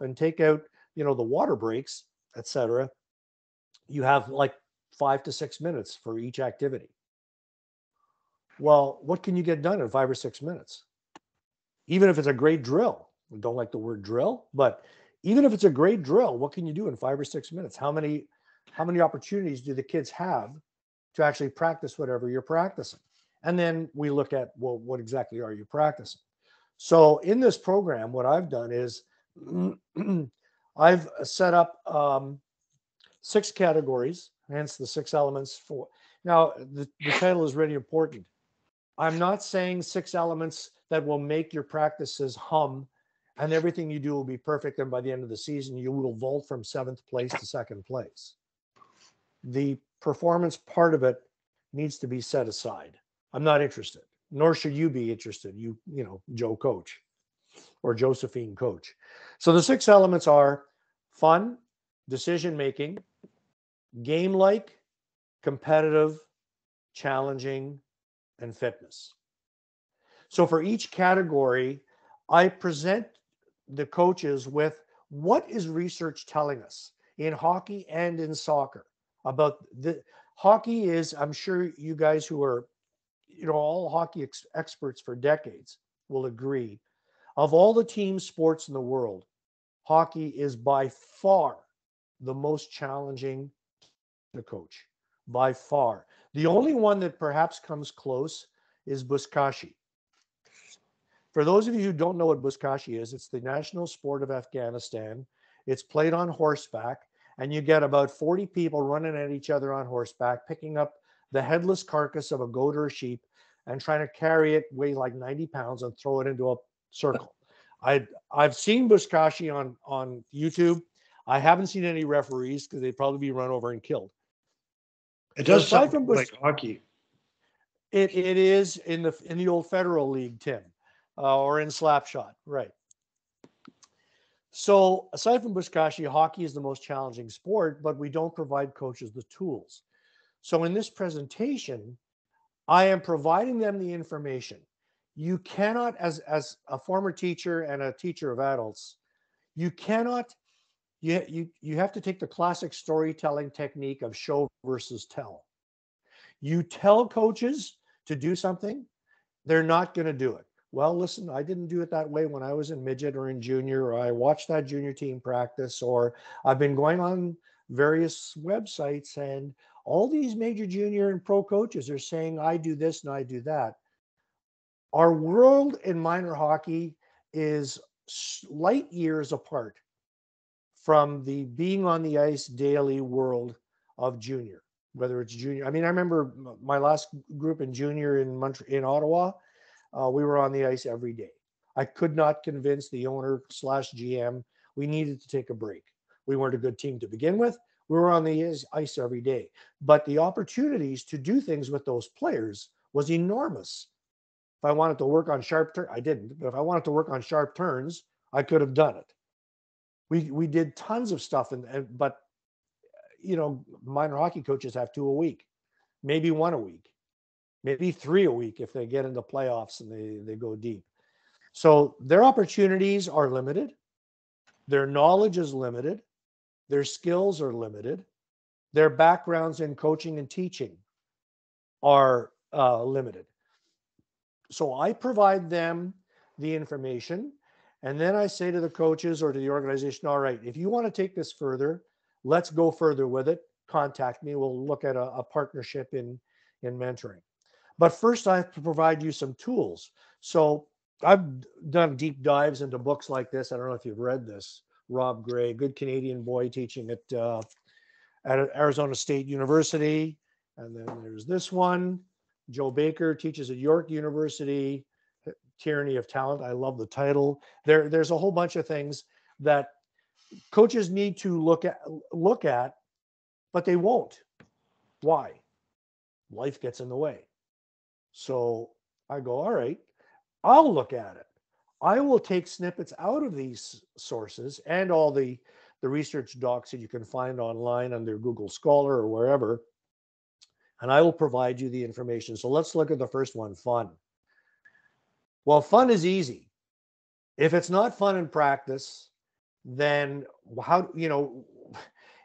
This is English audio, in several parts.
and take out, you know, the water breaks, etc., you have like five to six minutes for each activity. Well, what can you get done in five or six minutes? Even if it's a great drill, I don't like the word drill, but even if it's a great drill, what can you do in five or six minutes? How many how many opportunities do the kids have to actually practice whatever you're practicing? And then we look at well, what exactly are you practicing? So in this program, what I've done is I've set up um, six categories, hence the six elements for. Now, the, the title is really important. I'm not saying six elements that will make your practices hum and everything you do will be perfect. And by the end of the season, you will vault from seventh place to second place. The performance part of it needs to be set aside. I'm not interested, nor should you be interested, you, you know, Joe coach or Josephine coach. So the six elements are fun, decision making, game like, competitive, challenging, and fitness. So for each category, I present the coaches with what is research telling us in hockey and in soccer about the hockey is i'm sure you guys who are you know all hockey ex- experts for decades will agree of all the team sports in the world hockey is by far the most challenging to coach by far the only one that perhaps comes close is Buzkashi. For those of you who don't know what Buzkashi is, it's the national sport of Afghanistan. It's played on horseback, and you get about 40 people running at each other on horseback, picking up the headless carcass of a goat or a sheep and trying to carry it, weigh like 90 pounds, and throw it into a circle. I I've seen Buzkashi on on YouTube. I haven't seen any referees because they'd probably be run over and killed. It does aside from Bus- like hockey. It it is in the in the old Federal League, Tim, uh, or in Slapshot, right? So aside from Buzkashi, hockey is the most challenging sport, but we don't provide coaches the tools. So in this presentation, I am providing them the information. You cannot, as as a former teacher and a teacher of adults, you cannot. You, you, you have to take the classic storytelling technique of show versus tell. You tell coaches to do something, they're not going to do it. Well, listen, I didn't do it that way when I was in midget or in junior, or I watched that junior team practice, or I've been going on various websites and all these major junior and pro coaches are saying, I do this and I do that. Our world in minor hockey is light years apart from the being on the ice daily world of junior whether it's junior. I mean, I remember my last group in junior in Montreal, in Ottawa. Uh, we were on the ice every day. I could not convince the owner slash GM we needed to take a break. We weren't a good team to begin with. We were on the ice every day, but the opportunities to do things with those players was enormous. If I wanted to work on sharp turn, I didn't. But if I wanted to work on sharp turns, I could have done it. We we did tons of stuff, and, and but you know, minor hockey coaches have two a week, maybe one a week, maybe three a week if they get into playoffs and they, they go deep. So their opportunities are limited, their knowledge is limited, their skills are limited, their backgrounds in coaching and teaching are uh, limited. So I provide them the information. And then I say to the coaches or to the organization, all right, if you want to take this further, let's go further with it. Contact me. We'll look at a, a, partnership in in mentoring. But first i have to provide you some tools. So i've done deep dives into books like this. I don't know if you've read this. Rob gray good canadian boy teaching at uh, at arizona state university. And then there's this one joe baker teaches at york university uh, tyranny of talent i love the title there there's a whole bunch of things that coaches need to look at look at, but they won't. Why? Life gets in the way. So I go, all right, I'll look at it. I will take snippets out of these sources and all the the research docs that you can find online under Google Scholar or wherever, and I will provide you the information. So let's look at the first one, fun. Well, fun is easy. If it's not fun in practice, then how you know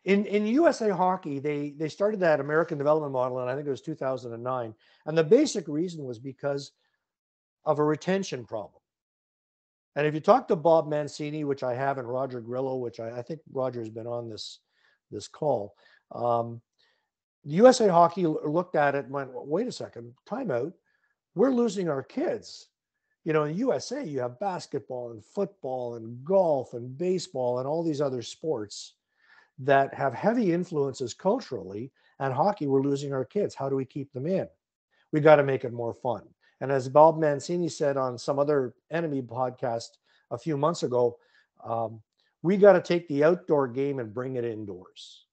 in in USA hockey they they started that American development model and I think it was 2009 and the basic reason was because of a retention problem. And if you talk to Bob Mancini, which I have, and Roger Grillo, which I, I think Roger has been on this this call, um, USA Hockey looked at it and went, well, "Wait a second, timeout. We're losing our kids." You know, in USA, you have basketball and football and golf and baseball and all these other sports that have heavy influences culturally. And hockey, we're losing our kids. How do we keep them in? We got to make it more fun. And as Bob Mancini said on some other enemy podcast a few months ago, um, we got to take the outdoor game and bring it indoors.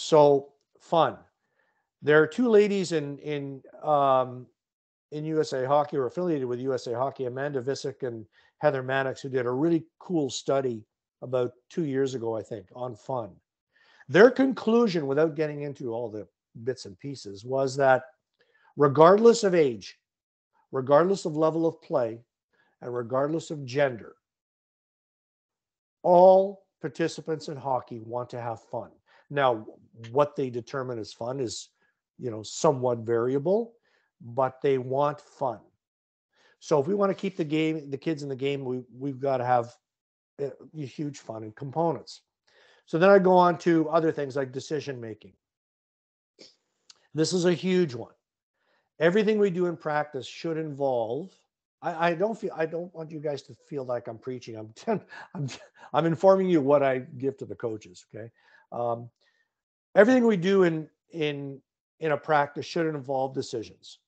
So fun. There are two ladies in in um, in USA Hockey or affiliated with USA Hockey, Amanda Visek and Heather Mannix, who did a really cool study about two years ago, I think, on fun. Their conclusion, without getting into all the bits and pieces, was that regardless of age, regardless of level of play, and regardless of gender, all participants in hockey want to have fun. Now, what they determine as fun is, you know, somewhat variable, but they want fun. So if we want to keep the game, the kids in the game, we we've got to have a huge fun and components. So then I go on to other things like decision making. This is a huge one everything we do in practice should involve I, I, don't feel I don't want you guys to feel like I'm preaching. I'm I'm I'm informing you what I give to the coaches. Okay, um, everything we do in in in a practice should involve decisions.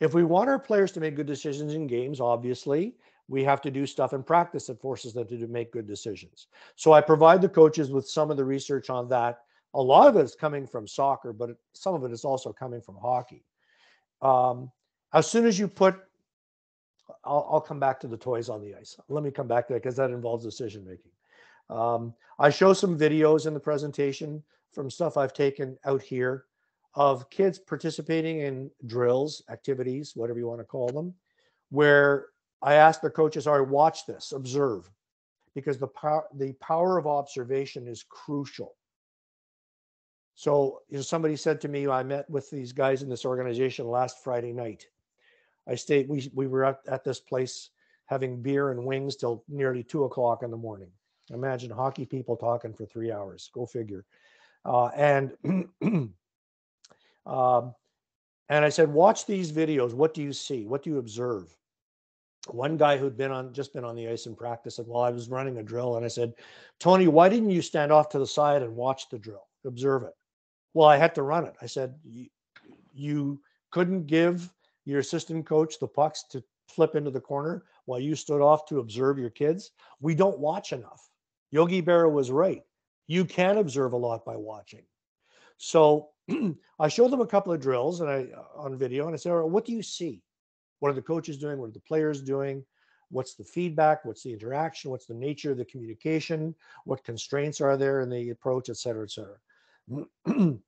If we want our players to make good decisions in games, obviously we have to do stuff in practice that forces them to make good decisions. So I provide the coaches with some of the research on that. A lot of it is coming from soccer, but some of it is also coming from hockey. Um, as soon as you put, I'll, I'll, come back to the toys on the ice. Let me come back to that because that involves decision making. Um, I show some videos in the presentation from stuff I've taken out here of kids participating in drills, activities, whatever you want to call them, where I ask the coaches, all right, watch this, observe, because the power the power of observation is crucial. So, you know, somebody said to me, I met with these guys in this organization last Friday night. I stayed, we, we were at, at this place having beer and wings till nearly two o'clock in the morning. Imagine hockey people talking for three hours. Go figure. Uh, and um, and I said, watch these videos. What do you see? What do you observe? One guy who'd been on just been on the ice in practice said, "Well, I was running a drill," and I said, "Tony, why didn't you stand off to the side and watch the drill, observe it?" Well, I had to run it. I said, you couldn't give your assistant coach the pucks to flip into the corner while you stood off to observe your kids. We don't watch enough. Yogi Berra was right. You can observe a lot by watching. So I showed them a couple of drills and I uh, on video and I said, what do you see? What are the coaches doing? What are the players doing? What's the feedback? What's the interaction? What's the nature of the communication? What constraints are there in the approach, et cetera, et cetera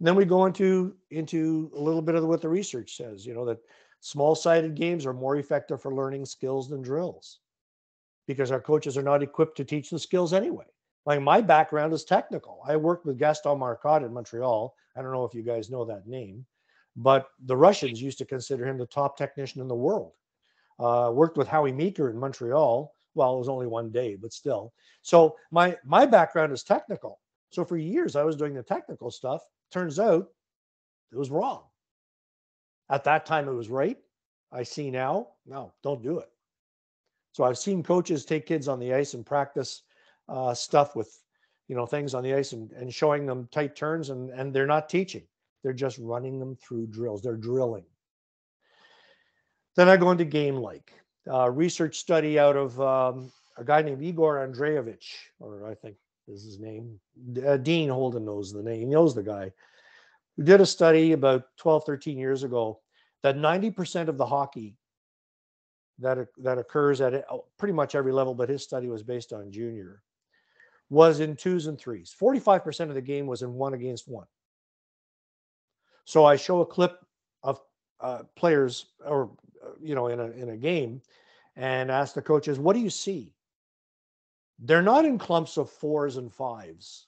then we go into into a little bit of what the research says you know that small sided games are more effective for learning skills than drills because our coaches are not equipped to teach the skills anyway like my background is technical i worked with gaston marcotte in montreal i don't know if you guys know that name but the russians used to consider him the top technician in the world uh, worked with howie meeker in montreal well it was only one day but still so my my background is technical so for years, I was doing the technical stuff. Turns out it was wrong. At that time, it was right. I see now, no, don't do it. So I've seen coaches take kids on the ice and practice uh, stuff with, you know, things on the ice and, and showing them tight turns, and, and they're not teaching. They're just running them through drills. They're drilling. Then I go into game like uh, research study out of um, a guy named Igor Andreevich, or I think is his name. Uh, Dean Holden knows the name. He knows the guy who did a study about 12, 13 years ago that 90% of the hockey that, that occurs at oh, pretty much every level, but his study was based on junior, was in twos and threes. 45% of the game was in one against one. So I show a clip of uh, players or, uh, you know, in a, in a game and ask the coaches, what do you see? They're not in clumps of fours and fives.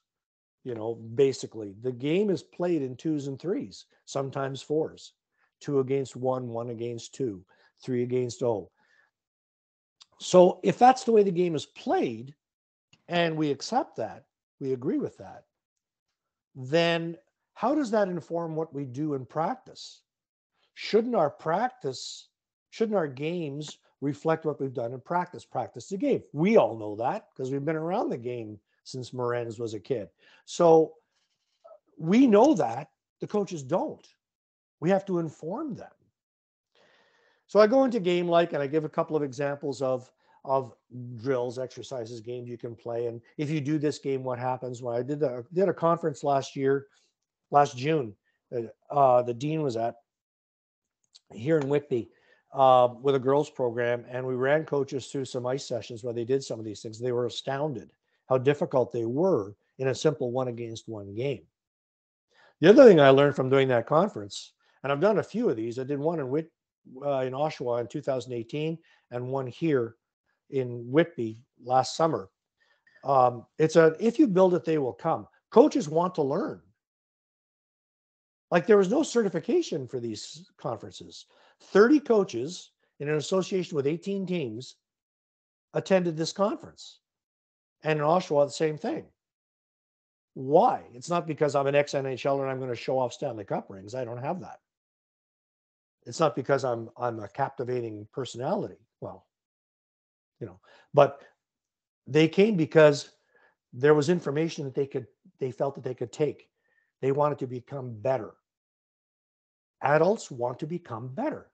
You know, basically, the game is played in twos and threes, sometimes fours, two against one, one against two, three against oh. So if that's the way the game is played, and we accept that, we agree with that, then how does that inform what we do in practice? Shouldn't our practice, shouldn't our games reflect what we've done in practice? Practice the game. We all know that because we've been around the game since Morenz was a kid. So we know that the coaches don't. We have to inform them. So I go into game like and I give a couple of examples of of drills, exercises, games you can play. And if you do this game, what happens? When I did a did a conference last year, last June, uh, the dean was at here in Whitby uh, with a girls program, and we ran coaches through some ice sessions where they did some of these things. They were astounded how difficult they were in a simple one against one game. The other thing I learned from doing that conference, and I've done a few of these. I did one in Whit, uh, in Oshawa in 2018, and one here in Whitby last summer. Um, it's a if you build it, they will come. Coaches want to learn. Like there was no certification for these conferences. 30 coaches in an association with 18 teams attended this conference. And in Oshawa, the same thing. Why? It's not because I'm an ex NHLer and I'm going to show off Stanley Cup rings. I don't have that. It's not because I'm I'm a captivating personality. Well, you know but they came because there was information that they could they felt that they could take. They wanted to become better. Adults want to become better.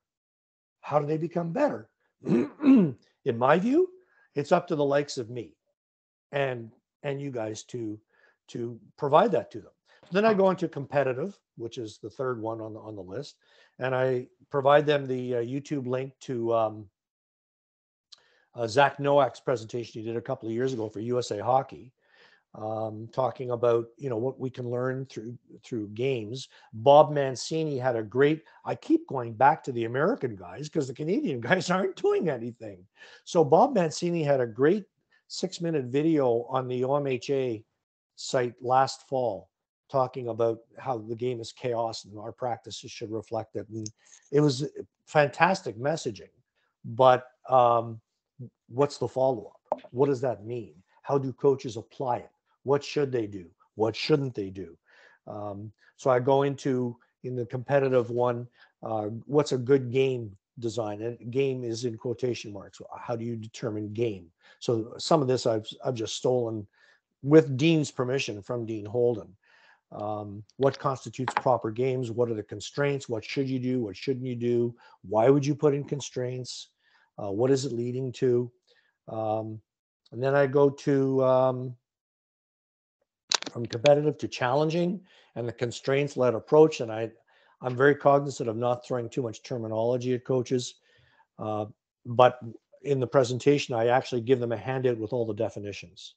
How do they become better? In my view it's up to the likes of me and and you guys to to provide that to them. Then i go into competitive which is the third one on the on the list and i provide them the uh, youtube link to um, uh, Zach Nowak's presentation he did a couple of years ago for USA Hockey, um, talking about you know what we can learn through through games. Bob Mancini had a great. I keep going back to the American guys because the Canadian guys aren't doing anything. So Bob Mancini had a great six minute video on the OMHA site last fall talking about how the game is chaos and our practices should reflect it. And it was fantastic messaging, but um, what's the follow up? What does that mean? How do coaches apply it? What should they do? What shouldn't they do? Um, so I go into in the competitive one, uh, what's a good game design? And game is in quotation marks. How do you determine game? So some of this I've I've just stolen with Dean's permission from Dean Holden. Um, what constitutes proper games? What are the constraints? What should you do? What shouldn't you do? Why would you put in constraints? Uh, what is it leading to? Um, and then I go to um, from competitive to challenging and the constraints led approach. And I, I'm very cognizant of not throwing too much terminology at coaches. Uh, but in the presentation, I actually give them a handout with all the definitions.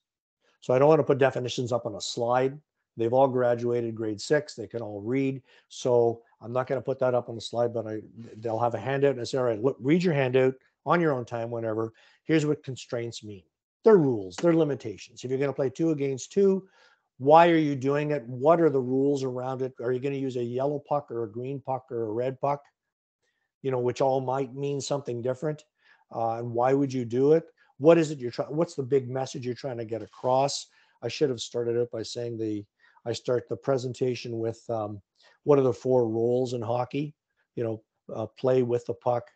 So I don't want to put definitions up on a slide. They've all graduated grade six. They can all read. So I'm not going to put that up on the slide, but I they'll have a handout and I say, all right, look, read your handout on your own time, whenever. Here's what constraints mean. They're rules, they're limitations. If you're going to play two against two, why are you doing it? What are the rules around it? Are you going to use a yellow puck or a green puck or a red puck? You know, which all might mean something different. Uh, and why would you do it? What is it you're trying? What's the big message you're trying to get across? I should have started it by saying the. I start the presentation with um, what are the four roles in hockey? You know, uh, play with the puck,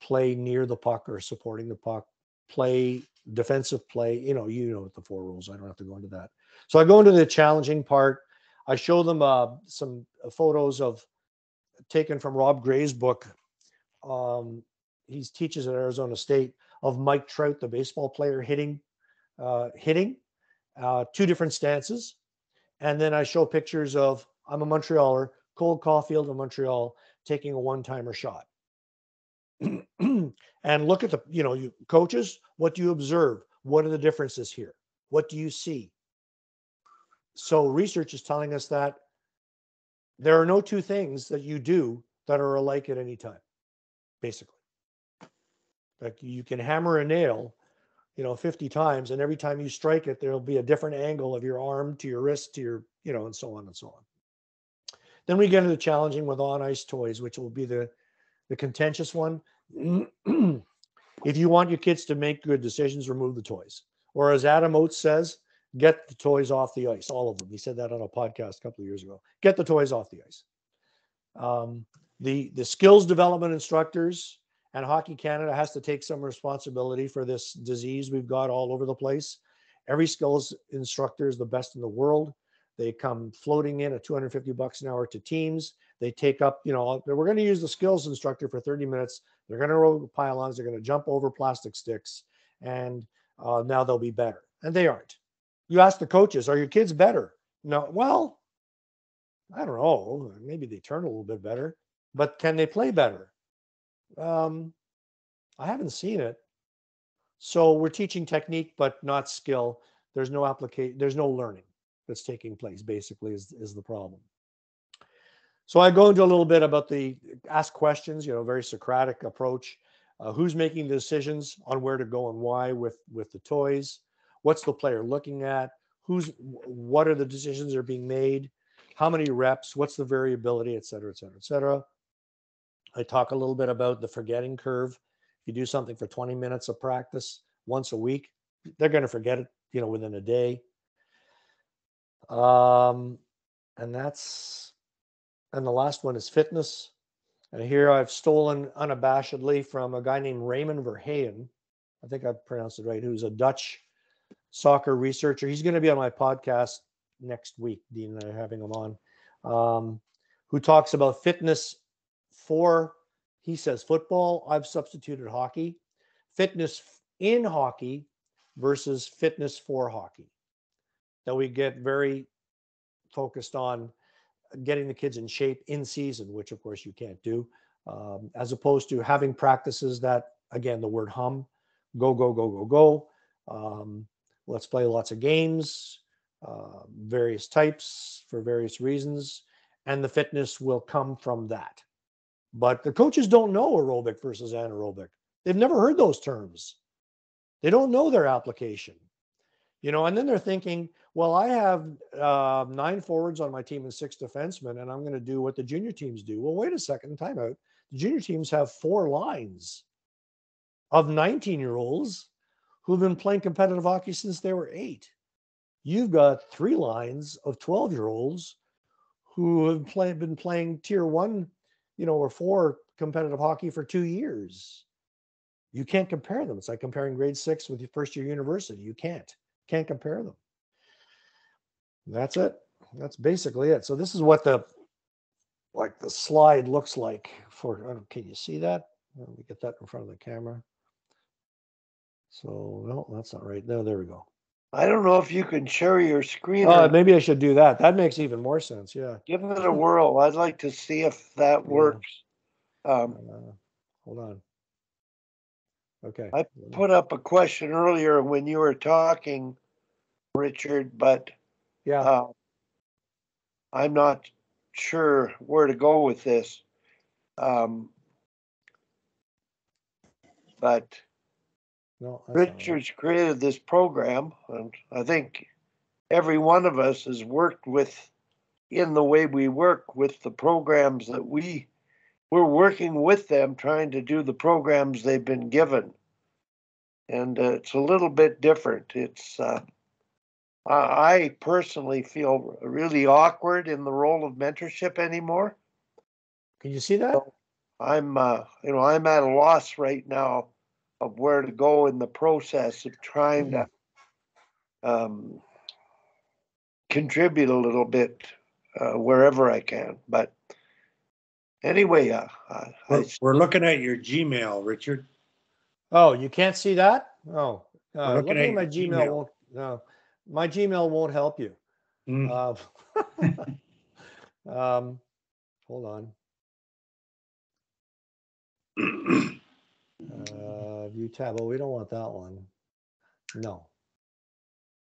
play near the puck or supporting the puck, play defensive play. You know, you know the four rules. I don't have to go into that. So I go into the challenging part. I show them uh, some uh, photos of taken from Rob Gray's book. Um, he teaches at Arizona State of Mike Trout, the baseball player, hitting, uh, hitting, uh, two different stances, and then I show pictures of I'm a Montrealer, Cole Caufield of Montreal taking a one-timer shot. and look at the, you know, you coaches, what do you observe? What are the differences here? What do you see? So research is telling us that there are no two things that you do that are alike at any time, basically. Like you can hammer a nail, you know, 50 times, and every time you strike it, there'll be a different angle of your arm to your wrist to your, you know, and so on and so on. Then we get into challenging with on ice toys, which will be the the contentious one. if you want your kids to make good decisions, remove the toys. Or as Adam Oates says, get the toys off the ice, all of them. He said that on a podcast a couple of years ago. Get the toys off the ice. Um, the the skills development instructors and Hockey Canada has to take some responsibility for this disease we've got all over the place. Every skills instructor is the best in the world. They come floating in at 250 bucks an hour to teams. They take up, you know, we're going to use the skills instructor for 30 minutes. They're going to roll pylons. They're going to jump over plastic sticks, and uh, now they'll be better. And they aren't. You ask the coaches, are your kids better? No. Well, I don't know. Maybe they turn a little bit better, but can they play better? Um, I haven't seen it. So we're teaching technique, but not skill. There's no application. There's no learning that's taking place. Basically, is is the problem. So I go into a little bit about the ask questions. You know, very Socratic approach. Uh, who's making the decisions on where to go and why with with the toys? What's the player looking at? Who's what are the decisions that are being made? How many reps? What's the variability, et cetera, et cetera, et cetera. I talk a little bit about the forgetting curve. If you do something for 20 minutes of practice once a week, they're going to forget it, you know, within a day. Um, and that's, and the last one is fitness. And here I've stolen unabashedly from a guy named Raymond Verheijen. I think I pronounced it right, who's a Dutch soccer researcher. He's going to be on my podcast next week. Dean and I are having him on, um, who talks about fitness for, he says, football. I've substituted hockey, fitness in hockey versus fitness for hockey. That we get very focused on getting the kids in shape in season, which of course you can't do, um, as opposed to having practices that, again, the word hum, go, go, go, go, go. Um, let's play lots of games, uh, various types for various reasons, and the fitness will come from that. But the coaches don't know aerobic versus anaerobic. They've never heard those terms. They don't know their application. You know, and then they're thinking, well, I have uh, nine forwards on my team and six defensemen, and I'm going to do what the junior teams do. Well, wait a second, timeout. The junior teams have four lines of 19 year olds who've been playing competitive hockey since they were eight. You've got three lines of 12 year olds who have play, been playing tier one you know, or four competitive hockey for two years. You can't compare them. It's like comparing grade six with your first year university. You can't, can't compare them. That's it. That's basically it. So this is what the like the slide looks like for can you see that? Let me get that in front of the camera. So no, that's not right. No, there we go. I don't know if you can share your screen. Uh, maybe I should do that. That makes even more sense. Yeah. Give it a whirl. I'd like to see if that yeah. works. Um, uh, hold on. Okay. I put up a question earlier when you were talking, Richard, but yeah, uh, I'm not sure where to go with this. Um, but no, Richard's right. created this program, and I think every one of us has worked with, in the way we work with the programs that we, we're working with them, trying to do the programs they've been given, and uh, it's a little bit different. It's uh, I personally feel really awkward in the role of mentorship anymore. Can you see that? So I'm, uh, you know, I'm at a loss right now of where to go in the process of trying to um, contribute a little bit uh, wherever I can. But anyway, uh, we're, I, we're, looking at your Gmail, Richard. Oh, you can't see that? Oh, uh, looking at my Gmail, Gmail, won't. No, my Gmail won't help you. Mm. um, hold on. Uh, view tab. Oh, we don't want that one. No.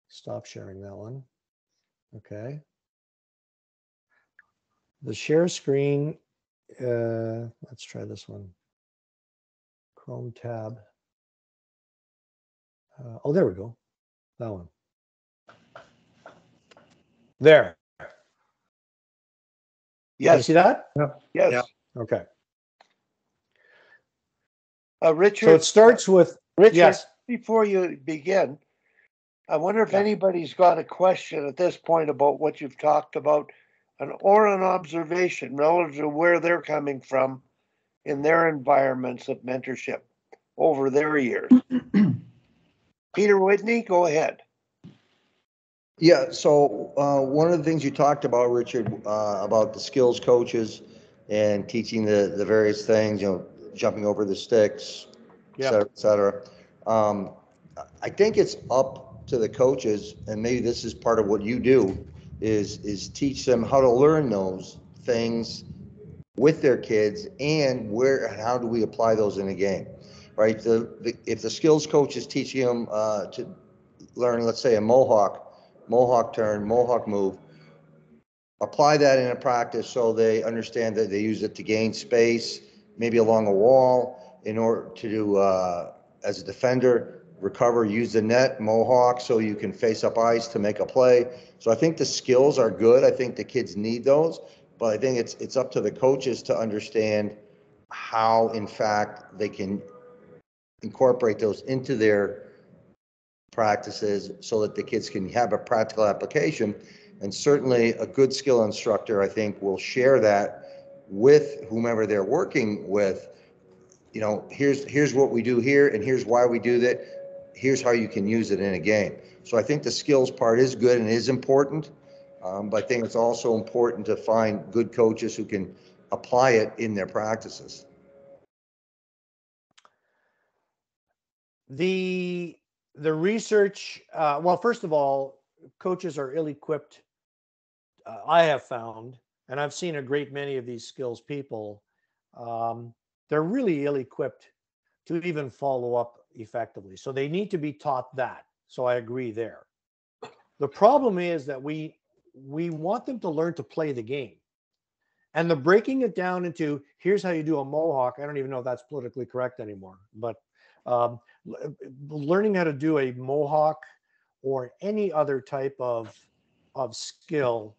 Stop sharing that one. Okay. The share screen, uh, let's try this one. Chrome tab. Uh, oh, there we go. That one. There. Can you Yes, see that? Yeah. yes. Yeah. Okay. Uh, So Richard, it starts with Richard, yes. before you begin, I wonder if Yeah. anybody's got a question at this point about what you've talked about, an or an observation relative to where they're coming from in their environments of mentorship over their years. Peter Whitney, go ahead. Yeah, so uh, one of the things you talked about, Richard, uh, about the skills coaches and teaching the, the various things, you know, jumping over the sticks, et Yeah. cetera, et cetera. Um, I think it's up to the coaches, and maybe this is part of what you do, is, is teach them how to learn those things with their kids and where, and how do we apply those in a game, right? The, the- if the skills coach is teaching them uh, to learn, let's say, a Mohawk, Mohawk turn, Mohawk move. Apply that in a practice so they understand that they use it to gain space, maybe along a wall, in order to do, uh, as a defender, recover, use the net, Mohawk, so you can face up ice to make a play. So I think the skills are good. I think the kids need those, but I think it's, it's up to the coaches to understand how, in fact, they can incorporate those into their practices so that the kids can have a practical application. And certainly a good skill instructor, I think, will share that with whomever they're working with. You know, here's, here's what we do here and here's why we do that. Here's how you can use it in a game. So I think the skills part is good and is important. Um, but I think it's also important to find good coaches who can apply it in their practices. the the research uh, well first of all coaches are ill-equipped uh, i have found and i've seen a great many of these skills people um, they're really ill-equipped to even follow up effectively so they need to be taught that so i agree there. The problem is that we we want them to learn to play the game. And the breaking it down into here's how you do a mohawk. I don't even know if that's politically correct anymore but um, learning how to do a mohawk or any other type of of skill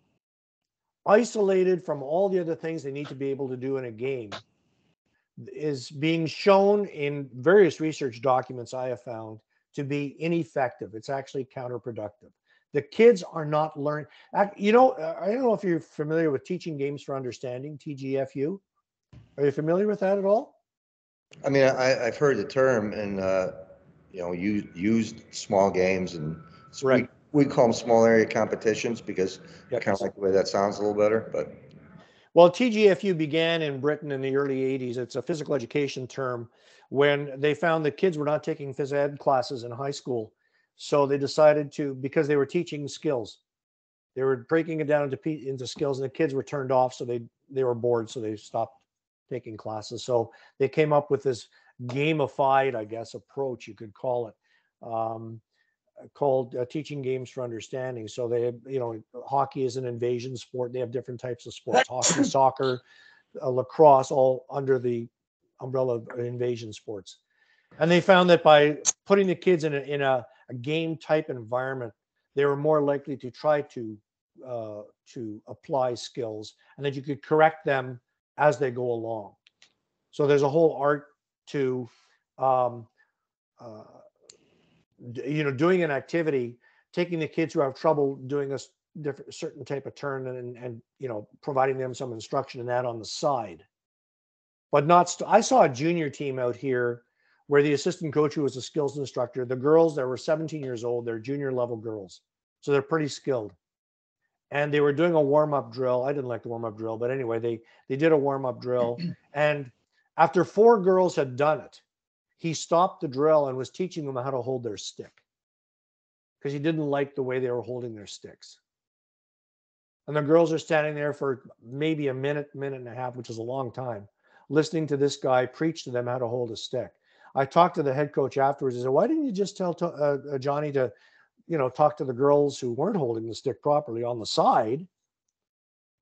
isolated from all the other things they need to be able to do in a game is being shown in various research documents i have found to be ineffective it's actually counterproductive the kids are not learning you know uh, i don't know if you're familiar with teaching games for understanding tgfu are you familiar with that at all I mean, I, I've heard the term and, uh, you know, you used small games and so we- Right. We call them small area competitions because I Yep. kind of like the way that sounds a little better, but Well, TGFU began in Britain in the early 80s. It's a physical education term when they found that kids were not taking phys ed classes in high school. So they decided to, because they were teaching skills, they were breaking it down into, into skills and the kids were turned off. So they, they were bored. So they stopped taking classes. So they came up with this gamified, I guess, approach, you could call it. Um, called uh, teaching games for understanding. So they, you know, hockey is an invasion sport. They have different types of sports: hockey, soccer, uh, lacrosse, all under the umbrella of invasion sports. And they found that by putting the kids in a, in a, a game type environment, they were more likely to try to uh, to apply skills, and that you could correct them as they go along. So there's a whole art to um, uh, you know doing an activity taking the kids who have trouble doing a different certain type of turn and and you know providing them some instruction in that on the side. But not st- i saw a junior team out here where the assistant coach who was a skills instructor the girls that were 17 years old they're junior level girls. So they're pretty skilled. And they were doing a warm-up drill. I didn't like the warm-up drill but anyway they they did a warm-up drill. And after four girls had done it he stopped the drill and was teaching them how to hold their stick because he didn't like the way they were holding their sticks. And the girls are standing there for maybe a minute, minute and a half, which is a long time, listening to this guy preach to them how to hold a stick. I talked to the head coach afterwards. I said, "Why didn't you just tell to, uh, uh, Johnny to, you know, talk to the girls who weren't holding the stick properly on the side,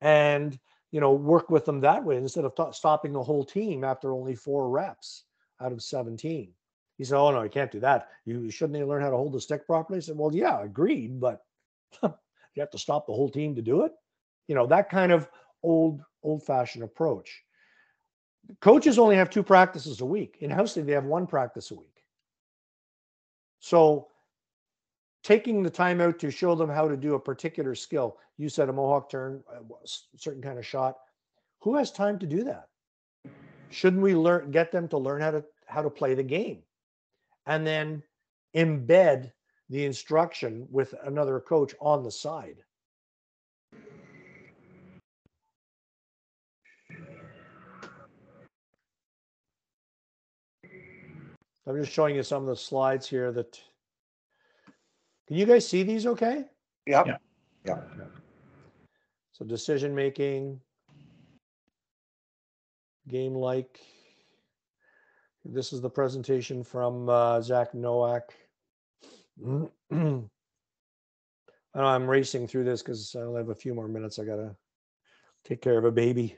and you know, work with them that way instead of t- stopping the whole team after only four reps out of 17?" He said, "Oh no, you can't do that. You shouldn't they learn how to hold the stick properly?" I said, "Well, yeah, agreed, but you have to stop the whole team to do it." You know that kind of old old-fashioned approach. Coaches only have two practices a week. In house league, they have one practice a week. So taking the time out to show them how to do a particular skill. You said a mohawk turn, uh, a certain kind of shot. Who has time to do that? Shouldn't we learn get them to learn how to how to play the game? And then embed the instruction with another coach on the side. I'm just showing you some of the slides here that can you guys see these okay? Yep. Yeah. Yeah. So decision making, game like. This is the presentation from uh, Zach Nowak. I know I'm racing through this because I only have a few more minutes. I gotta take care of a baby.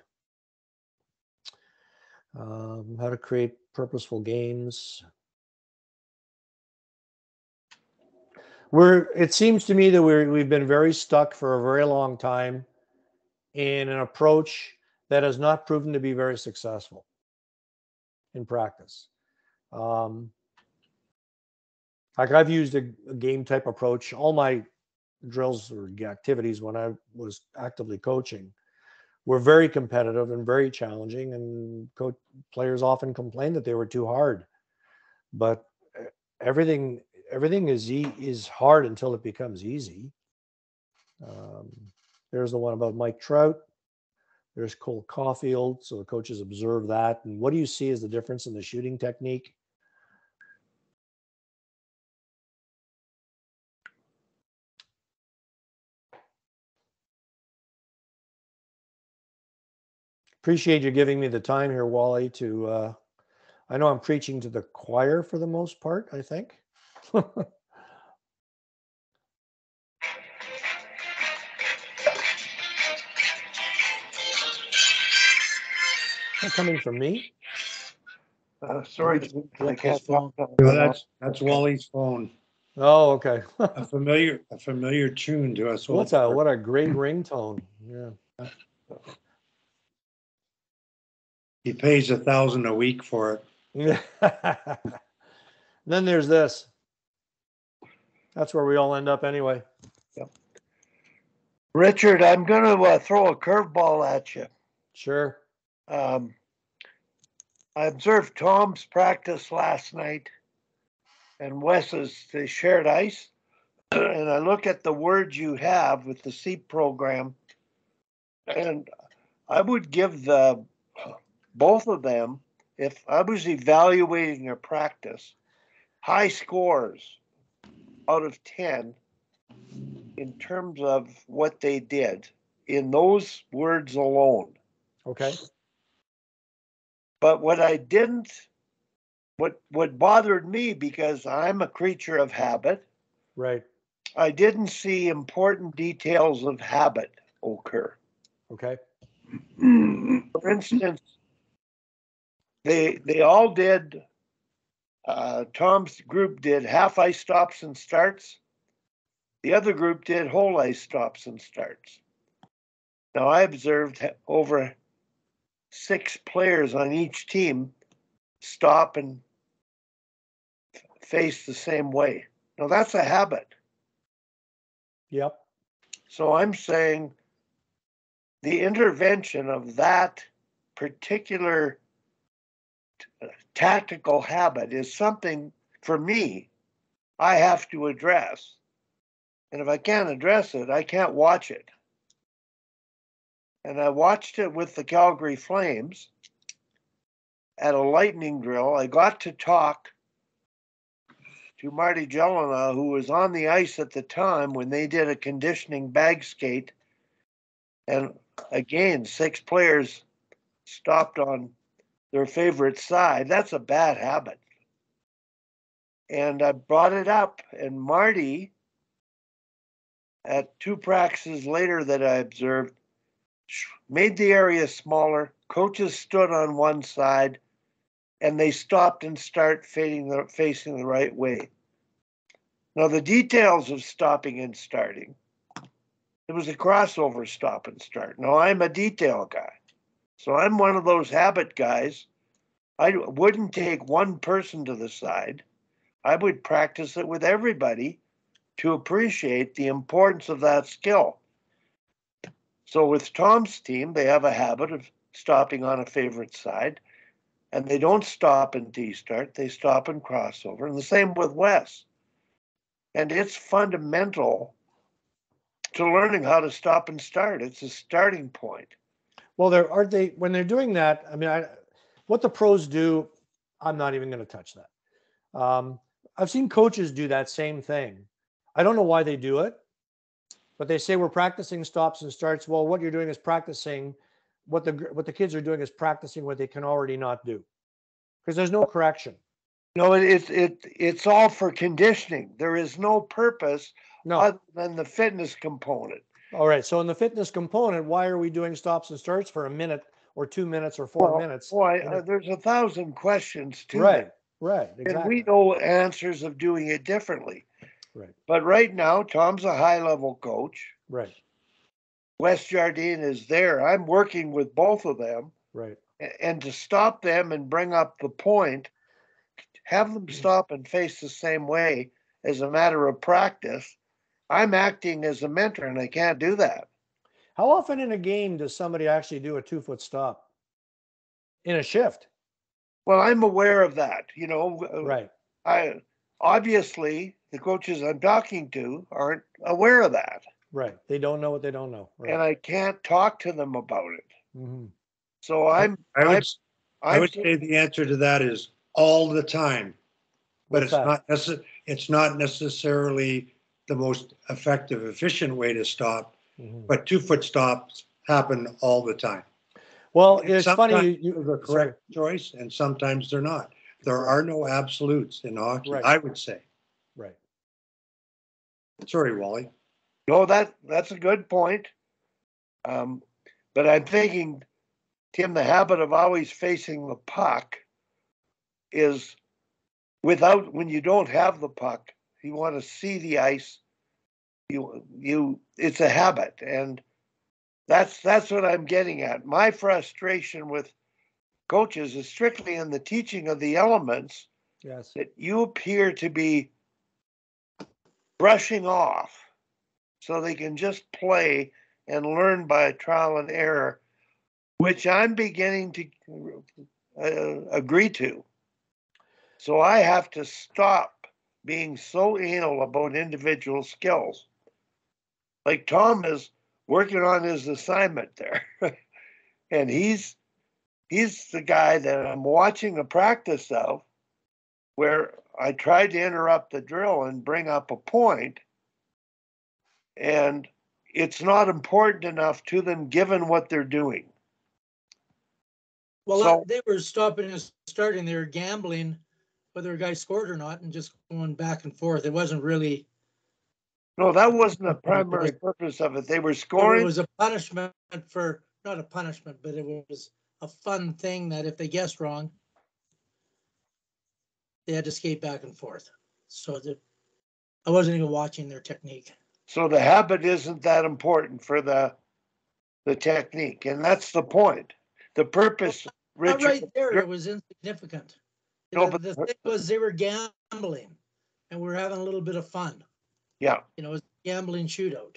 Um, how to create purposeful games. we're it seems to me that we're we've been very stuck for a very long time in an approach that has not proven to be very successful in practice um, like i've used a, a game type approach all my drills or activities when i was actively coaching were very competitive and very challenging and co- players often complained that they were too hard but eh, everything everything is e- is hard until it becomes easy. Um, there's the one about Mike Trout. There's Cole Caufield. So the coaches observe that. And what do you see as the difference in the shooting technique? Appreciate you giving me the time here, Wally, to uh, I know I'm preaching to the choir for the most part, I think. Not coming from me. Uh, sorry, I can't talk. No, that's, that's Wally's phone. Oh, okay. A familiar, a familiar tune to us. What's a what a great ringtone. Yeah. He pays a thousand a week for it. then there's this. That's where we all end up anyway. Richard, I'm going to uh, throw a curveball at you. Sure. Um, I observed Tom's practice last night and Wes's the shared ice, and I look at the words you have with the SEEP program, and I would give the both of them if I was evaluating their practice high scores out of 10 in terms of what they did in those words alone. Okay. But what I didn't, what what bothered me because I'm a creature of habit, Right. I didn't see important details of habit occur. Okay. For instance, they they all did. Uh, Tom's group did half ice stops and starts. The other group did whole ice stops and starts. Now I observed over six players on each team stop and face the same way. Now that's a habit. Yep. So I'm saying the intervention of that particular t- uh, tactical habit is something for me I have to address. And if I can't address it, I can't watch it. And I watched it with the Calgary Flames at a lightning drill. I got to talk to Marty Gélinas, who was on the ice at the time when they did a conditioning bag skate. And again, six players stopped on their favorite side. That's a bad habit. And I brought it up, and Marty, at two practices later that I observed, made the area smaller. Coaches stood on one side. and they stopped and start facing the, facing the right way. Now, the details of stopping and starting, it was a crossover stop and start. Now, I'm a detail guy. So I'm one of those habit guys. I wouldn't take one person to the side. I would practice it with everybody to appreciate the importance of that skill. So with Tom's team, they have a habit of stopping on a favorite side, and they don't stop and D-start, they stop and crossover. And the same with Wes. And it's fundamental to learning how to stop and start. It's a starting point. Well, there aren't they when they're doing that. I mean, I, what the pros do, I'm not even going to touch that. Um, I've seen coaches do that same thing. I don't know why they do it, but they say we're practicing stops and starts. Well, what you're doing is practicing what the what the kids are doing is practicing what they can already not do because there's no correction. No, it, it it it's all for conditioning. There is no purpose No. other than the fitness component. All right. So in the fitness component, why are we doing stops and starts for a minute or two minutes or four Well, minutes? Boy, uh, there's a thousand questions to Right. it. Right. And we know answers of doing it differently. Right. But right now, Tom's a high level coach. Right. Wes Jardine is there. I'm working with both of them. Right. And to stop them and bring up the point, have them stop and face the same way as a matter of practice. I'm acting as a mentor and I can't do that. How often in a game does somebody actually do a two foot stop in a shift? Well, I'm aware of that. You know, uh, Right. I obviously the coaches I'm talking to aren't aware of that. Right. They don't know what they don't know. and I can't talk to them about it. hmm So I'm, I would, I'm- I I'm, would say the answer to that is all the time. But it's that? not necess, it's not necessarily the most effective, efficient way to stop, Mhm. but two foot stops happen all the time. Well, And it's funny. You, They're you the correct choice and sometimes they're not. There are no absolutes in hockey, Right. I would say. Right. Sorry, Wally. no, that, that's a good point. Um, but I'm thinking, Tim, the habit of always facing the puck is without, when you don't have the puck, you want to see the ice. You, you, it's a habit and that's, that's what I'm getting at. My frustration with coaches is strictly in the teaching of the elements Yes. that you appear to be brushing off so they can just play and learn by trial and error, which I'm beginning to uh, agree to. So I have to stop being so anal about individual skills. Like Tom is working on his assignment there. and he's he's the guy that I'm watching the practice of where I tried to interrupt the drill and bring up a point, and it's not important enough to them given what they're doing. Well, So- they were stopping and starting, they were gambling whether a guy scored or not and just going back and forth. It wasn't really, No, that wasn't the primary purpose of it. They were scoring. it was a punishment for, not a punishment, but it was a fun thing that if they guessed wrong, they had to skate back and forth. So that, I wasn't even watching their technique. So the habit isn't that important for the the technique, and that's the point. The purpose, But Richard. right there, it was insignificant. No, The but- the thing was they were gambling and we're having a little bit of fun. Yeah. You know, it was a gambling shootout.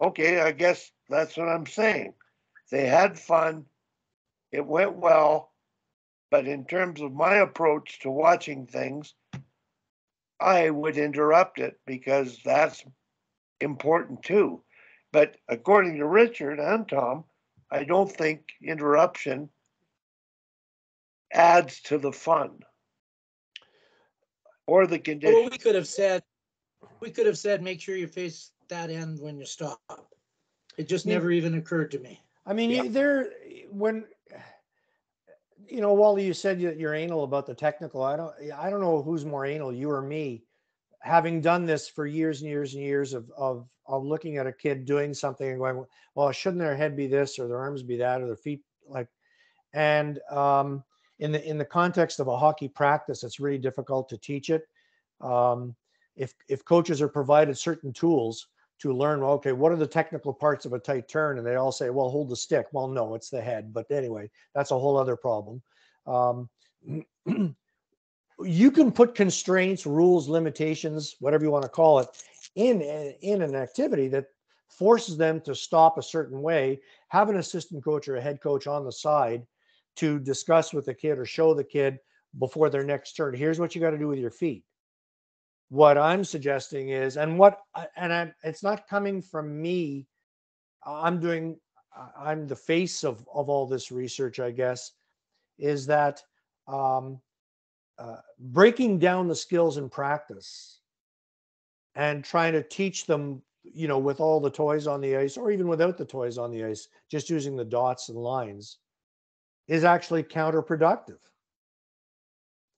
Okay, I guess that's what I'm saying. They had fun. It went well. But in terms of my approach to watching things, I would interrupt it because that's important too. But according to Richard and Tom, I don't think interruption adds to the fun or the condition. Well, condition. we could have said, we could have said, make sure you face that end when you stop. It just Yeah. never even occurred to me. I mean, Yeah. you there when you know, Wally, you said that you're anal about the technical. I don't. I don't know who's more anal, you or me. Having done this for years and years and years of of of looking at a kid doing something and going, well, shouldn't their head be this or their arms be that or their feet like, and um, in the in the context of a hockey practice, it's really difficult to teach it. Um, if if coaches are provided certain tools to learn, okay, what are the technical parts of a tight turn, and they all say, well, hold the stick. Well, no, it's the head. But anyway, that's a whole other problem. Um, you can put constraints, rules, limitations, whatever you want to call it, in in an activity that forces them to stop a certain way. Have an assistant coach or a head coach on the side to discuss with the kid or show the kid before their next turn. Here's what you got to do with your feet. What I'm suggesting is, and what, and I'm, it's not coming from me. I'm doing, I'm the face of of all this research, I guess, is that um, uh, breaking down the skills in practice and trying to teach them you know with all the toys on the ice or even without the toys on the ice just using the dots and lines is actually counterproductive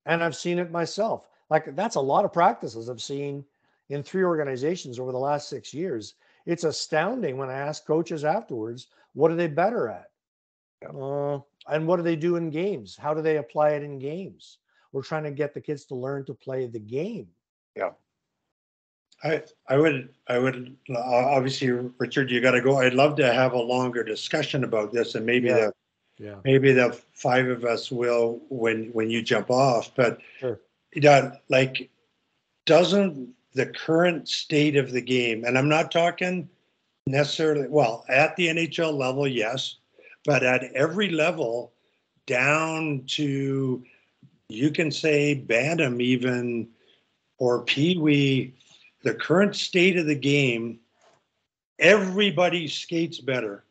and i've seen it myself like that's a lot of practices i've seen in three organizations over the last six years it's astounding when i ask coaches afterwards what are they better at uh, and what do they do in games how do they apply it in games we're trying to get the kids to learn to play the game. Yeah. I, I would, I would, obviously, Richard, you gotta go. I'd love to have a longer discussion about this and maybe Yeah. the, Yeah. maybe the five of us will when, when you jump off, but Sure. Yeah, like, doesn't the current state of the game, and I'm not talking necessarily, well, at the NHL level, yes, but at every level, down to you can say Bantam even or Pee Wee, the current state of the game, everybody skates better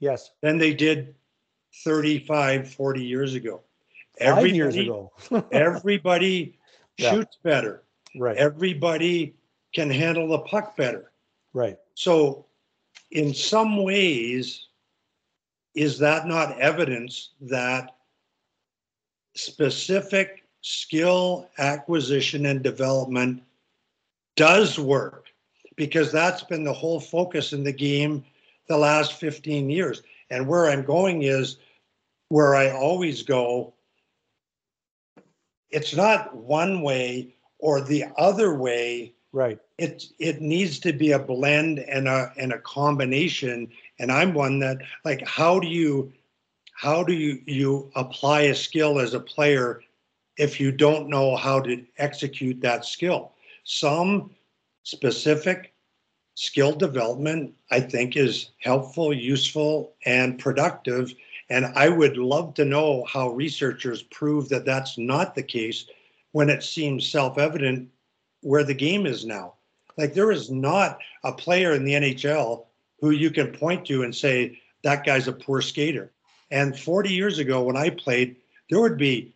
Yes. than they did 35, 40 years ago. Five years Everybody- ago. everybody Yeah. shoots better. right. Everybody can handle the puck better. right. So, in some ways, is that not evidence that specific skill acquisition and development does work? Because that's been the whole focus in the game the last 15 years. And where I'm going is where I always go it's not one way or the other way. Right. it it needs to be a blend and a and a combination. And i'm one that like how do you how do you you apply a skill as a player if you don't know how to execute that skill? Some specific skill development i think is helpful useful and productive and i would love to know how researchers prove that that's not the case when it seems self-evident where the game is now. Like there is not a player in the NHL who you can point to and say that guy's a poor skater. And 40 years ago when I played, there would be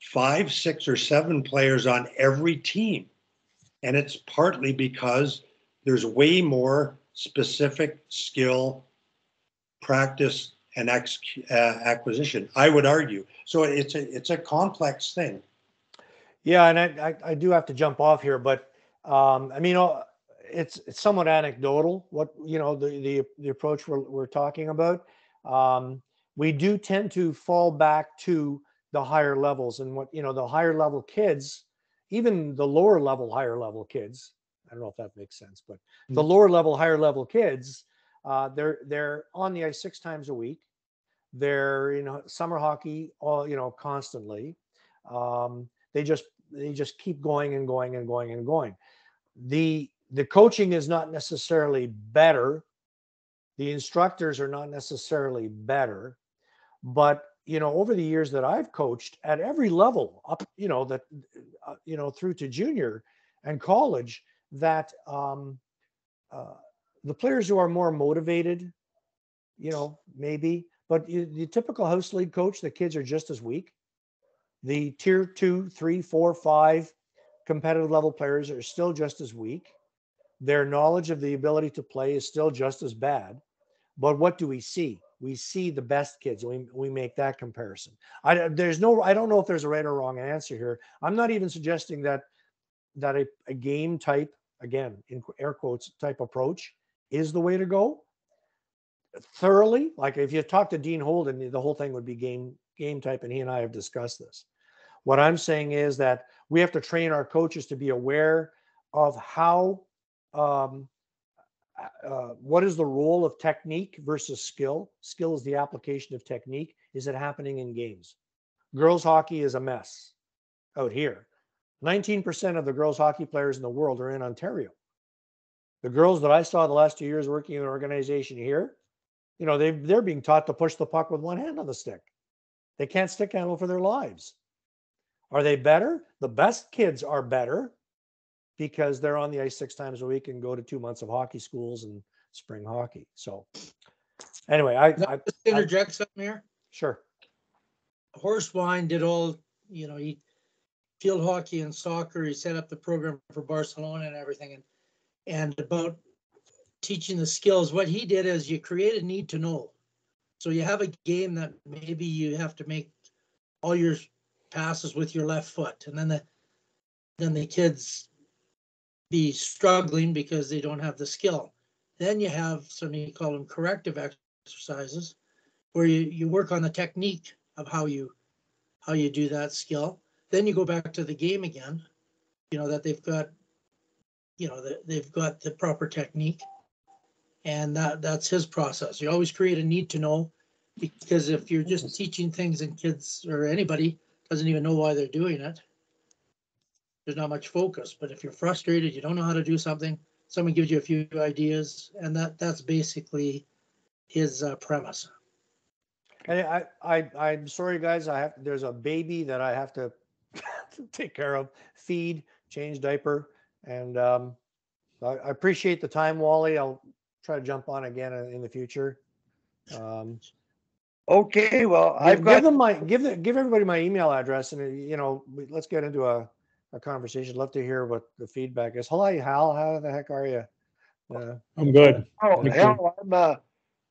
five, six, or seven players on every team. And it's partly because there's way more specific skill, practice, and ex- uh, acquisition. I would argue. So it's a it's a complex thing. Yeah, and I, I, I do have to jump off here, but um, I mean, uh, it's it's somewhat anecdotal. What you know, the the the approach we're we're talking about. Um, we do tend to fall back to the higher levels, and what you know, the higher level kids, even the lower level, higher level kids. I don't know if that makes sense, but the Mm. lower level, higher level kids, uh, they're they're on the ice six times a week. They're in summer hockey all you know constantly. Um, they just they just keep going and going and going and going. The the coaching is not necessarily better. The instructors are not necessarily better, but you know over the years that I've coached at every level up you know that uh, you know through to junior and college that um, uh, the players who are more motivated, you know maybe, but you, the typical house league coach, the kids are just as weak the tier two, three, four, five competitive level players are still just as weak. Their knowledge of the ability to play is still just as bad. But what do we see? We see the best kids. We, we make that comparison. I, there's no, I don't know if there's a right or wrong answer here. I'm not even suggesting that that a, a game type, again, in air quotes, type approach is the way to go. Thoroughly, like if you talk to Dean Holden, the whole thing would be game game type, and he and I have discussed this. What I'm saying is that we have to train our coaches to be aware of how, um, uh, what is the role of technique versus skill? Skill is the application of technique. Is it happening in games? Girls hockey is a mess out here. 19% of the girls hockey players in the world are in Ontario. The girls that I saw the last two years working in an organization here, you know, they they're being taught to push the puck with one hand on the stick. They can't stick handle for their lives. Are they better? The best kids are better because they're on the ice six times a week and go to two months of hockey schools and spring hockey. So anyway, I, I Just interject something here. sure. Horst Wein did all, you know, he field hockey and soccer. He set up the program for Barcelona and everything. And, and about teaching the skills, what he did is you create a need to know. So you have a game that maybe you have to make all your passes with your left foot, and then the then the kids be struggling because they don't have the skill. Then you have some you call them corrective exercises, where you, you work on the technique of how you how you do that skill. Then you go back to the game again, you know that they've got, you know they've got the proper technique, and that that's his process. You always create a need to know, because if you're just teaching things and kids or anybody doesn't even know why they're doing it, there's not much focus. But if you're frustrated, you don't know how to do something, someone gives you a few ideas, and that that's basically his uh, premise. And I, I, I'm sorry, guys. I have there's a baby that I have to take care of, feed, change diaper, and um, I, I appreciate the time, Wally. I'll try to jump on again in, in the future. Um, Okay, well, I've give, got, give them my give the, give everybody my email address, and you know, we- let's get into a, a conversation. Love to hear what the feedback is. Hello, Hal. How the heck are you? Uh, I'm good. oh, Thank you. hell, I'm, uh,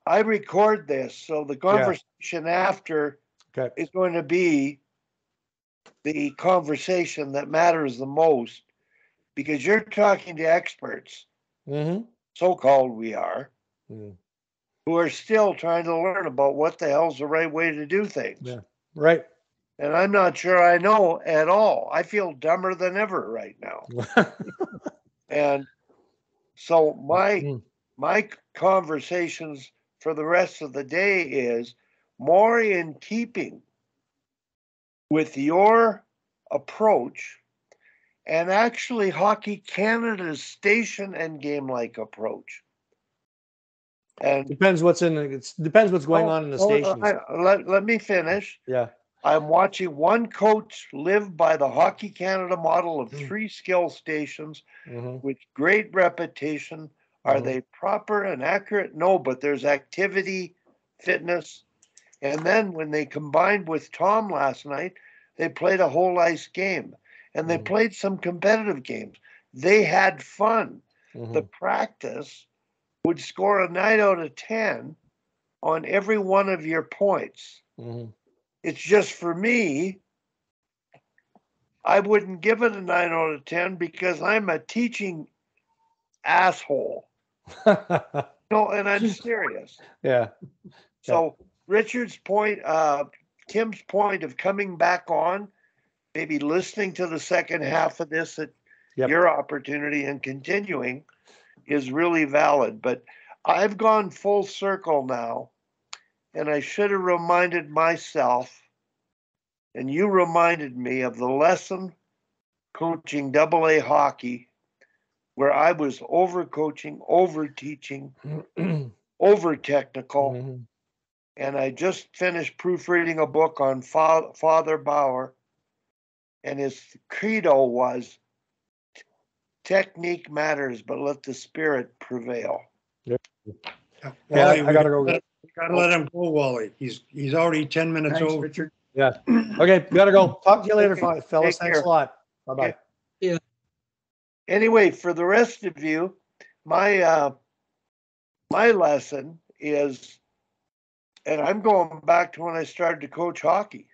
I record this, so the conversation after okay. is going to be the conversation that matters the most because you're talking to experts, Mm-hmm. so-called we are, Mm. who are still trying to learn about what the hell's the right way to do things. Yeah. Right. And I'm not sure I know at all. I feel dumber than ever right now. And so my Mm. my conversations for the rest of the day is more in keeping with your approach and actually Hockey Canada's station and game like approach. And depends what's in. It depends what's going Oh, on in the oh, stations. I- let, let me finish. yeah. I'm watching one coach live by the Hockey Canada model of Mm. three skill stations hmm with great reputation. Are Mhm. they proper and accurate? No, but there's activity, fitness. And then when they combined with Tom last night, they played a whole ice game and they Mhm. played some competitive games. They had fun. hmm The practice would score a nine out of 10 on every one of your points. hmm It's just for me, I wouldn't give it a nine out of 10 because I'm a teaching asshole. No, and I'm serious. yeah. So Richard's point, uh, Tim's point of coming back on, maybe listening to the second half of this at Yep. your opportunity and continuing is really valid. But I've gone full circle now, and I should have reminded myself, and you reminded me of the lesson coaching double A hockey, where I was over coaching, over teaching, over technical Mhm. and I just finished proofreading a book on Fa- Father Bauer, and his credo was technique matters, but let the spirit prevail. Yeah, Wally, I we gotta go. Gotta let him go, Wally. He's, he's already ten minutes Thanks, over. Richard. Yeah. Okay, gotta go. Talk to you later, Okay, fellas. take Thanks a lot. Bye bye. Yeah. Anyway, for the rest of you, my uh, my lesson is, and I'm going back to when I started to coach hockey.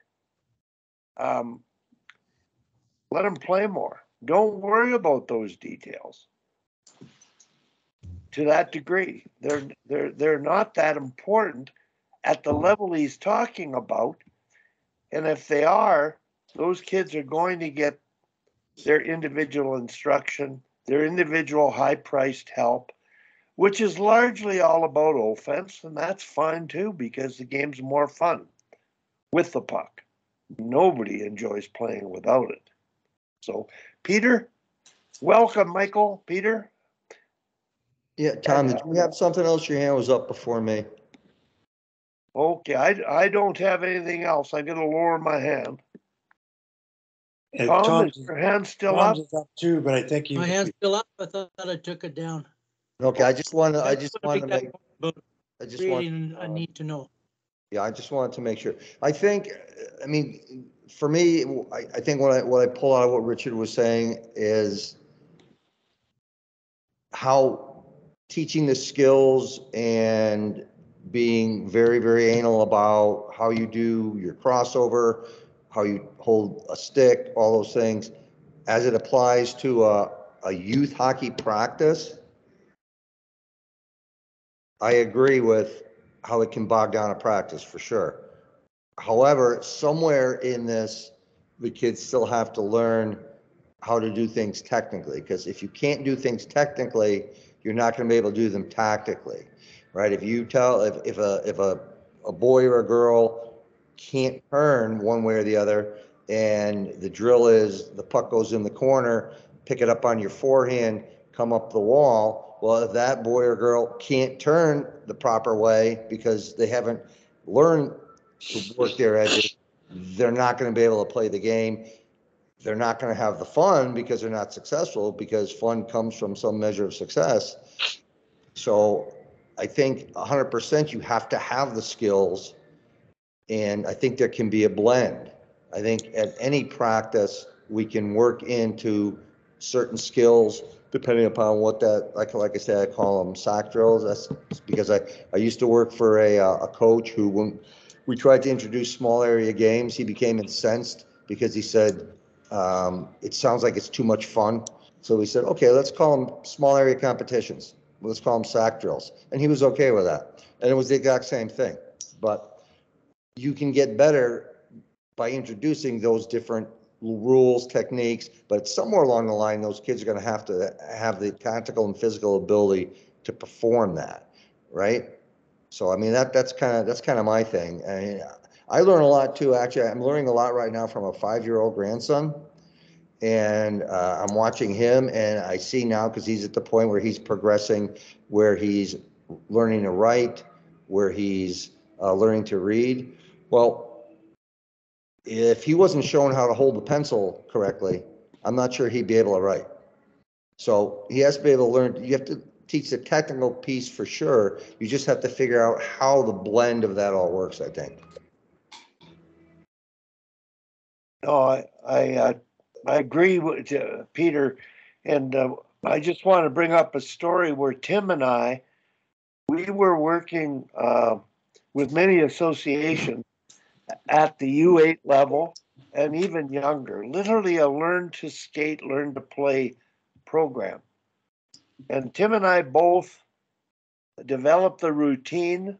Um, let them play more. Don't worry about those details. To that degree, they're they're they're not that important at the mm-hmm. level he's talking about. And if they are, those kids are going to get their individual instruction, their individual high priced help, which is largely all about offense. And that's fine too, because the game's more fun with the puck. Nobody enjoys playing without it. So, Peter, welcome, Michael. Peter. Yeah, Tom, did you have something else? Your hand was up before me. Okay, I, I don't have anything else. I gotta lower my hand. And Tom, Tom's, is your hand still up? Tom's is up too, but I think he. My hand's still up. I thought I took it down. Okay, I just wanna, I just wanna make, I just want, Creating a need to know. yeah, I just wanted to make sure. I think, I mean, for me, I, I think what I, what I pull out of what Richard was saying is how teaching the skills and being very, very anal about how you do your crossover, how you hold a stick, all those things, as it applies to a, a youth hockey practice. I agree with how it can bog down a practice for sure. However, somewhere in this, the kids still have to learn how to do things technically, because if you can't do things technically, you're not gonna be able to do them tactically, right? If you tell, if, if a, if a, a boy or a girl can't turn one way or the other, and the drill is the puck goes in the corner, pick it up on your forehand, come up the wall. Well, if that boy or girl can't turn the proper way because they haven't learned to work their edges, they're not going to be able to play the game. They're not going to have the fun because they're not successful because fun comes from some measure of success. So I think 100% you have to have the skills. And I think there can be a blend. I think at any practice, we can work into certain skills depending upon what that, like, like I said, I call them sock drills. That's because I, I used to work for a, uh, a coach who, when we tried to introduce small area games, he became incensed because he said, um, it sounds like it's too much fun. So we said, okay, let's call them small area competitions. Let's call them sack drills. And he was okay with that. And it was the exact same thing. But you can get better by introducing those different rules, techniques, but somewhere along the line, those kids are going to have to have the tactical and physical ability to perform that, right? So I mean that that's kind of that's kind of my thing. I mean, I learn a lot too. Actually, I'm learning a lot right now from a five-year-old grandson, and uh, I'm watching him, and I see now because he's at the point where he's progressing, where he's learning to write, where he's uh, learning to read. Well, if he wasn't shown how to hold the pencil correctly, I'm not sure he'd be able to write. So he has to be able to learn, you have to teach the technical piece for sure. You just have to figure out how the blend of that all works, I think. No, I, I, uh, I agree with uh, Peter. And uh, I just want to bring up a story where Tim and I, we were working uh, with many associations at the U8 level and even younger, literally a learn to skate, learn to play program. And Tim and I both developed the routine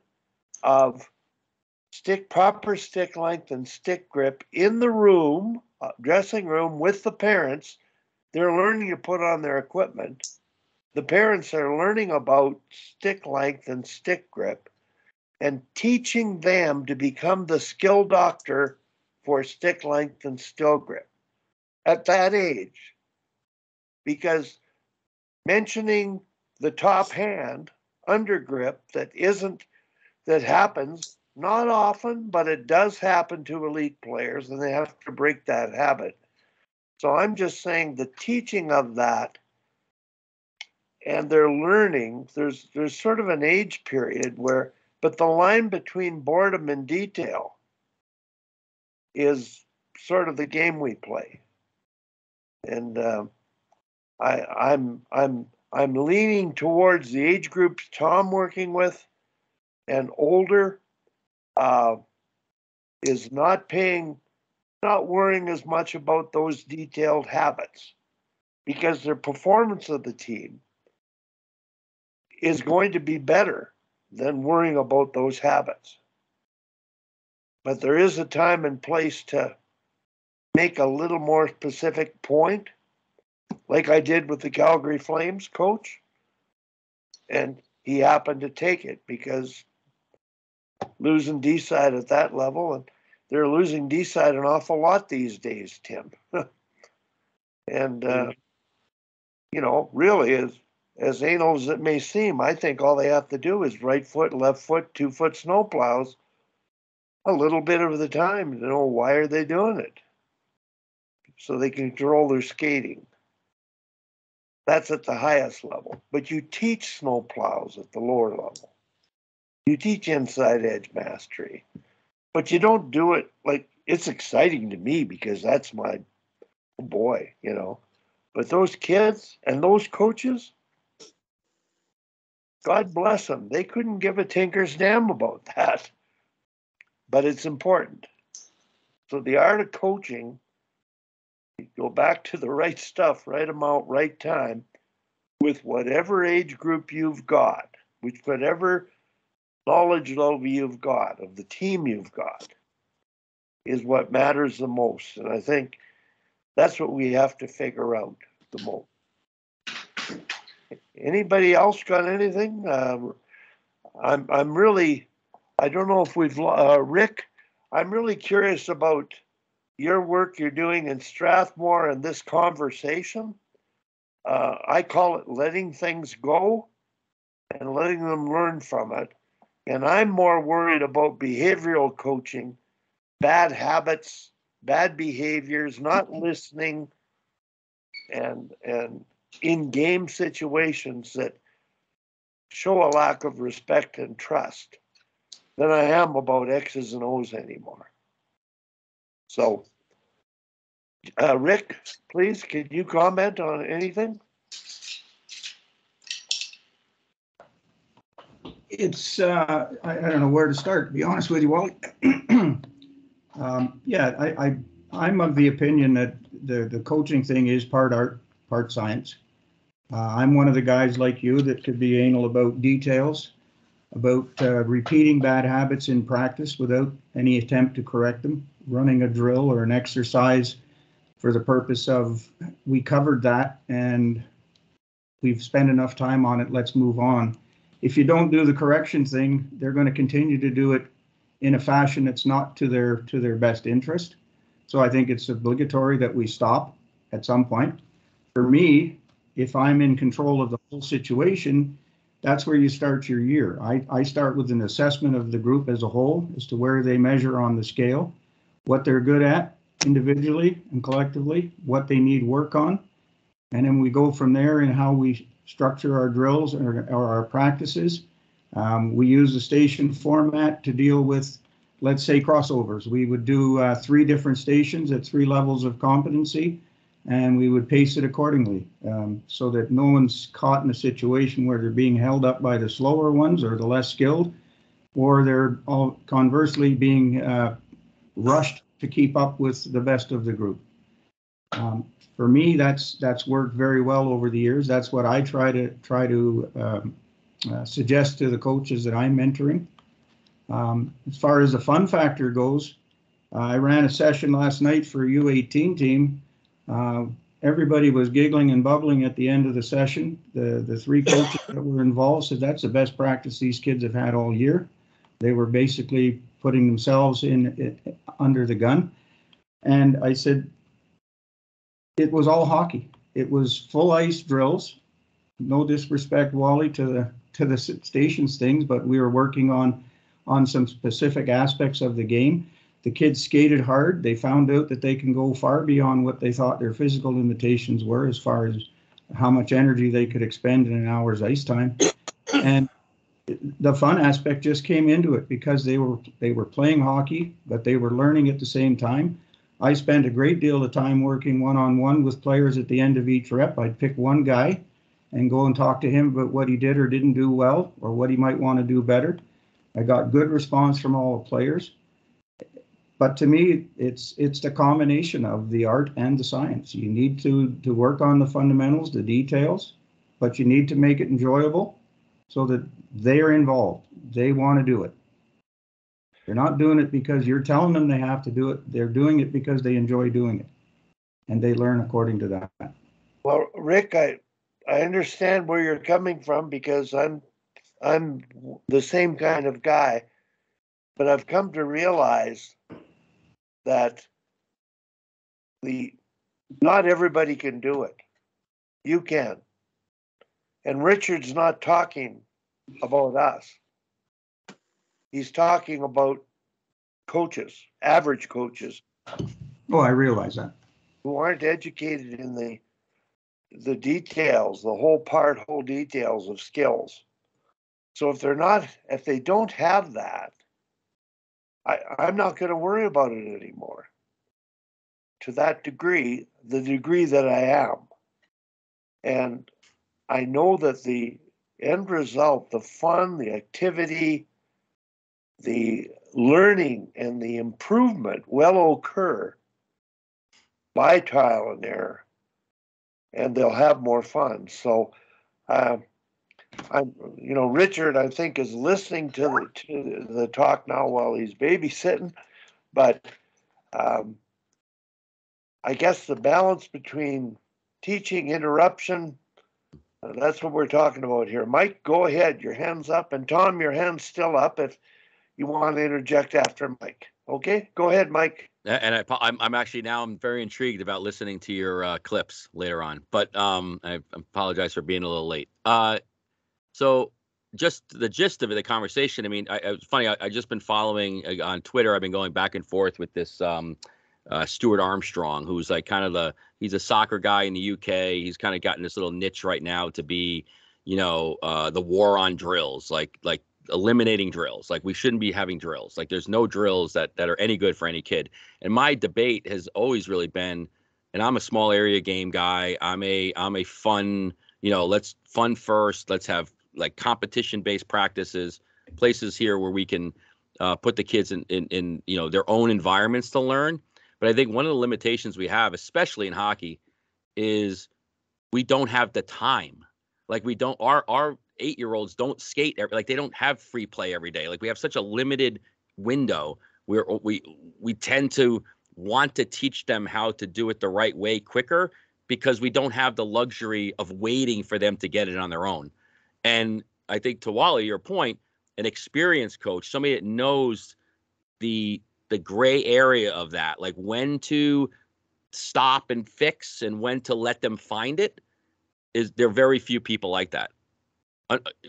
of stick proper stick length and stick grip in the room, uh, dressing room with the parents. They're learning to put on their equipment. The parents are learning about stick length and stick grip and teaching them to become the skill doctor for stick length and still grip at that age. Because mentioning the top hand undergrip that isn't, that happens not often, but it does happen to elite players and they have to break that habit. So I'm just saying the teaching of that and their learning, there's there's sort of an age period where but the line between boredom and detail is sort of the game we play. And uh, I, I'm I'm I'm leaning towards the age groups Tom working with, and older uh, is not paying, not worrying as much about those detailed habits, because their performance of the team is going to be better than worrying about those habits. but there is a time and place to make a little more specific point, like I did with the Calgary Flames coach. And he happened to take it because losing D side at that level, and they're losing D side an awful lot these days, Tim. and uh, you know, really, as as anal as it may seem, I think all they have to do is right foot, left foot, two foot snow plows a little bit of the time You know why are they doing it so they can control their skating that's at the highest level. But you teach snow plows at the lower level. You teach inside edge mastery. But you don't do it like it's exciting to me because that's my boy you know? But those kids and those coaches god bless them they couldn't give a tinker's damn about that. But it's important. So the art of coaching, go back to the right stuff, right amount, right time, with whatever age group you've got, with whatever knowledge level you've got of the team you've got, is what matters the most. And I think that's what we have to figure out the most. Anybody else got anything? Uh, I'm I'm really I don't know if we've, uh, Rick, I'm really curious about your work you're doing in Strathmore and this conversation. Uh, I call it letting things go and letting them learn from it. And I'm more worried about behavioral coaching, bad habits, bad behaviors, not listening, and and in game situations that show a lack of respect and trust than I am about X's and O's anymore. So, uh, Rick, please, can you comment on anything? It's, uh, I, I don't know where to start, to be honest with you, Wally. um, yeah, I, I, I'm of the opinion that the, the coaching thing is part art, part science. Uh, I'm one of the guys like you that could be anal about details about uh, repeating bad habits in practice without any attempt to correct them, running a drill or an exercise for the purpose of we covered that and we've spent enough time on it, let's move on. If you don't do the correction thing, they're going to continue to do it in a fashion that's not to their to their best interest. So I think it's obligatory that we stop at some point. For me, if I'm in control of the whole situation, that's where you start your year. I, I start with an assessment of the group as a whole as to where they measure on the scale, what they're good at individually and collectively, what they need work on. And then we go from there in how we structure our drills or, or our practices. Um, we use the station format to deal with, let's say, crossovers. We would do uh, three different stations at three levels of competency and we would pace it accordingly um, so that no one's caught in a situation where they're being held up by the slower ones or the less skilled, or they're all conversely being uh, rushed to keep up with the best of the group. Um, for me, that's that's worked very well over the years. That's what I try to try to um, uh, suggest to the coaches that I'm mentoring. Um, as far as the fun factor goes, uh, I ran a session last night for a U18 team uh, everybody was giggling and bubbling at the end of the session. The the three coaches that were involved said that's the best practice these kids have had all year. They were basically putting themselves in it, under the gun, and I said it was all hockey. It was full ice drills. No disrespect, Wally, to the to the stations things, but we were working on on some specific aspects of the game the kids skated hard. They found out that they can go far beyond what they thought their physical limitations were as far as how much energy they could expend in an hour's ice time. And the fun aspect just came into it because they were they were playing hockey, but they were learning at the same time. I spent a great deal of time working one on one with players at the end of each rep. I'd pick one guy and go and talk to him about what he did or didn't do well or what he might want to do better. I got good response from all the players but to me, it's it's the combination of the art and the science. You need to to work on the fundamentals, the details, but you need to make it enjoyable so that they are involved. They want to do it. They're not doing it because you're telling them they have to do it. They're doing it because they enjoy doing it. And they learn according to that. Well, Rick, I I understand where you're coming from because I'm I'm the same kind of guy, but I've come to realize that the not everybody can do it. You can. And Richard's not talking about us. He's talking about coaches, average coaches. Oh, I realize that. Who aren't educated in the the details, the whole part, whole details of skills. So if they're not, if they don't have that, I, I'm not going to worry about it anymore. To that degree, the degree that I am. And I know that the end result, the fun, the activity, the learning, and the improvement will occur by trial and error, and they'll have more fun. So, uh, I'm, you know, Richard, I think is listening to the, to the talk now while he's babysitting, but um, I guess the balance between teaching interruption, uh, that's what we're talking about here. Mike, go ahead. Your hand's up, and Tom, your hand's still up if you want to interject after Mike. Okay, go ahead, Mike. And I, I'm, I'm actually now I'm very intrigued about listening to your uh, clips later on, but um, I apologize for being a little late. Uh, so just the gist of it, the conversation. I mean, I, it's funny. I, I just been following uh, on Twitter. I've been going back and forth with this um, uh, Stuart Armstrong, who's like kind of the he's a soccer guy in the UK. He's kind of gotten this little niche right now to be, you know, uh, the war on drills, like like eliminating drills. Like we shouldn't be having drills. Like there's no drills that that are any good for any kid. And my debate has always really been, and I'm a small area game guy. I'm a I'm a fun, you know, let's fun first. Let's have like competition based practices, places here where we can uh, put the kids in, in in you know their own environments to learn. But I think one of the limitations we have, especially in hockey, is we don't have the time. Like we don't our our eight year olds don't skate every, like they don't have free play every day. Like we have such a limited window where we we tend to want to teach them how to do it the right way quicker because we don't have the luxury of waiting for them to get it on their own. And I think to Wally, your point, an experienced coach, somebody that knows the the gray area of that, like when to stop and fix and when to let them find it, is there are very few people like that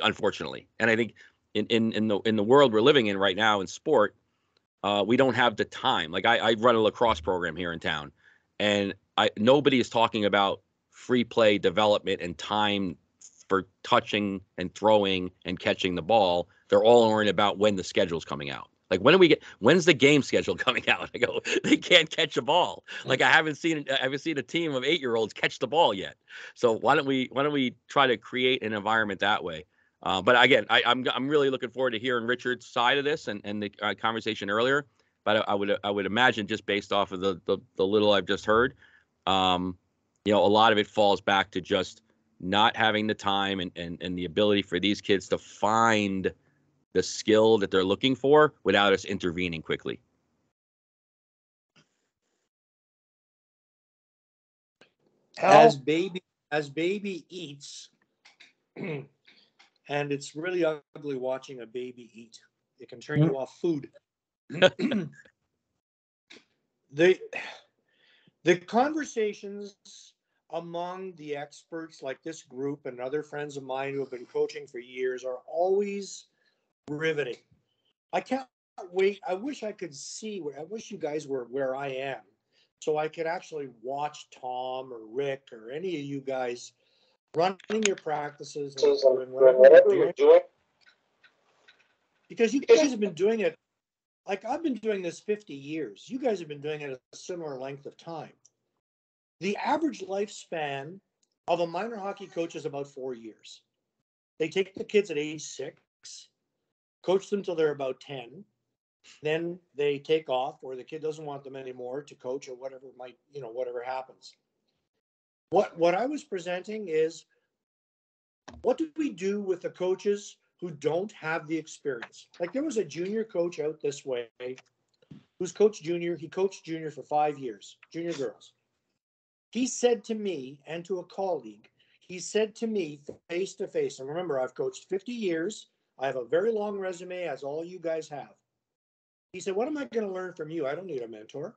unfortunately. And I think in, in, in the in the world we're living in right now in sport, uh, we don't have the time. Like I, I run a lacrosse program here in town, and I nobody is talking about free play development and time for touching and throwing and catching the ball. They're all worrying about when the schedule's coming out. Like when do we get? When's the game schedule coming out? I go, they can't catch a ball. Like I haven't seen I haven't seen a team of eight year olds catch the ball yet. So why don't we why don't we try to create an environment that way? Uh, but again, I, am I'm, I'm really looking forward to hearing Richard's side of this and and the uh, conversation earlier. But I, I, would I would imagine just based off of the the, the little I've just heard, um, you know, a lot of it falls back to just not having the time and and, and the ability for these kids to find the skill that they're looking for without us intervening quickly. As baby as baby eats, and it's really ugly watching a baby eat. It can turn you mm. off food. the the conversations among the experts like this group and other friends of mine who have been coaching for years are always riveting. I can't wait. I wish I could see where I wish you guys were where I am so I could actually watch Tom or Rick or any of you guys running your practices and doing whatever you're doing. Because you guys have been doing it like I've been doing this 50 years. You guys have been doing it a similar length of time. The average lifespan of a minor hockey coach is about four years. They take the kids at age six coach them till they're about 10 then they take off or the kid doesn't want them anymore to coach or whatever might you know whatever happens what what i was presenting is what do we do with the coaches who don't have the experience. Like there was a junior coach out this way who's coached junior. He coached junior for five years, junior girls. He said to me and to a colleague, he said to me face to face, and remember, I've coached 50 years. I have a very long resume, as all you guys have. He said, What am I going to learn from you? I don't need a mentor.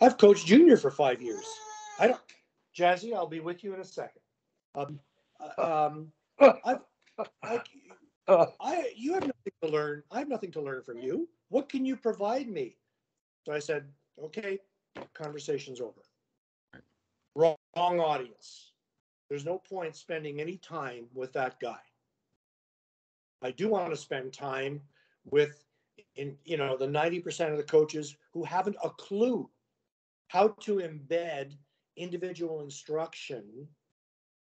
I've coached junior for five years. I don't, Jazzy, I'll be with you in a second. Um, uh, um, I've, I, I, you have nothing to learn. I have nothing to learn from you. What can you provide me? So I said, okay, conversation's over. Wrong, wrong audience. There's no point spending any time with that guy. I do want to spend time with in you know the 90% of the coaches who haven't a clue how to embed individual instruction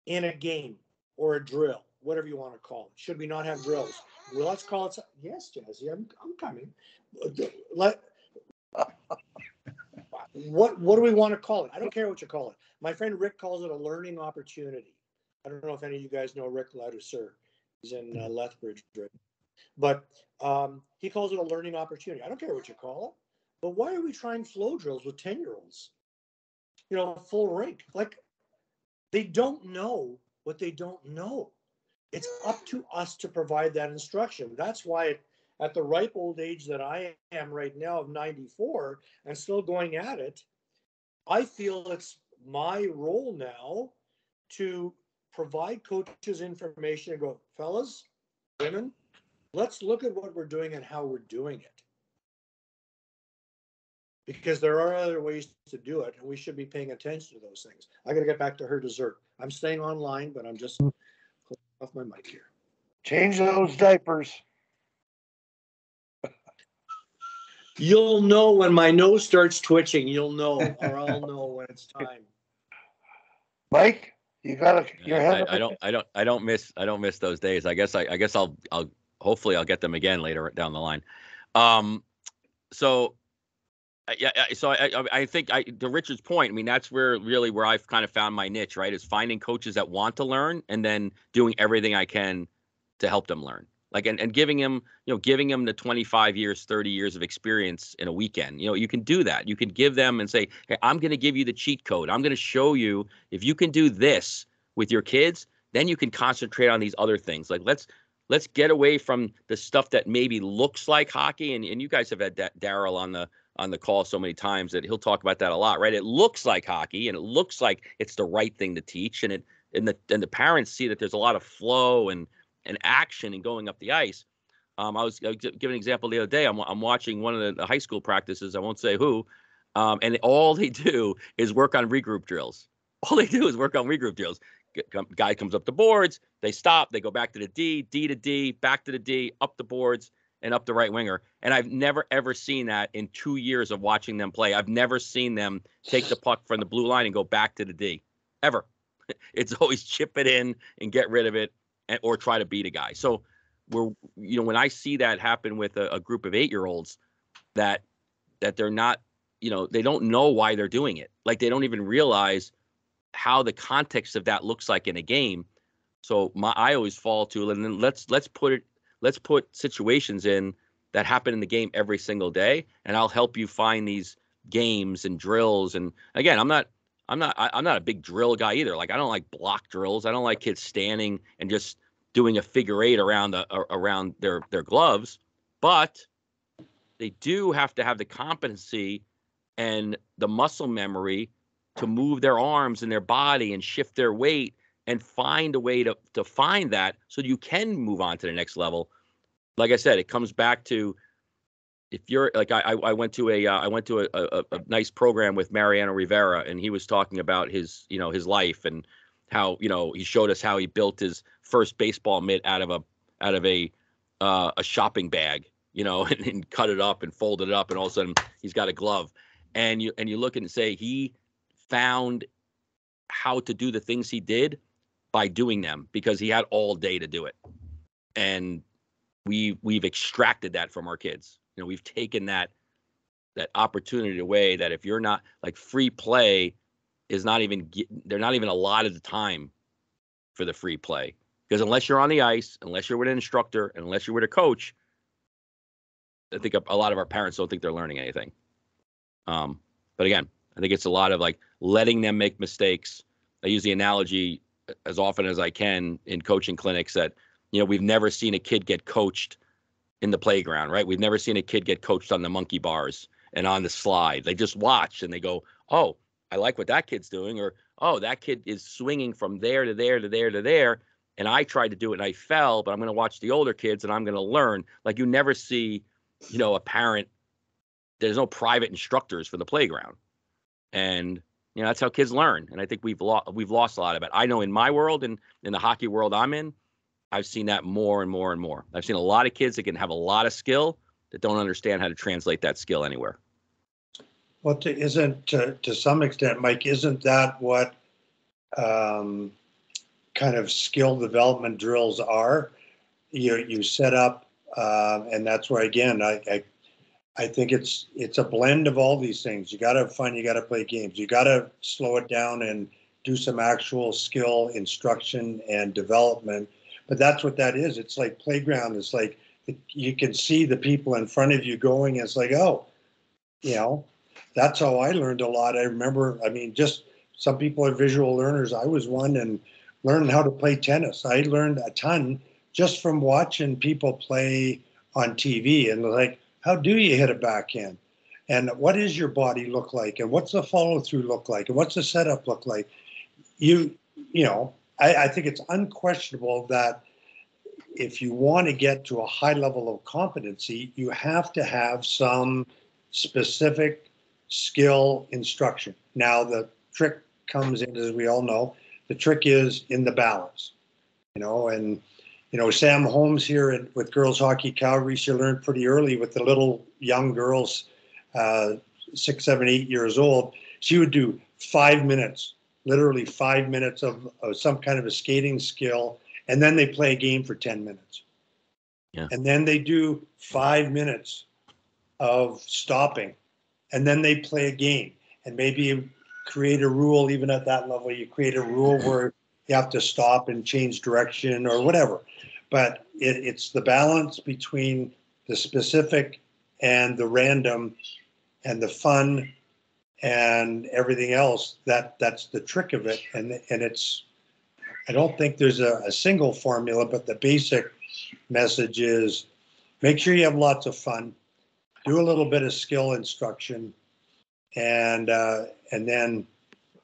in a game or a drill, whatever you want to call it. Should we not have drills? Well, let's call it. Yes, Jazzy, I'm, I'm coming. Let, what what do we want to call it? I don't care what you call it. My friend Rick calls it a learning opportunity. I don't know if any of you guys know Rick Ladouceur. He's in uh, Lethbridge, but um, he calls it a learning opportunity. I don't care what you call it. But why are we trying flow drills with ten year olds? You know, full rink. Like they don't know what they don't know. It's up to us to provide that instruction. That's why at the ripe old age that I am right now of 94 and still going at it, I feel it's my role now to provide coaches information and go, fellas, women, let's look at what we're doing and how we're doing it. Because there are other ways to do it, and we should be paying attention to those things. I got to get back to her dessert. I'm staying online, but I'm just off my mic here. Change those diapers. You'll know when my nose starts twitching. You'll know, or I'll know when it's time. Mike, you got to your head. I, I don't. I don't. I don't miss. I don't miss those days. I guess. I, I guess I'll. I'll. Hopefully, I'll get them again later down the line. Um. So. Yeah. So I. I think I. To Richard's point. I mean, that's where really where I've kind of found my niche. Right. Is finding coaches that want to learn and then doing everything I can to help them learn like and, and giving him you know giving him the 25 years 30 years of experience in a weekend you know you can do that. You can give them and say hey i'm going to give you the cheat code. I'm going to show you if you can do this with your kids then you can concentrate on these other things. Like let's let's get away from the stuff that maybe looks like hockey and, and you guys have had daryl on the on the call so many times that he'll talk about that a lot right? It looks like hockey and it looks like it's the right thing to teach and it and the and the parents see that there's a lot of flow and and action and going up the ice. Um, I was uh, giving an example the other day. I'm, I'm watching one of the, high school practices. I won't say who, um, and all they do is work on regroup drills. All they do is work on regroup drills. Guy comes up the boards, they stop, they go back to the D, D to D, back to the D, up the boards, and up the right winger. And I've never ever seen that in two years of watching them play. I've never seen them take the puck from the blue line and go back to the D, ever. It's always chip it in and get rid of it or try to beat a guy. So we're you know when I see that happen with a, a group of eight year olds that that they're not you know they don't know why they're doing it like they don't even realize how the context of that looks like in a game so my i always fall to and then let's let's put it let's put situations in that happen in the game every single day and i'll help you find these games and drills and again i'm not I'm not I, am not a big drill guy either. Like I don't like block drills. I don't like kids standing and just doing a figure eight around the around their their gloves. But they do have to have the competency and the muscle memory to move their arms and their body and shift their weight and find a way to to find that so you can move on to the next level. Like I said, it comes back to if you're like I, I went to a uh, I went to a, a, a, nice program with Mariano Rivera and he was talking about his you know his life and how you know he showed us how he built his first baseball mitt out of a out of a uh, a shopping bag you know and, and cut it up and folded it up and all of a sudden he's got a glove and you and you look and say he found how to do the things he did by doing them because he had all day to do it and we we've extracted that from our kids you know, we've taken that that opportunity away. That if you're not like free play is not even they're not even allotted the time for the free play. Because unless you're on the ice, unless you're with an instructor, unless you're with a coach, I think a, a lot of our parents don't think they're learning anything. Um, but again, I think it's a lot of like letting them make mistakes. I use the analogy as often as I can in coaching clinics that, you know, we've never seen a kid get coached in the playground, right? We've never seen a kid get coached on the monkey bars and on the slide. They just watch and they go, oh, I like what that kid's doing, or oh, that kid is swinging from there to there to there to there. And I tried to do it and I fell, but I'm going to watch the older kids and I'm going to learn. Like you never see, you know, a parent. There's no private instructors for the playground, and you know that's how kids learn. And I think we've lost we've lost a lot of it. I know in my world and in the hockey world I'm in, I've seen that more and more and more. I've seen a lot of kids that can have a lot of skill that don't understand how to translate that skill anywhere. Well, to, isn't to, to some extent, Mike, isn't that what um, kind of skill development drills are? You you set up, uh, and that's where again, I, I I think it's it's a blend of all these things. You got to fun. You got to play games. You got to slow it down and do some actual skill instruction and development. But that's what that is. It's like playground. It's like you can see the people in front of you going. It's like, oh, you know, that's how I learned a lot. I remember, I mean, just some people are visual learners. I was one and learning how to play tennis. I learned a ton just from watching people play on TV and like, how do you hit a backhand? And what does your body look like? And what's the follow through look like? And what's the setup look like? You, you know, I, I think it's unquestionable that if you want to get to a high level of competency, you have to have some specific skill instruction. Now, the trick comes in, as we all know, the trick is in the balance, you know, and, you know, Sam Holmes here at, with Girls Hockey Calgary, she learned pretty early with the little young girls, uh, six, seven, eight years old. She would do five minutes, literally five minutes of, of some kind of a skating skill, and then they play a game for 10 minutes. Yeah. And then they do five minutes of stopping and then they play a game. And maybe create a rule even at that level. You create a rule where you have to stop and change direction or whatever. But it, it's the balance between the specific and the random and the fun and everything else that that's the trick of it. And and it's i don't think there's a, a single formula but the basic message is make sure you have lots of fun do a little bit of skill instruction, and uh, and then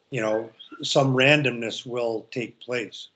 you know some randomness will take place.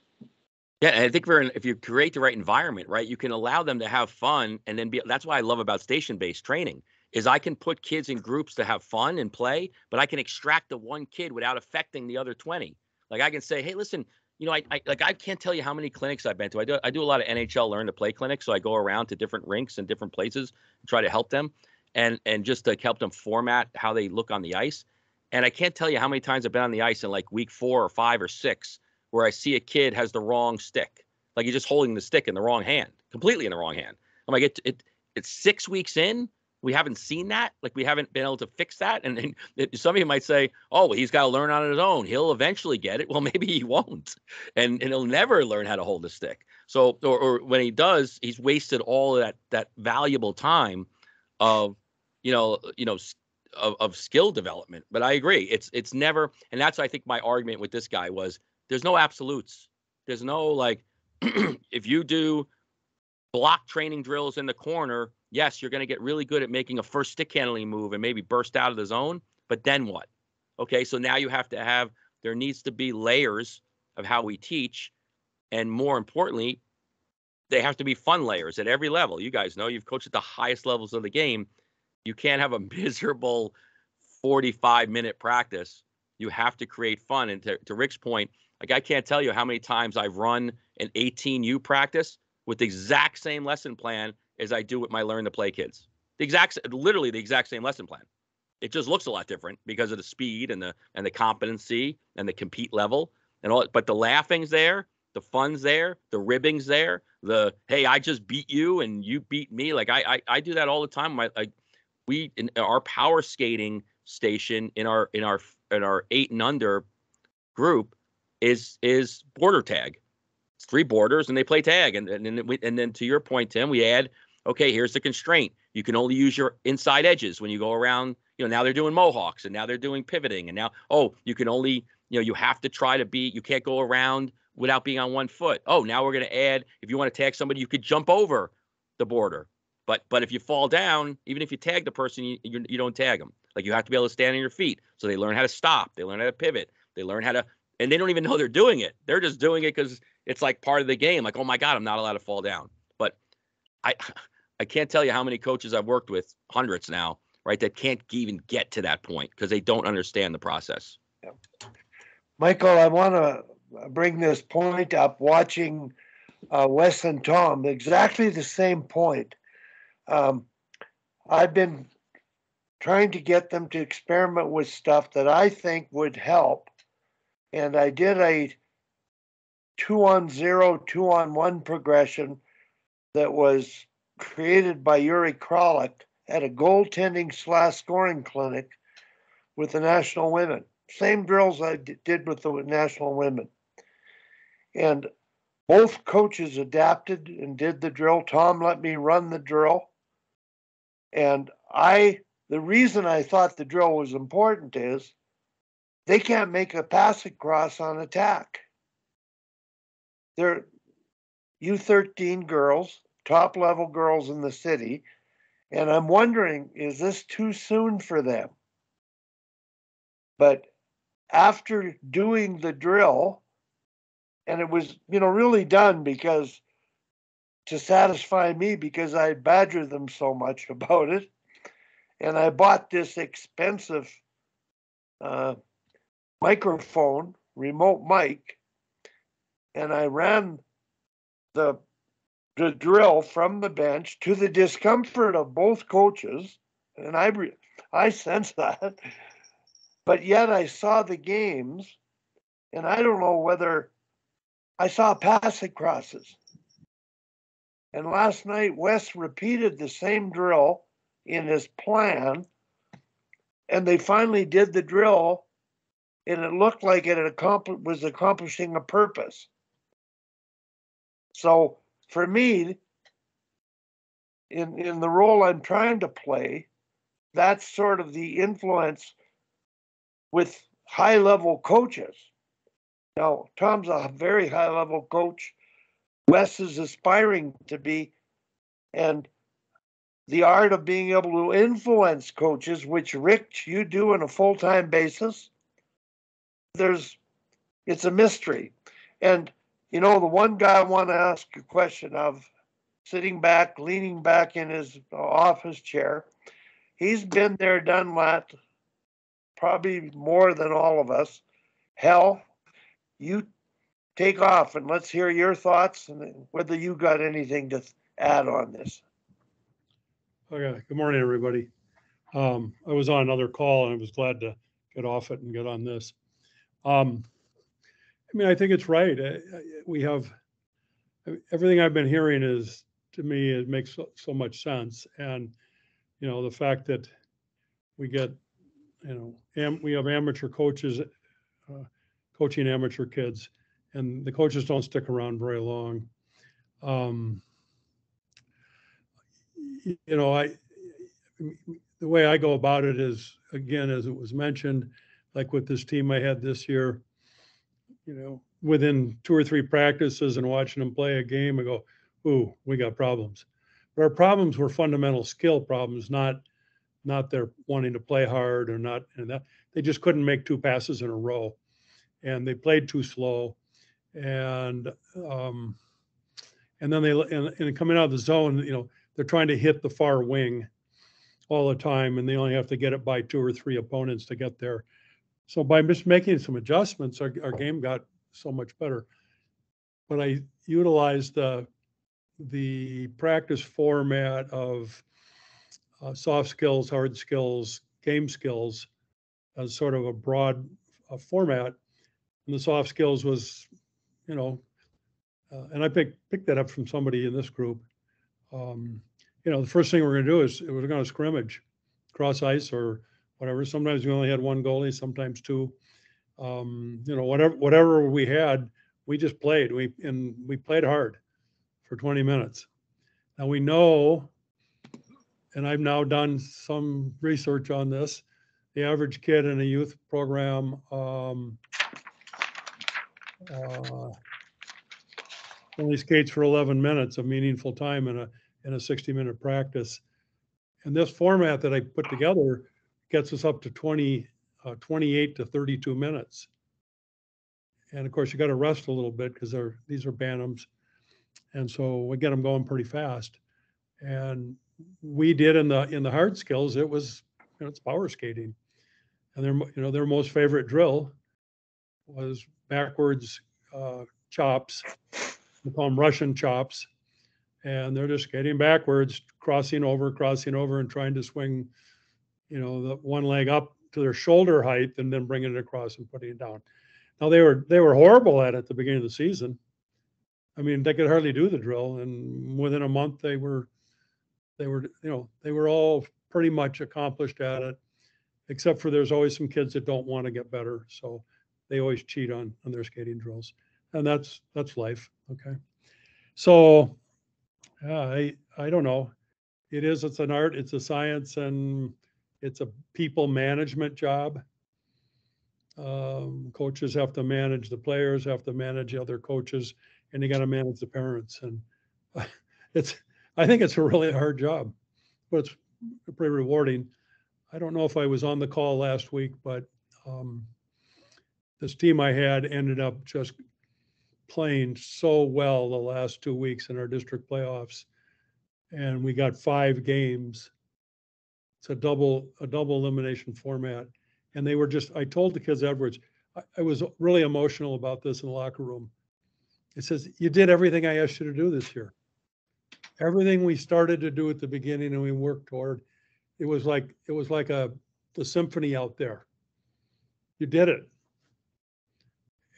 Yeah, and I think in, if you create the right environment, right, you can allow them to have fun, and then be. That's why I love about station-based training is I can put kids in groups to have fun and play, but I can extract the one kid without affecting the other twenty. Like I can say, hey, listen, you know, I, I like I can't tell you how many clinics I've been to. I do I do a lot of NHL learn to play clinics, so I go around to different rinks and different places and try to help them and and just to help them format how they look on the ice. And I can't tell you how many times I've been on the ice in like week four or five or six where I see a kid has the wrong stick, like he's just holding the stick in the wrong hand, completely in the wrong hand. I'm like, it, it it's six weeks in, we haven't seen that, like we haven't been able to fix that. And, it, some of you might say, oh, well, he's got to learn on his own. He'll eventually get it. Well, maybe he won't, and and he'll never learn how to hold a stick. So, or, or when he does, he's wasted all that that valuable time of you know, you know, of, of skill development. But I agree, it's it's never, and that's I think my argument with this guy was there's no absolutes. There's no like, if you do block training drills in the corner, yes, you're going to get really good at making a first stick handling move and maybe burst out of the zone. But then what? Okay, so now you have to have there needs to be layers of how we teach, and more importantly, they have to be fun layers at every level. You guys know you've coached at the highest levels of the game. You can't have a miserable 45 minute practice. You have to create fun. And to, to Rick's point, like I can't tell you how many times I've run an 18U practice with the exact same lesson plan as I do with my learn to play kids. The exact, literally the exact same lesson plan. It just looks a lot different because of the speed and the and the competency and the compete level and all. But the laughing's there, the fun's there, the ribbing's there, the hey, I just beat you and you beat me. Like I I, I do that all the time. My like we in uh, our power skating station in our in our in our eight and under group is is border tag. It's three borders and they play tag. And, and then we, and then to your point, Tim, we add, okay, here's the constraint. You can only use your inside edges when you go around. You know, now they're doing mohawks and now they're doing pivoting. And now, oh, you can only, you know, you have to try to be, you can't go around without being on one foot. Oh, now we're going to add, if you want to tag somebody, you could jump over the border. But but if you fall down, even if you tag the person, you, you, you don't tag them. Like you have to be able to stand on your feet. So they learn how to stop. They learn how to pivot. They learn how to, and they don't even know they're doing it. They're just doing it because it's like part of the game. Like, oh my God, I'm not allowed to fall down. But I I can't tell you how many coaches I've worked with, hundreds now, right, that can't even get to that point because they don't understand the process. Yeah. Michael, I want to bring this point up. Watching uh, Wes and Tom, exactly the same point. Um, I've been trying to get them to experiment with stuff that I think would help. And I did a two on zero, two on one progression that was created by Yuri Kralik at a goaltending slash scoring clinic with the national women. Same drills I did with the national women. And both coaches adapted and did the drill. Tom let me run the drill. And I, the reason I thought the drill was important is they can't make a pass across on attack. They're U13 girls, top level girls in the city. And I'm wondering, is this too soon for them? But after doing the drill, and it was, you know, really done because to satisfy me because I badgered them so much about it. And I bought this expensive uh, microphone, remote mic, and I ran the the drill from the bench to the discomfort of both coaches, and I I sense that. But yet I saw the games, and I don't know whether I saw passing crosses. And last night, Wes repeated the same drill in his plan, and they finally did the drill, and it looked like it accompli- was accomplishing a purpose. So for me, in in the role I'm trying to play, that's sort of the influence with high level coaches. Now, Tom's a very high level coach Wes is aspiring to be, and the art of being able to influence coaches, which Rick, you do on a full time basis. There's, it's a mystery. And, you know, the one guy I want to ask a question of, sitting back, leaning back in his office chair, he's been there, done that, probably more than all of us. Hell, you take off and let's hear your thoughts and whether you got anything to add on this. Okay, good morning, everybody. Um, I was on another call and I was glad to get off it and get on this. Um, I mean, I think it's right. We have everything I've been hearing is to me it makes so, much sense, and you know the fact that we get you know am, we have amateur coaches uh, coaching amateur kids and the coaches don't stick around very long. Um, you know, I the way I go about it is again, as it was mentioned, like with this team I had this year, you know, within two or three practices and watching them play a game, I go, "Ooh, we got problems." But our problems were fundamental skill problems, not not their wanting to play hard or not, and that they just couldn't make two passes in a row, and they played too slow and um, and then they and, and coming out of the zone, you know, they're trying to hit the far wing all the time, and they only have to get it by two or three opponents to get there. So by just making some adjustments, our, our game got so much better. But I utilized the the practice format of uh, soft skills, hard skills, game skills as sort of a broad uh, format. And the soft skills was you know, uh, and I picked picked that up from somebody in this group. Um, you know, the first thing we're going to do is we're going to scrimmage, cross ice or whatever. Sometimes we only had one goalie, sometimes two. Um, you know, whatever whatever we had, we just played. We and we played hard for 20 minutes. Now we know, and I've now done some research on this. The average kid in a youth program um, uh, only skates for 11 minutes of meaningful time in a in a 60 minute practice. And this format that I put together gets us up to 20, uh, 28 to 32 minutes. And of course, you got to rest a little bit because they're these are bantams, and so we get them going pretty fast. And we did in the in the hard skills, it was you know, it's power skating, and their you know their most favorite drill was backwards uh, chops. We call them Russian chops, and they're just skating backwards, crossing over, crossing over, and trying to swing, you know, the one leg up to their shoulder height, and then bringing it across and putting it down. Now they were they were horrible at it at the beginning of the season. I mean, they could hardly do the drill, and within a month they were they were you know they were all pretty much accomplished at it, except for there's always some kids that don't want to get better, so they always cheat on on their skating drills, and that's that's life. Okay, so yeah, I I don't know. It is. It's an art. It's a science, and it's a people management job um, coaches have to manage the players, have to manage other coaches, and they got to manage the parents. And it's, I think it's a really hard job, but it's pretty rewarding. I don't know if I was on the call last week, but um, this team I had ended up just playing so well the last two weeks in our district playoffs, and we got five games. It's a double a double elimination format and they were just, I told the kids afterwards, I, I was really emotional about this in the locker room. It says, you did everything I asked you to do this year. Everything we started to do at the beginning and we worked toward, it was like, it was like a, the symphony out there. You did it.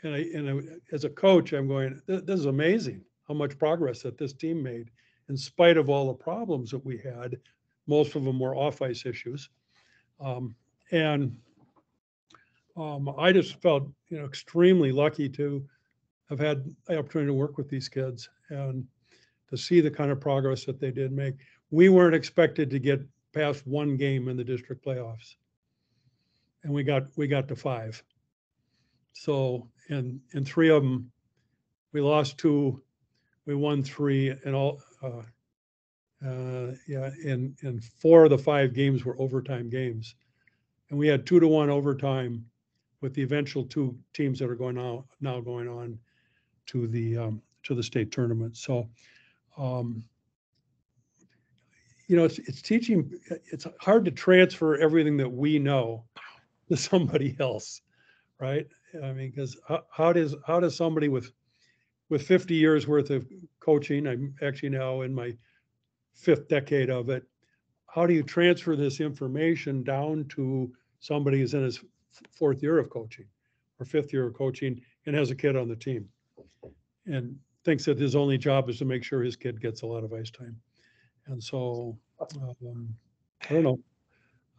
And I, and I, as a coach, I'm going, this is amazing how much progress that this team made in spite of all the problems that we had. Most of them were off ice issues. Um, and um, I just felt, you know, extremely lucky to have had the opportunity to work with these kids and to see the kind of progress that they did make. We weren't expected to get past one game in the district playoffs, and we got we got to five. So, in in three of them, we lost two, we won three, and all. Uh, uh, yeah, and and four of the five games were overtime games, and we had two to one overtime with the eventual two teams that are going now now going on to the um, to the state tournament. So, um, you know, it's it's teaching. It's hard to transfer everything that we know to somebody else, right? I mean, because how, how does how does somebody with with 50 years worth of coaching, I'm actually now in my fifth decade of it. How do you transfer this information down to somebody who's in his fourth year of coaching or fifth year of coaching and has a kid on the team and thinks that his only job is to make sure his kid gets a lot of ice time. And so, um, I don't know.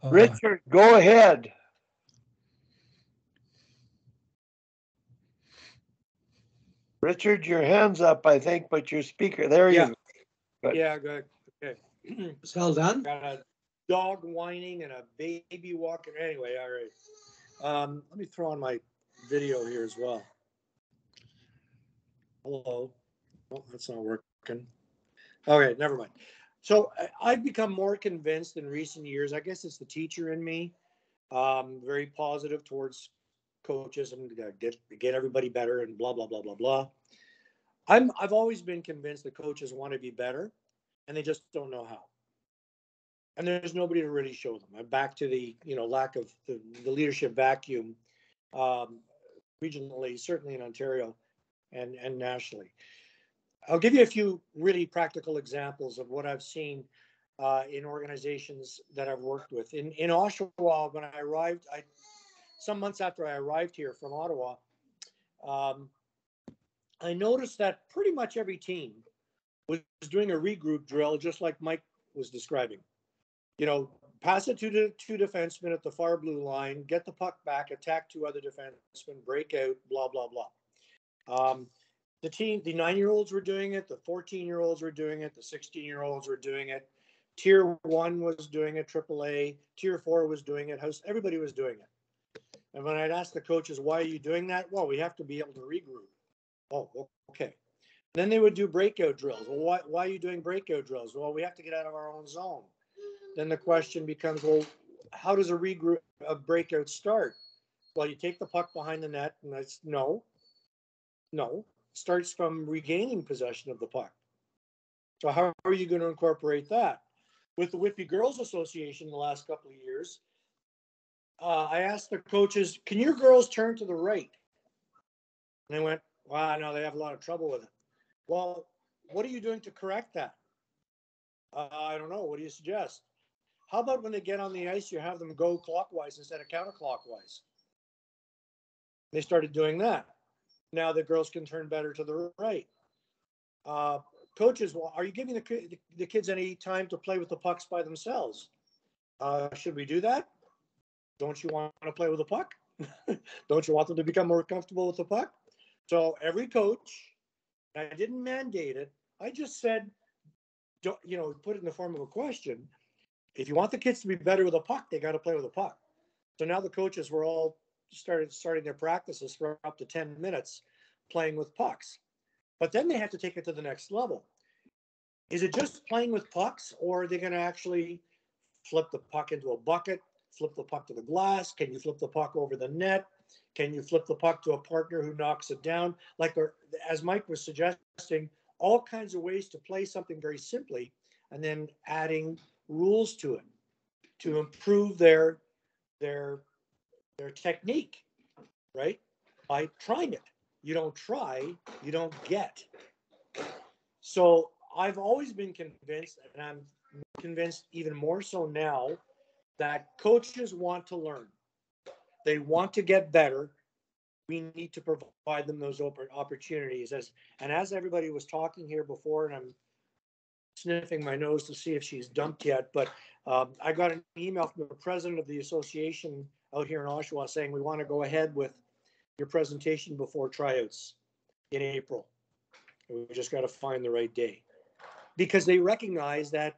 Uh, Richard, go ahead. Richard, your hand's up, I think, but your speaker, there Yeah. you go. Yeah, good. Okay. It's all done? Got a dog whining and a baby walking. Anyway, all right. Um, let me throw on my video here as well. Hello. Oh, that's not working. Okay, never mind. So I- I've become more convinced in recent years. I guess it's the teacher in me. Um, very positive towards coaches and get get everybody better and blah blah blah blah blah. I'm I've always been convinced that coaches want to be better, and they just don't know how and there's nobody to really show them. I'm back to the you know lack of the, the leadership vacuum um, regionally, certainly in Ontario and and nationally. I'll give you a few really practical examples of what I've seen uh, in organizations that I've worked with. In in Oshawa, when I arrived, I some months after I arrived here from Ottawa, um, I noticed that pretty much every team was doing a regroup drill, just like Mike was describing you know, pass it to the two defensemen at the far blue line, get the puck back, attack two other defensemen, break out, blah, blah, blah. Um, the team, the nine year olds were doing it, the 14 year olds were doing it, the 16 year olds were doing it. Tier one was doing it, AAA. Tier four was doing it. House, everybody was doing it. And when I'd ask the coaches, why are you doing that? Well, we have to be able to regroup. Oh, okay. Then they would do breakout drills. Well, why, why are you doing breakout drills? Well, we have to get out of our own zone. Then the question becomes, well, how does a regroup, a breakout start? Well, you take the puck behind the net, and that's no, no, starts from regaining possession of the puck. So how are you going to incorporate that? With the Whitby Girls Association the last couple of years, uh, I asked the coaches, "Can your girls turn to the right?" And they went, "Wow, no, they have a lot of trouble with it." Well, what are you doing to correct that? Uh, I don't know. What do you suggest? How about when they get on the ice, you have them go clockwise instead of counterclockwise? They started doing that. Now the girls can turn better to the right. Uh, coaches, well, are you giving the, the kids any time to play with the pucks by themselves? Uh, should we do that? Don't you want to play with the puck? Don't you want them to become more comfortable with the puck? So every coach, I didn't mandate it. I just said, don't, you know, put it in the form of a question. If you want the kids to be better with a puck, they got to play with a puck. So now the coaches were all started starting their practices for up to 10 minutes playing with pucks. But then they have to take it to the next level. Is it just playing with pucks, or are they going to actually flip the puck into a bucket, flip the puck to the glass? Can you flip the puck over the net? Can you flip the puck to a partner who knocks it down? Like, as Mike was suggesting, all kinds of ways to play something very simply and then adding rules to it to improve their their their technique, right? By trying it. You don't try, you don't get. So I've always been convinced, and I'm convinced even more so now, that coaches want to learn. They want to get better. We need to provide them those opportunities. As and as everybody was talking here before, and I'm sniffing my nose to see if she's dumped yet, but um, I got an email from the president of the association out here in Oshawa saying we want to go ahead with your presentation before tryouts in April. We just got to find the right day because they recognize that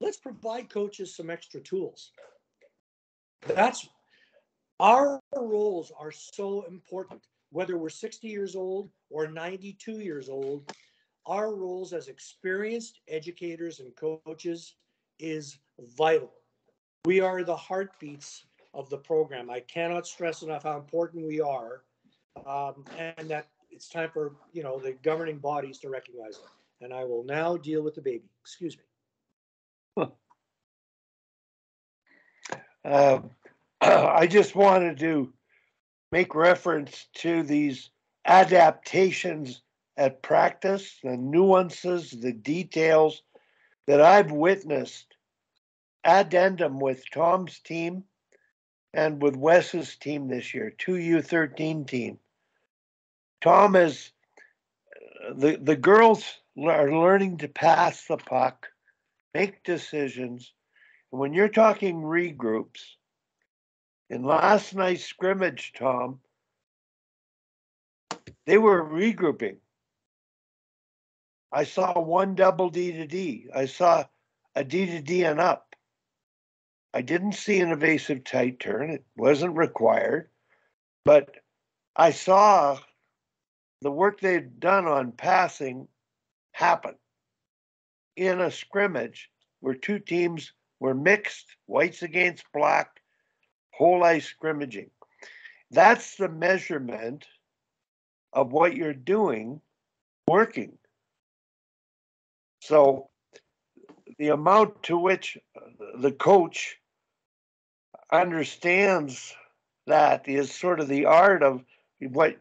let's provide coaches some extra tools. That's our roles are so important, whether we're 60 years old or 92 years old. Our roles as experienced educators and coaches is vital. We are the heartbeats of the program. I cannot stress enough how important we are, um, and that it's time for you know the governing bodies to recognize it. And I will now deal with the baby. Excuse me. Uh, I just wanted to make reference to these adaptations at practice, the nuances, the details that I've witnessed addendum with Tom's team and with Wes's team this year, two U13 team. Tom is the the girls are learning to pass the puck, make decisions. And when you're talking regroups, in last night's scrimmage, Tom, they were regrouping. I saw one double D to D. I saw a D to D and up. I didn't see an evasive tight turn. It wasn't required. But I saw the work they'd done on passing happen in a scrimmage where two teams were mixed, whites against black, whole ice scrimmaging. That's the measurement of what you're doing working. So the amount to which uh, the coach understands that is sort of the art of what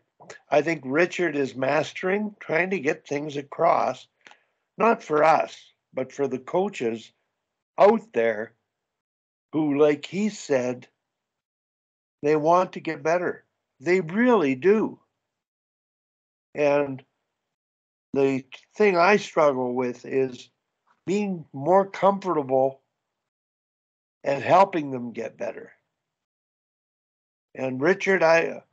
I think Richard is mastering, trying to get things across, not for us, but for the coaches out there who, like he said, they want to get better. They really do. And the thing I struggle with is being more comfortable and helping them get better. And Richard, I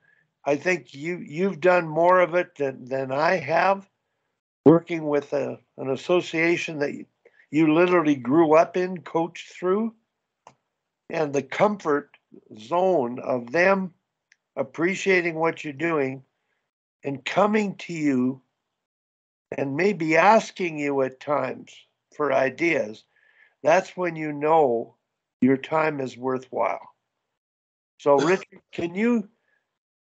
I think you you've done more of it than than I have, working with a, an association that you, you literally grew up in, coached through, and the comfort zone of them appreciating what you're doing and coming to you and maybe asking you at times for ideas, that's when you know your time is worthwhile. So, Richard, can you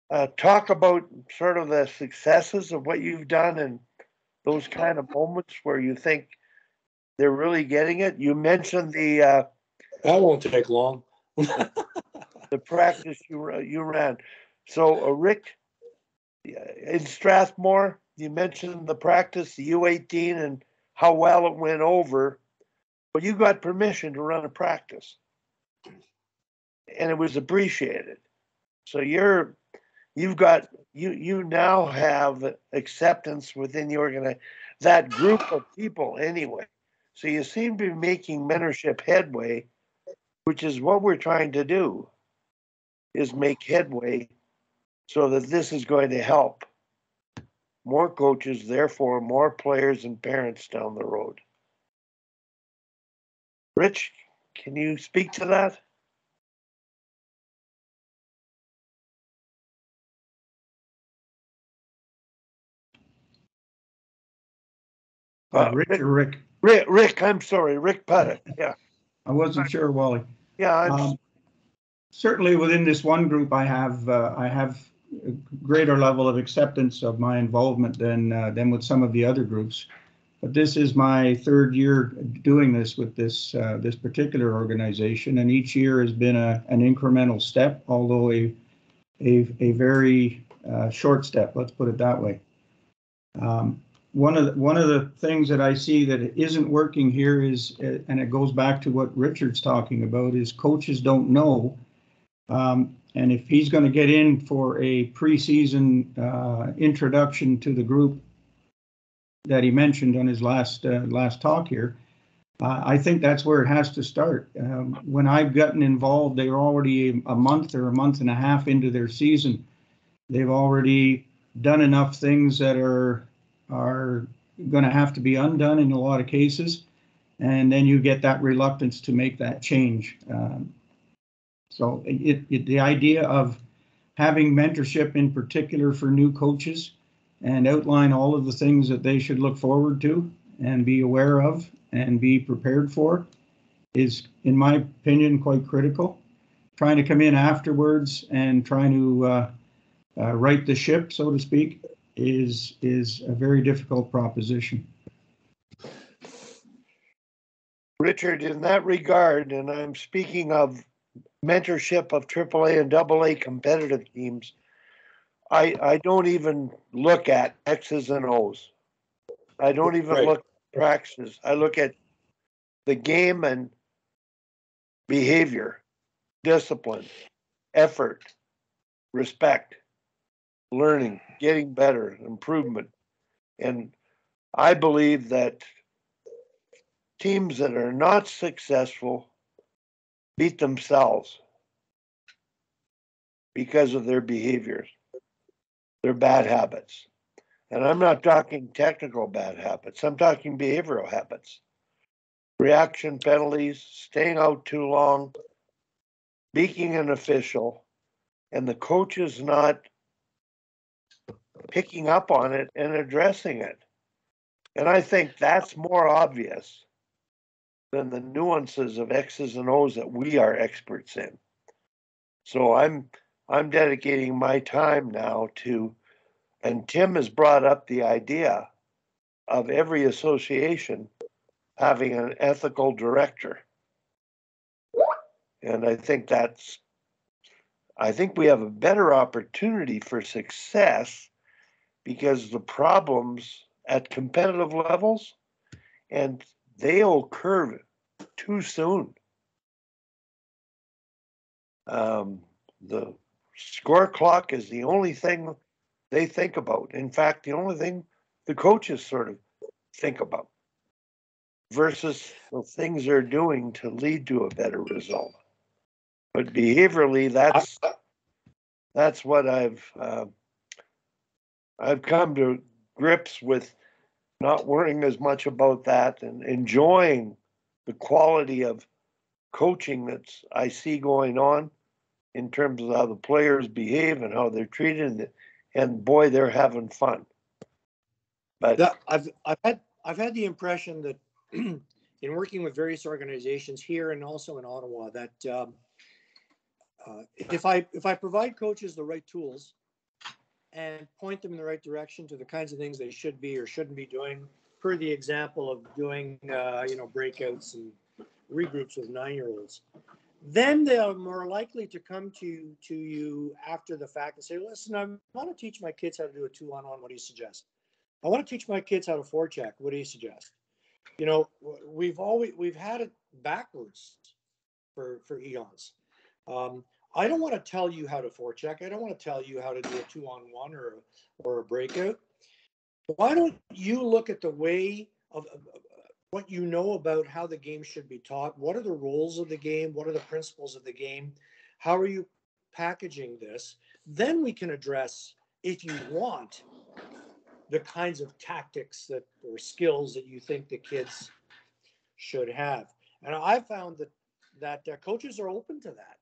uh, talk about sort of the successes of what you've done and those kind of moments where you think they're really getting it? You mentioned the uh, That won't take long. the practice you you ran. So, uh, Rick, in Strathmore, you mentioned the practice, the U18, and how well it went over. But you got permission to run a practice, and it was appreciated. So you're you've got you you now have acceptance within the organization that group of people anyway. So you seem to be making mentorship headway, which is what we're trying to do, is make headway so that this is going to help more coaches, therefore more players and parents down the road. Rich, can you speak to that? Uh, Rick Rick? Rick, Rick, I'm sorry, Rick Puttock. Yeah, I wasn't sure, Wally. yeah. Um, Certainly within this one group, I have, uh, I have a greater level of acceptance of my involvement than, uh, than with some of the other groups. But this is my third year doing this with this, uh, this particular organization, and each year has been a, an incremental step, although a, a, a very, uh, short step, let's put it that way. Um, one of, the- one of the things that I see that isn't working here is, uh, and it goes back to what Richard's talking about, is coaches don't know um, and if he's going to get in for a preseason uh, introduction to the group that he mentioned on his last uh, last talk here, uh, I think that's where it has to start. Um, when I've gotten involved, they're already a month or a month and a half into their season. They've already done enough things that are are going to have to be undone in a lot of cases, and then you get that reluctance to make that change. Um, so it, it, the idea of having mentorship in particular for new coaches and outline all of the things that they should look forward to and be aware of and be prepared for is, in my opinion, quite critical. Trying to come in afterwards and trying to uh, uh, right the ship, so to speak, is is a very difficult proposition. Richard, in that regard, and I'm speaking of mentorship of AAA and AA competitive teams, I I don't even look at X's and O's. I don't even Right. look at practices. I look at the game and behavior, discipline, effort, respect, learning, getting better, improvement. And I believe that teams that are not successful beat themselves because of their behaviors, their bad habits. And I'm not talking technical bad habits, I'm talking behavioral habits. Reaction penalties, staying out too long, beaking an official, and the coach is not picking up on it and addressing it. And I think that's more obvious than the nuances of X's and O's that we are experts in. So I'm I'm dedicating my time now to and Tim has brought up the idea of every association having an ethical director. And I think that's I think we have a better opportunity for success because the problems at competitive levels and they'll curve too soon. Um, the score clock is the only thing they think about. In fact, the only thing the coaches sort of think about versus the things they're doing to lead to a better result. But behaviorally, that's that's what I've uh, I've come to grips with not worrying as much about that and enjoying the quality of coaching that I see going on in terms of how the players behave and how they're treated and boy they're having fun. But I've I've had I've had the impression that in working with various organizations here and also in Ottawa that um, uh, if I if I provide coaches the right tools and point them in the right direction to the kinds of things they should be or shouldn't be doing, per the example of doing uh, you know breakouts and regroups with nine year olds, then they're more likely to come to to you after the fact and say, "Listen, I want to teach my kids how to do a two on one. What do you suggest? I want to teach my kids how to forecheck. What do you suggest?" You know, we've always we've had it backwards for for eons. Um, I don't want to tell you how to forecheck. I don't want to tell you how to do a two on one or or a breakout. Why don't you look at the way of what you know about how the game should be taught? What are the rules of the game? What are the principles of the game? How are you packaging this? Then we can address, if you want, the kinds of tactics that or skills that you think the kids should have. And I found that that uh, coaches are open to that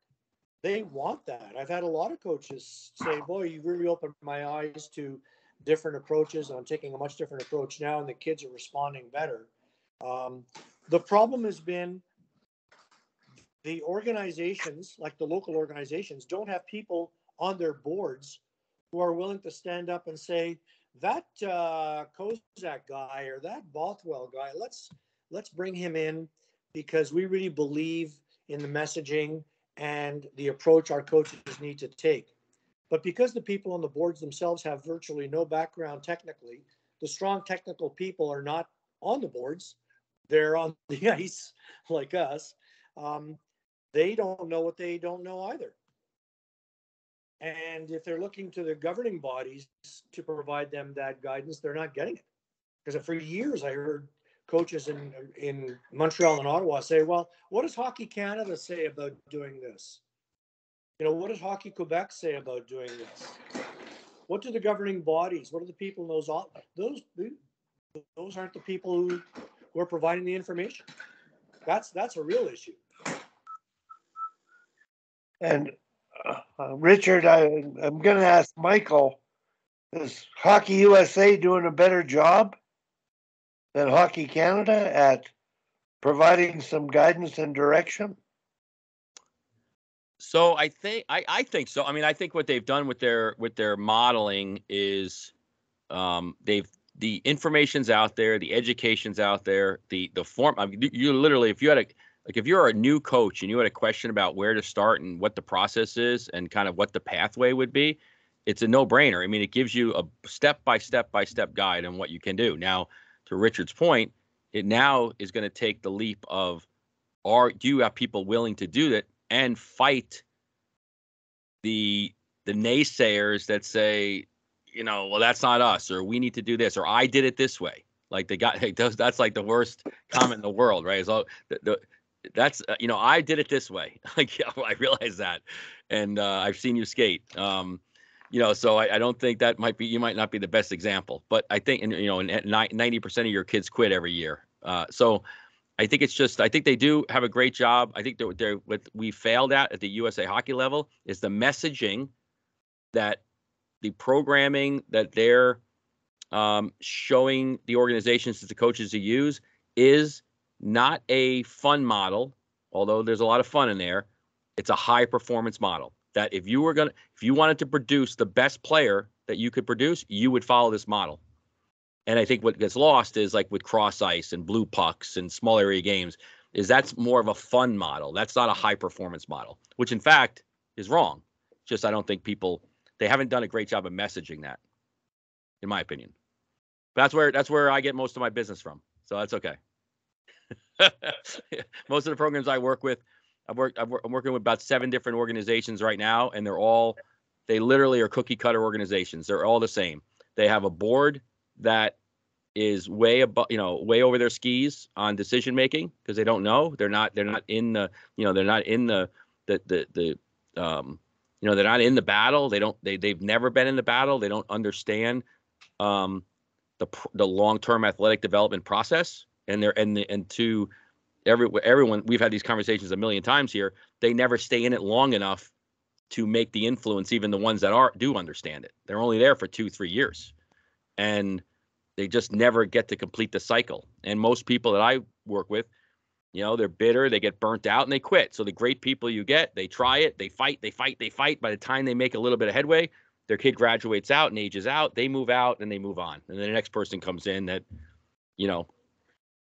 they want that. I've had a lot of coaches say, "Boy, you really opened my eyes to different approaches. I'm taking a much different approach now, and the kids are responding better." Um, the problem has been the organizations, like the local organizations, don't have people on their boards who are willing to stand up and say, "That uh, Kozak guy or that Bothwell guy, let's let's bring him in because we really believe in the messaging." And the approach our coaches need to take. But because the people on the boards themselves have virtually no background technically, the strong technical people are not on the boards, they're on the ice like us. Um, they don't know what they don't know either. And if they're looking to the governing bodies to provide them that guidance, they're not getting it. Because for years I heard coaches in in Montreal and Ottawa say, well, what does Hockey Canada say about doing this? You know, what does Hockey Quebec say about doing this? What do the governing bodies? What are the people in those those those aren't the people who, who are providing the information. That's that's a real issue. And uh, Richard, I, I'm going to ask Michael: Is Hockey USA doing a better job than Hockey Canada at providing some guidance and direction? So I think I, I think so. I mean, I think what they've done with their with their modeling is um, they've the information's out there, the education's out there, the the form. I mean, you literally, if you had a like if you're a new coach and you had a question about where to start and what the process is and kind of what the pathway would be, it's a no brainer. I mean, it gives you a step by step by step guide on what you can do. Now, to Richard's point, it now is going to take the leap of are do you have people willing to do that and fight the the naysayers that say, you know, well that's not us or we need to do this or I did it this way. Like the guy that's like the worst comment in the world, right? So the, the that's uh, you know I did it this way. Like yeah, I realize that, and uh, I've seen you skate. Um, you know, so I, I, don't think that might be you might not be the best example, but I think and you know, ninety percent of your kids quit every year. Uh, so I think it's just I think they do have a great job. I think they're, they're what we failed at at the USA hockey level is the messaging that the programming that they're um, showing the organizations that the coaches to use is not a fun model, although there's a lot of fun in there. It's a high performance model that if you were going to if you wanted to produce the best player that you could produce you would follow this model. And i think what gets lost is like with cross ice and blue pucks and small area games is that's more of a fun model. That's not a high performance model which in fact is wrong. Just i don't think people they haven't done a great job of messaging that in my opinion. But that's where that's where i get most of my business from so that's okay. Most of the programs i work with I've worked. i am working with about seven different organizations right now, and they're all, they literally are cookie cutter organizations. They're all the same. They have a board that is way above, you know, way over their skis on decision making because they don't know. They're not. They're not in the. You know, they're not in the the the the um, you know, they're not in the battle. They don't. They they've never been in the battle. They don't understand um, the the long term athletic development process. And they're and the, and to every everyone we've had these conversations a million times here. They never stay in it long enough to make the influence. Even the ones that are do understand it. They're only there for two three years, and they just never get to complete the cycle. And most people that I work with, you know, they're bitter, they get burnt out, and they quit. So the great people you get, they try it, they fight, they fight, they fight. By the time they make a little bit of headway, their kid graduates out and ages out, they move out and they move on. And then the next person comes in that, you know,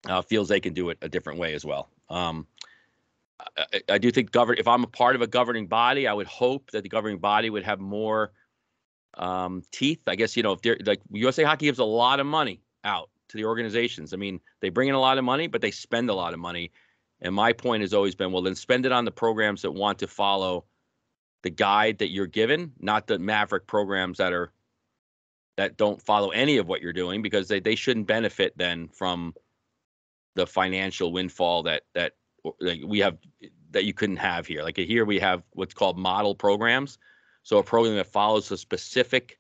uh, feels they can do it a different way as well. Um, I, I, do think govern. If I'm a part of a governing body, I would hope that the governing body would have more um, teeth. I guess you know if they're like USA Hockey gives a lot of money out to the organizations. I mean, they bring in a lot of money, but they spend a lot of money. And my point has always been, well, then spend it on the programs that want to follow the guide that you're given, not the maverick programs that are that don't follow any of what you're doing because they, they shouldn't benefit then from the financial windfall that that like we have that you couldn't have here. Like here we have what's called model programs so a program that follows a specific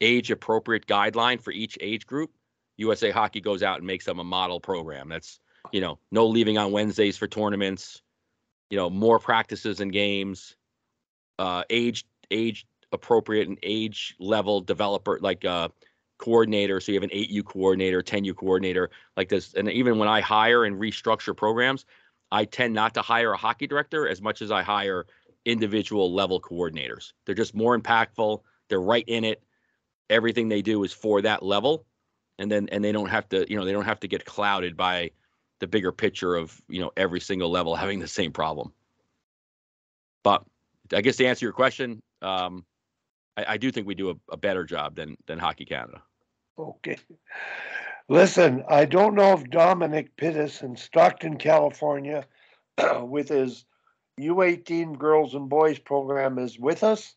age appropriate guideline for each age group. USA Hockey goes out and makes them a model program. That's, you know, no leaving on Wednesdays for tournaments, you know, more practices and games, uh, age age appropriate and age level developer like uh coordinator. So you have an 8U coordinator, 10U coordinator like this. And even when I hire and restructure programs, I tend not to hire a hockey director as much as I hire individual level coordinators. They're just more impactful. They're right in it. Everything they do is for that level. And then and they don't have to, you know, they don't have to get clouded by the bigger picture of, you know, every single level having the same problem. But I guess to answer your question, um, I, I do think we do a, a better job than than Hockey Canada. Okay. Listen, I don't know if Dominic Pittis in Stockton, California, with his U18 girls and boys program is with us.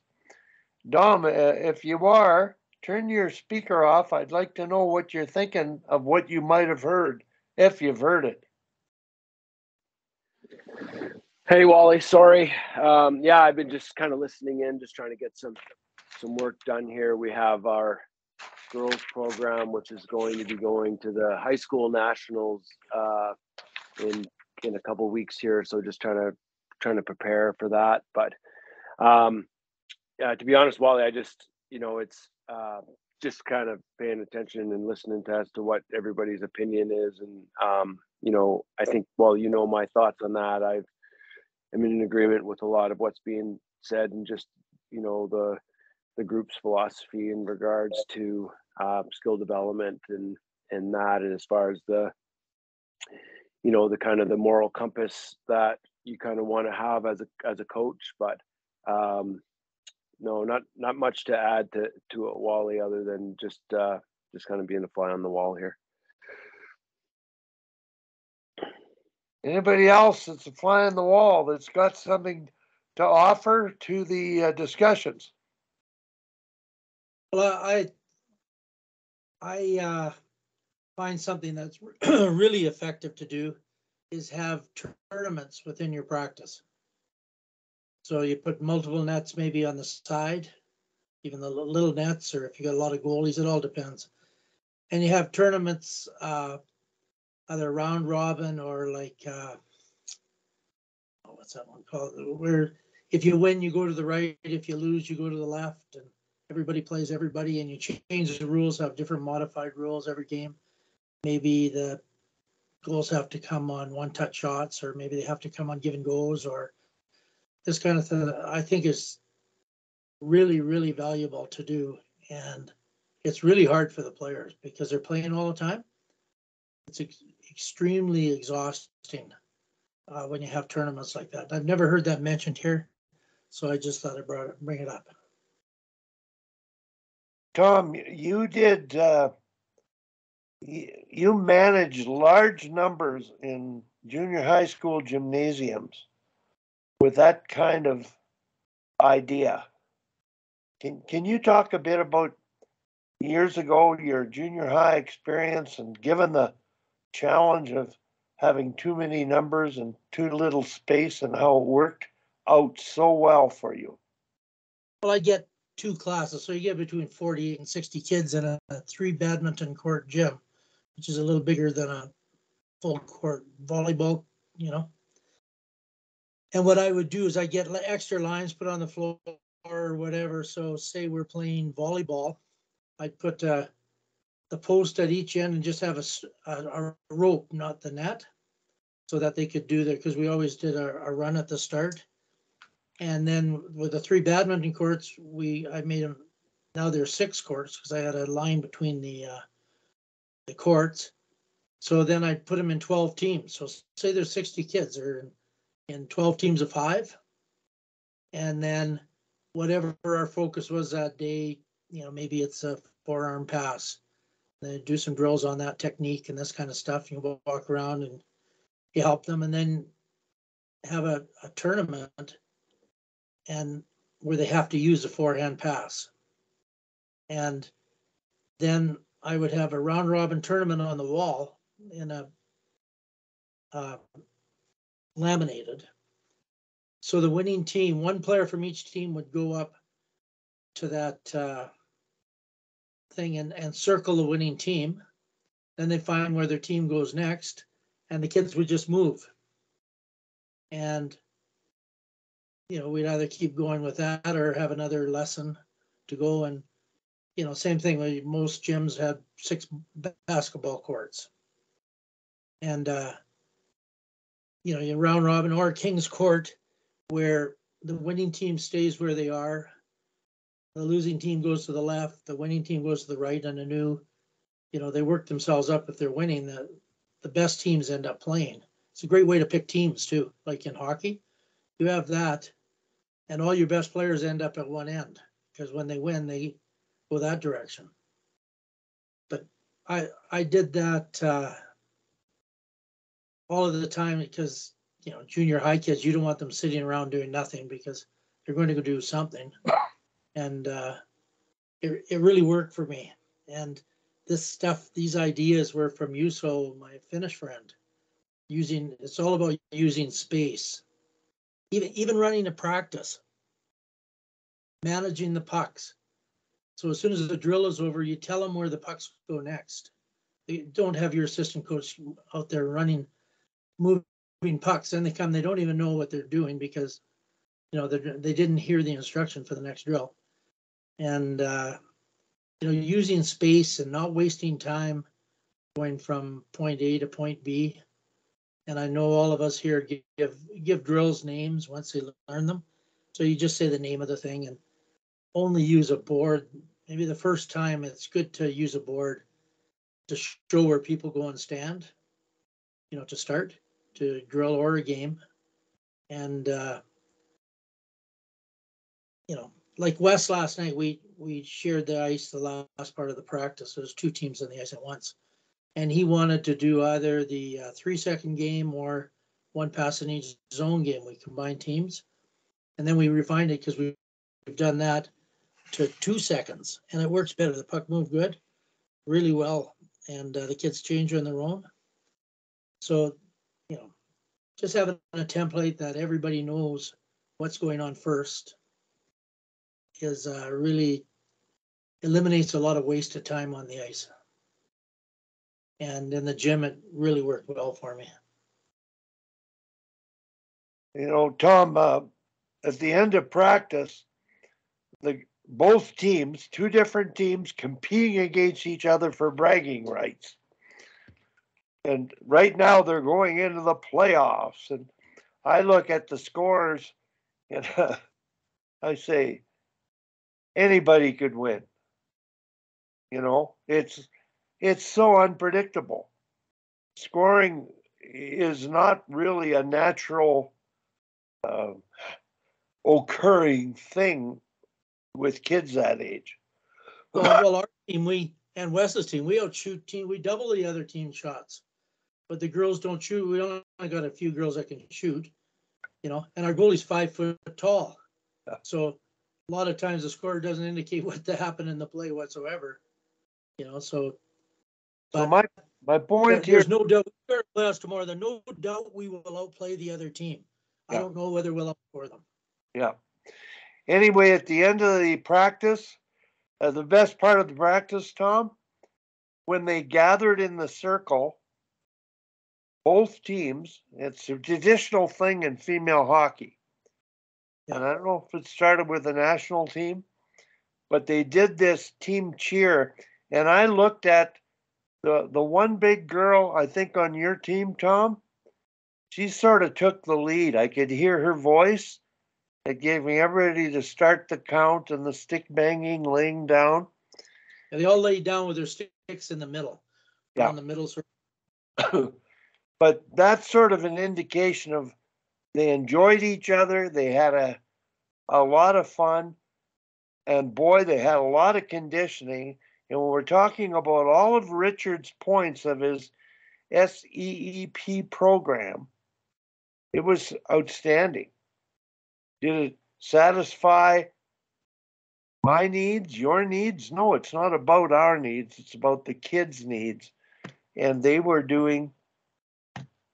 Dom, uh, if you are, turn your speaker off. I'd like to know what you're thinking of what you might have heard, if you've heard it. Hey Wally, sorry. Um, yeah, I've been just kind of listening in, just trying to get some some work done here. We have our girls program, which is going to be going to the high school nationals uh, in in a couple weeks here. So just trying to trying to prepare for that. But um, yeah, to be honest, Wally, I just you know it's uh, just kind of paying attention and listening to as to what everybody's opinion is, and um, you know I think well you know my thoughts on that. I've I'm in agreement with a lot of what's being said, and just you know the the group's philosophy in regards to uh, skill development and and that, and as far as the you know the kind of the moral compass that you kind of want to have as a as a coach. But um, no, not not much to add to to it, Wally, other than just uh, just kind of being a fly on the wall here. Anybody else that's a fly on the wall that's got something to offer to the uh, discussions? Well, I I uh, find something that's really effective to do is have tournaments within your practice. So you put multiple nets maybe on the side, even the little nets, or if you got a lot of goalies, it all depends. And you have tournaments, uh, either round robin or like, uh, oh, what's that one called? Where if you win, you go to the right. If you lose, you go to the left. And everybody plays everybody, and you change the rules, have different modified rules every game. Maybe the goals have to come on one touch shots or maybe they have to come on given goals or this kind of thing I think is really, really valuable to do. And it's really hard for the players because they're playing all the time. It's ex- extremely exhausting uh, when you have tournaments like that. I've never heard that mentioned here, so I just thought I'd brought it, bring it up. Tom, you did uh, you managed large numbers in junior high school gymnasiums with that kind of idea. Can can you talk a bit about years ago your junior high experience and given the challenge of having too many numbers and too little space and how it worked out so well for you? Well, I get two classes, so you get between forty-eight and sixty kids in a, a three badminton court gym, which is a little bigger than a full court volleyball, you know. And what I would do is I get extra lines put on the floor or whatever. So say we're playing volleyball, I'd put uh, the post at each end and just have a a rope, not the net, so that they could do their, because we always did a, a run at the start. And then with the three badminton courts, we, I made them, now there's six courts, because I had a line between the, uh, the courts. So then I'd put them in twelve teams. So say there's sixty kids, or in in twelve teams of five. And then whatever our focus was that day, you know, maybe it's a forearm pass. Then do some drills on that technique and this kind of stuff. You walk around and you help them and then have a, a tournament and where they have to use a forehand pass. And then I would have a round robin tournament on the wall in a uh, laminated. So the winning team, one player from each team would go up to that uh, thing and, and circle the winning team. Then they find where their team goes next, and the kids would just move. And you know, we'd either keep going with that or have another lesson to go. And you know, same thing. like Most gyms had six basketball courts, and uh, you know, you round robin or King's Court, where the winning team stays where they are. The losing team goes to the left, the winning team goes to the right, and a new, you know, they work themselves up if they're winning. The the best teams end up playing. It's a great way to pick teams too, like in hockey. You have that, and all your best players end up at one end because when they win, they go that direction. But I I did that uh, all of the time because you know junior high kids you don't want them sitting around doing nothing because they're going to go do something, and uh, it it really worked for me. And this stuff, these ideas were from Yuso, my Finnish friend. Using it's all about using space, even even running a practice, managing the pucks. So as soon as the drill is over, you tell them where the pucks go next. You don't have your assistant coach out there running, moving pucks. Then they come, they don't even know what they're doing because, you know, they they didn't hear the instruction for the next drill. And uh, you know, using space and not wasting time going from point A to point B. And I know all of us here gi- give give drills names once they learn them. So you just say the name of the thing and only use a board. Maybe the first time it's good to use a board to show where people go and stand, you know, to start, to drill or a game. And, uh, you know, like Wes last night, we, we shared the ice the last part of the practice. There's two teams on the ice at once. And he wanted to do either the uh, three second game or one pass in each zone game. We combined teams. And then we refined it because we, we've done that to two seconds and it works better. The puck moved good, really well. And uh, the kids change on their own. So, you know, just having a template that everybody knows what's going on first is uh, really eliminates a lot of wasted time on the ice. And in the gym, it really worked well for me. You know, Tom, uh, at the end of practice, the both teams, two different teams competing against each other for bragging rights. And right now they're going into the playoffs. And I look at the scores and uh, I say, anybody could win. You know, it's it's so unpredictable. Scoring is not really a natural uh, occurring thing with kids that age. Well, well, our team, we and Wes's team, we outshoot team, we double the other team shots. But the girls don't shoot. We only got a few girls that can shoot, you know, and our goalie's five foot tall. Yeah. So a lot of times the score doesn't indicate what to happen in the play whatsoever. You know, so So my my point here, there's no doubt we're gonna play us tomorrow. There's no doubt we will outplay the other team. I don't know whether we'll outscore them. yeah, anyway, at the end of the practice, uh, the best part of the practice, Tom, when they gathered in the circle, both teams, it's a traditional thing in female hockey. And I don't know if it started with the national team, but they did this team cheer. And I looked at the the one big girl, I think on your team, Tom, she sort of took the lead. I could hear her voice. It gave me everybody to start the count and the stick banging, laying down. And they all lay down with their sticks in the middle. Yeah. On the middle circle. but that's sort of an indication of they enjoyed each other. They had a a lot of fun, and boy, they had a lot of conditioning. And when we're talking about all of Richard's points of his SEEP program, it was outstanding. Did it satisfy my needs, your needs? No, it's not about our needs, it's about the kids' needs. And they were doing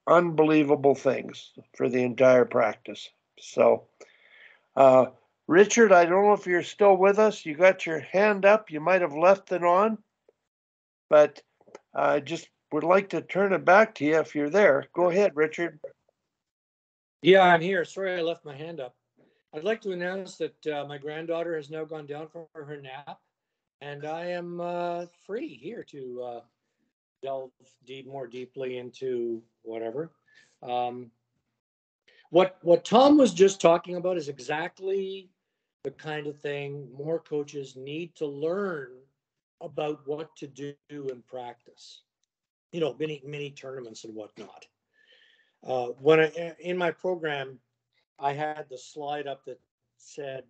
unbelievable things for the entire practice. So, uh, Richard, I don't know if you're still with us. You got your hand up. You might have left it on, but I just would like to turn it back to you if you're there. Go ahead, Richard. Yeah, I'm here. Sorry, I left my hand up. I'd like to announce that uh, my granddaughter has now gone down for her nap, and I am uh, free here to uh, delve deep more deeply into whatever. Um, what what Tom was just talking about is exactly the kind of thing more coaches need to learn about what to do in practice. You know, many many tournaments and whatnot. Uh, when I, in my program, I had the slide up that said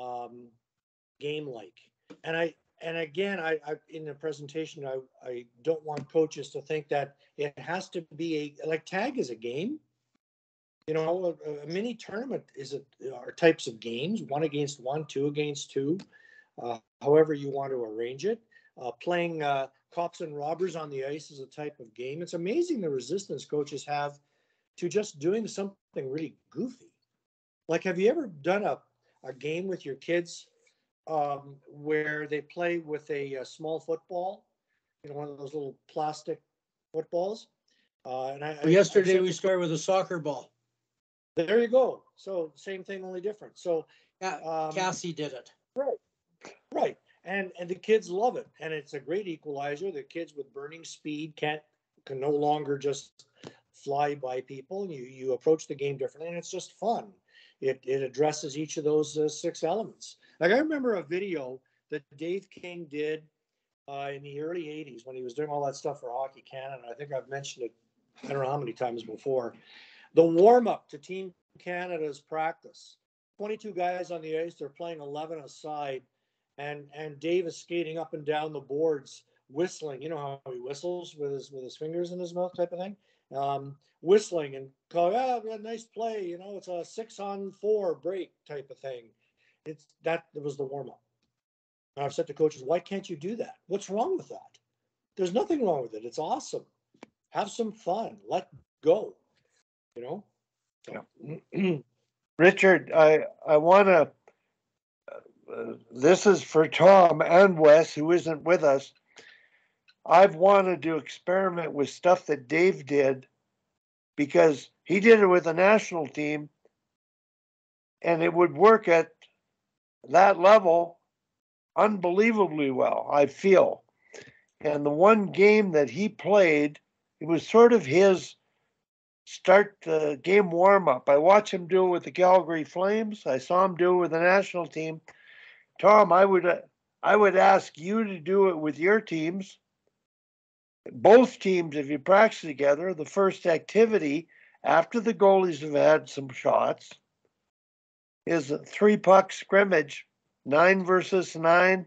um, game like, and I and again, I, I in the presentation, I I don't want coaches to think that it has to be a like tag is a game. You know, a, a mini tournament is a are types of games, one against one, two against two, uh, however you want to arrange it. Uh, playing uh, cops and robbers on the ice is a type of game. It's amazing the resistance coaches have to just doing something really goofy. Like, have you ever done a, a game with your kids um, where they play with a, a, small football, you know, one of those little plastic footballs? Uh, and I, well, yesterday I we started with a soccer ball. There you go. So same thing, only different. So um, Cassie did it. Right, right, and and the kids love it, and it's a great equalizer. The kids with burning speed can't can no longer just fly by people. You you approach the game differently, and it's just fun. It it addresses each of those uh, six elements. Like I remember a video that Dave King did uh, in the early '80s when he was doing all that stuff for Hockey Canada. I think I've mentioned it. I don't know how many times before. The warm up to Team Canada's practice. 22 guys on the ice. They're playing 11 aside, and and Dave is skating up and down the boards, whistling. You know how he whistles with his with his fingers in his mouth, type of thing um, whistling and call, oh, a nice play. You know, it's a six on four break type of thing. It's that it was the warm up. I've said to coaches, why can't you do that? What's wrong with that? There's nothing wrong with it. It's awesome. Have some fun. Let go. You know. Yeah. Richard, I I want to. Uh, this is for Tom and Wes, who isn't with us. I've wanted to experiment with stuff that Dave did because he did it with the national team and it would work at that level unbelievably well, I feel. And the one game that he played, it was sort of his start the game warm up. I watched him do it with the Calgary Flames. I saw him do it with the national team. Tom, I would uh, I would ask you to do it with your teams both teams, if you practice together, the first activity after the goalies have had some shots is a three puck scrimmage, nine versus nine.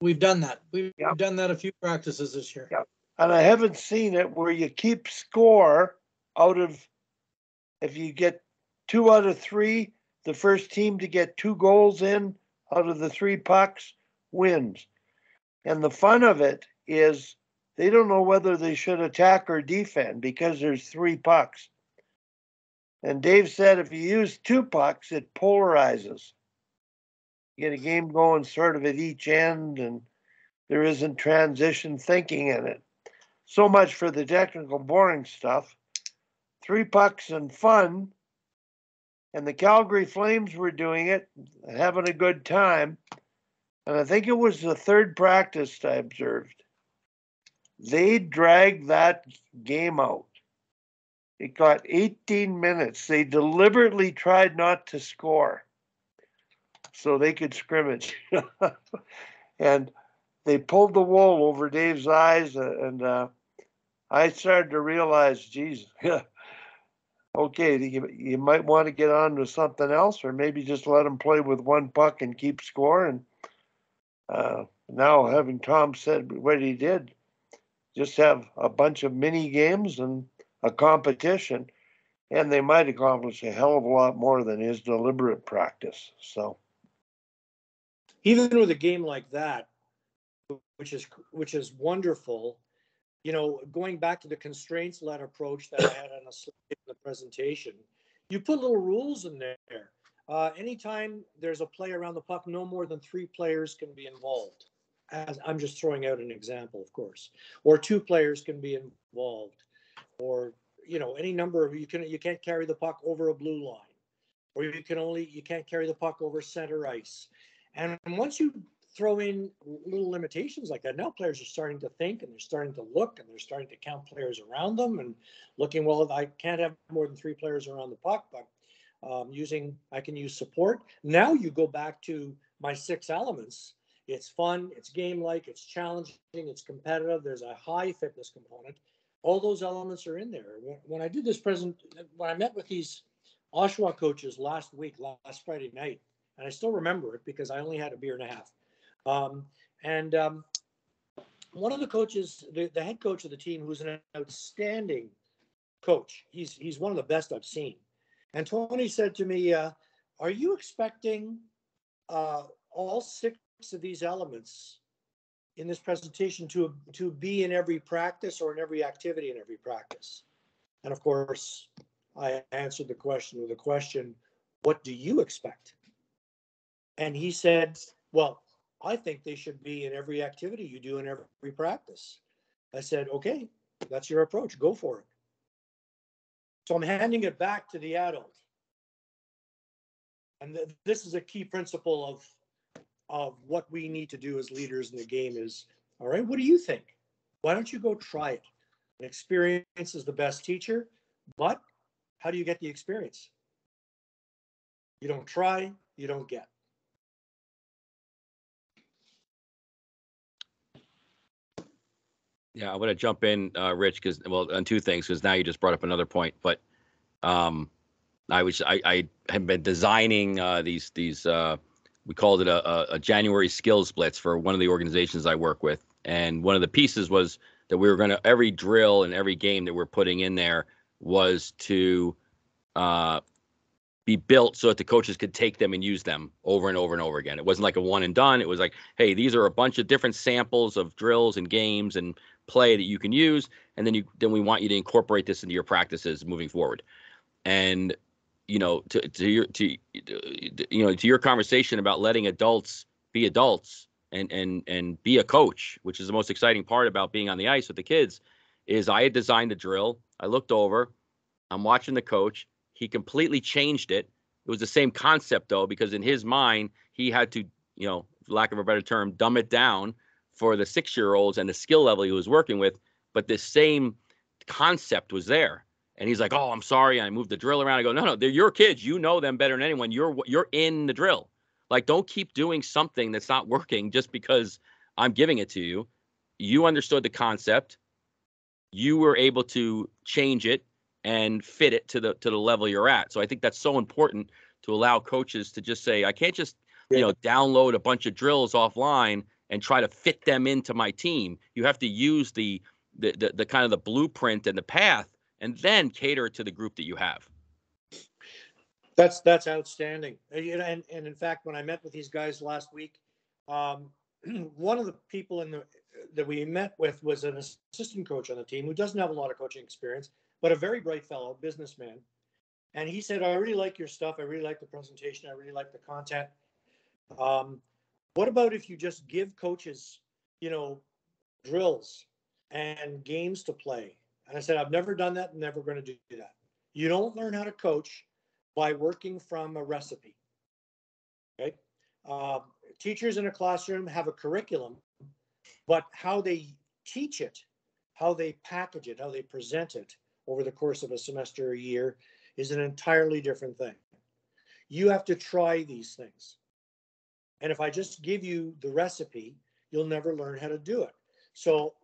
We've done that. We've yep. done that a few practices this year. Yep. And I haven't seen it where you keep score out of if you get two out of three, the first team to get two goals in out of the three pucks wins. And the fun of it is they don't know whether they should attack or defend because there's three pucks. And Dave said if you use two pucks, it polarizes. You get a game going sort of at each end, and there isn't transition thinking in it. So much for the technical, boring stuff. Three pucks and fun. And the Calgary Flames were doing it, having a good time. And I think it was the third practice I observed. They dragged that game out. It got 18 minutes. They deliberately tried not to score so they could scrimmage. and they pulled the wool over Dave's eyes, uh, and uh, I started to realize, geez, okay, you, you might want to get on to something else, or maybe just let him play with one puck and keep score. And uh, now, having Tom said what he did, just have a bunch of mini games and a competition, and they might accomplish a hell of a lot more than his deliberate practice. So, even with a game like that, which is which is wonderful, you know, going back to the constraints led approach that I had on a slide in the presentation, you put little rules in there. Uh, anytime there's a play around the puck, no more than three players can be involved. As I'm just throwing out an example, of course, or two players can be involved. Or you know any number of you can you can't carry the puck over a blue line. Or you can only you can't carry the puck over center ice. And once you throw in little limitations like that now players are starting to think and they're starting to look and they're starting to count players around them and looking well i can't have more than three players around the puck but um, using i can use support now you go back to my six elements it's fun it's game like it's challenging it's competitive there's a high fitness component all those elements are in there. When I did this present, when I met with these Oshawa coaches last week, last Friday night, and I still remember it because I only had a beer and a half. Um, and um, one of the coaches, the, the head coach of the team, who's an outstanding coach, he's he's one of the best I've seen. And Tony said to me, uh, "Are you expecting uh, all six of these elements in this presentation to to be in every practice or in every activity in every practice and of course i answered the question with a question what do you expect and he said well i think they should be in every activity you do in every practice i said okay that's your approach go for it so i'm handing it back to the adult and th- this is a key principle of of what we need to do as leaders in the game is all right, what do you think? Why don't you go try it? Experience is the best teacher, but how do you get the experience? You don't try, you don't get. Yeah, I want to jump in, uh, Rich, because well, on two things, because now you just brought up another point. But um, I was I, I have been designing uh, these these uh, we called it a, a, January skills blitz for one of the organizations I work with. And one of the pieces was that we were going to, every drill and every game that we're putting in there was to uh, be built so that the coaches could take them and use them over and over and over again. It wasn't like a one and done. It was like, hey, these are a bunch of different samples of drills and games and play that you can use. And then you, then we want you to incorporate this into your practices moving forward. And you know to to your to you know to your conversation about letting adults be adults and and and be a coach which is the most exciting part about being on the ice with the kids is i had designed the drill i looked over i'm watching the coach he completely changed it it was the same concept though because in his mind he had to you know lack of a better term dumb it down for the six year olds and the skill level he was working with but this same concept was there and he's like, "Oh, I'm sorry, I moved the drill around." I go, "No, no, they're your kids. You know them better than anyone. You're you're in the drill. Like, don't keep doing something that's not working just because I'm giving it to you. You understood the concept. You were able to change it and fit it to the to the level you're at. So I think that's so important to allow coaches to just say, I can't just you know download a bunch of drills offline and try to fit them into my team. You have to use the the, the, the kind of the blueprint and the path and then cater to the group that you have. That's that's outstanding. And, and, and in fact, when I met with these guys last week, um, one of the people in the that we met with was an assistant coach on the team who doesn't have a lot of coaching experience, but a very bright fellow, businessman. And he said, I really like your stuff. I really like the presentation. I really like the content. Um, what about if you just give coaches, you know, drills and games to play? And I said, I've never done that. never going to do that. You don't learn how to coach by working from a recipe. Okay. Uh, teachers in a classroom have a curriculum, but how they teach it, how they package it, how they present it over the course of a semester or a year is an entirely different thing. You have to try these things. And if I just give you the recipe, you'll never learn how to do it. So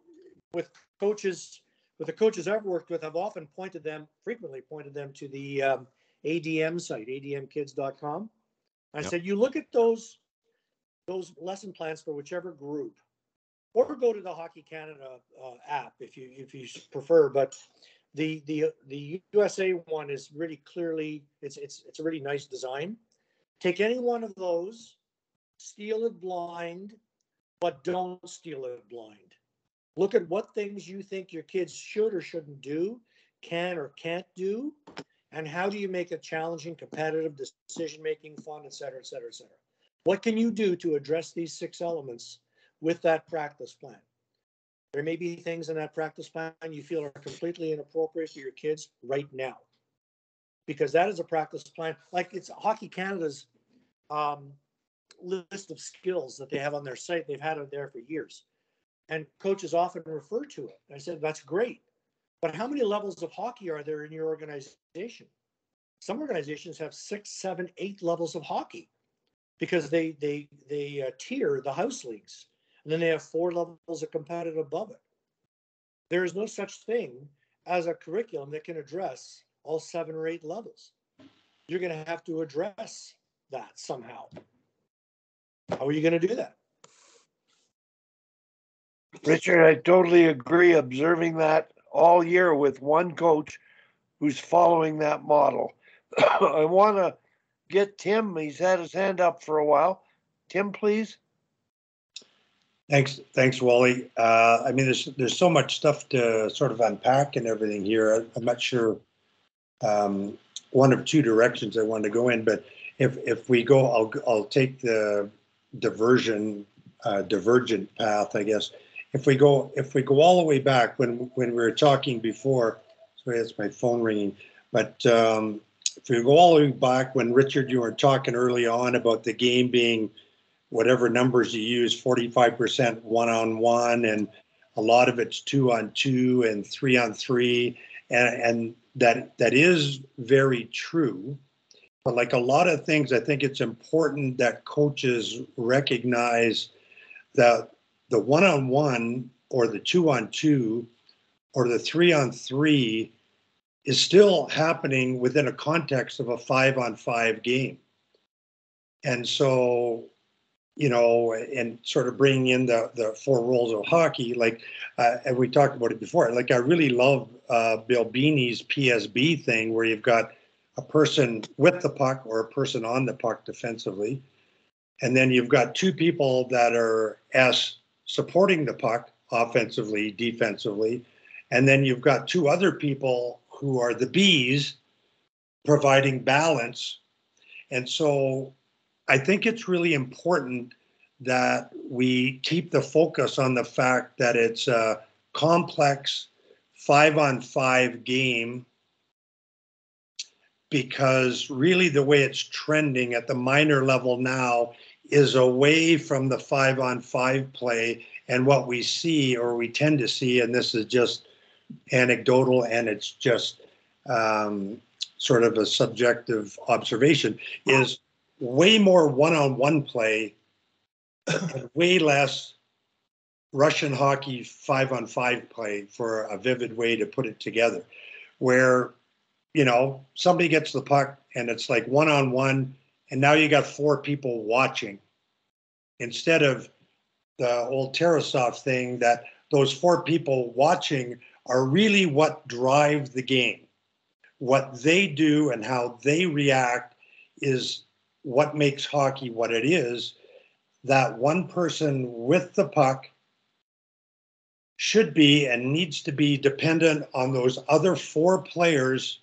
with coaches, with the coaches I've worked with, I've often pointed them, frequently pointed them to the um, ADM site, admkids.com. I yep. said, you look at those those lesson plans for whichever group, or go to the Hockey Canada uh, app if you if you prefer. But the the the USA one is really clearly it's it's it's a really nice design. Take any one of those, steal it blind, but don't steal it blind. Look at what things you think your kids should or shouldn't do, can or can't do, and how do you make it challenging, competitive, decision making, fun, et cetera, et cetera, et cetera. What can you do to address these six elements with that practice plan? There may be things in that practice plan you feel are completely inappropriate for your kids right now. Because that is a practice plan, like it's Hockey Canada's um, list of skills that they have on their site. They've had it there for years. And coaches often refer to it. I said, that's great. But how many levels of hockey are there in your organization? Some organizations have six, seven, eight levels of hockey because they they they uh, tier the house leagues, and then they have four levels of competitive above it. There is no such thing as a curriculum that can address all seven or eight levels. You're going to have to address that somehow. How are you going to do that? Richard, I totally agree. Observing that all year with one coach who's following that model. I want to get Tim. He's had his hand up for a while. Tim, please. Thanks, thanks, Wally. Uh, I mean, there's there's so much stuff to sort of unpack and everything here. I'm not sure um, one of two directions I want to go in, but if if we go, I'll I'll take the diversion uh, divergent path, I guess. If we go if we go all the way back when when we were talking before, sorry, that's my phone ringing. But um, if we go all the way back when Richard, you were talking early on about the game being whatever numbers you use 45% one on one, and a lot of it's two on two and three on three. And, and that that is very true. But like a lot of things, I think it's important that coaches recognize that the one on one or the two on two or the three on three is still happening within a context of a five on five game. And so, you know, and sort of bringing in the, the four rules of hockey, like, uh, and we talked about it before, like, I really love uh, Bill Beanie's PSB thing where you've got a person with the puck or a person on the puck defensively. And then you've got two people that are as supporting the puck offensively, defensively. And then you've got two other people who are the bees providing balance. And so I think it's really important that we keep the focus on the fact that it's a complex five on five game because really the way it's trending at the minor level now is away from the five on five play and what we see or we tend to see and this is just anecdotal and it's just um, sort of a subjective observation, is way more one-on-one play and way less Russian hockey five-on-five play for a vivid way to put it together, where you know somebody gets the puck and it's like one-on-one, and now you got four people watching instead of the old Tarasov thing that those four people watching are really what drive the game. What they do and how they react is what makes hockey what it is. That one person with the puck should be and needs to be dependent on those other four players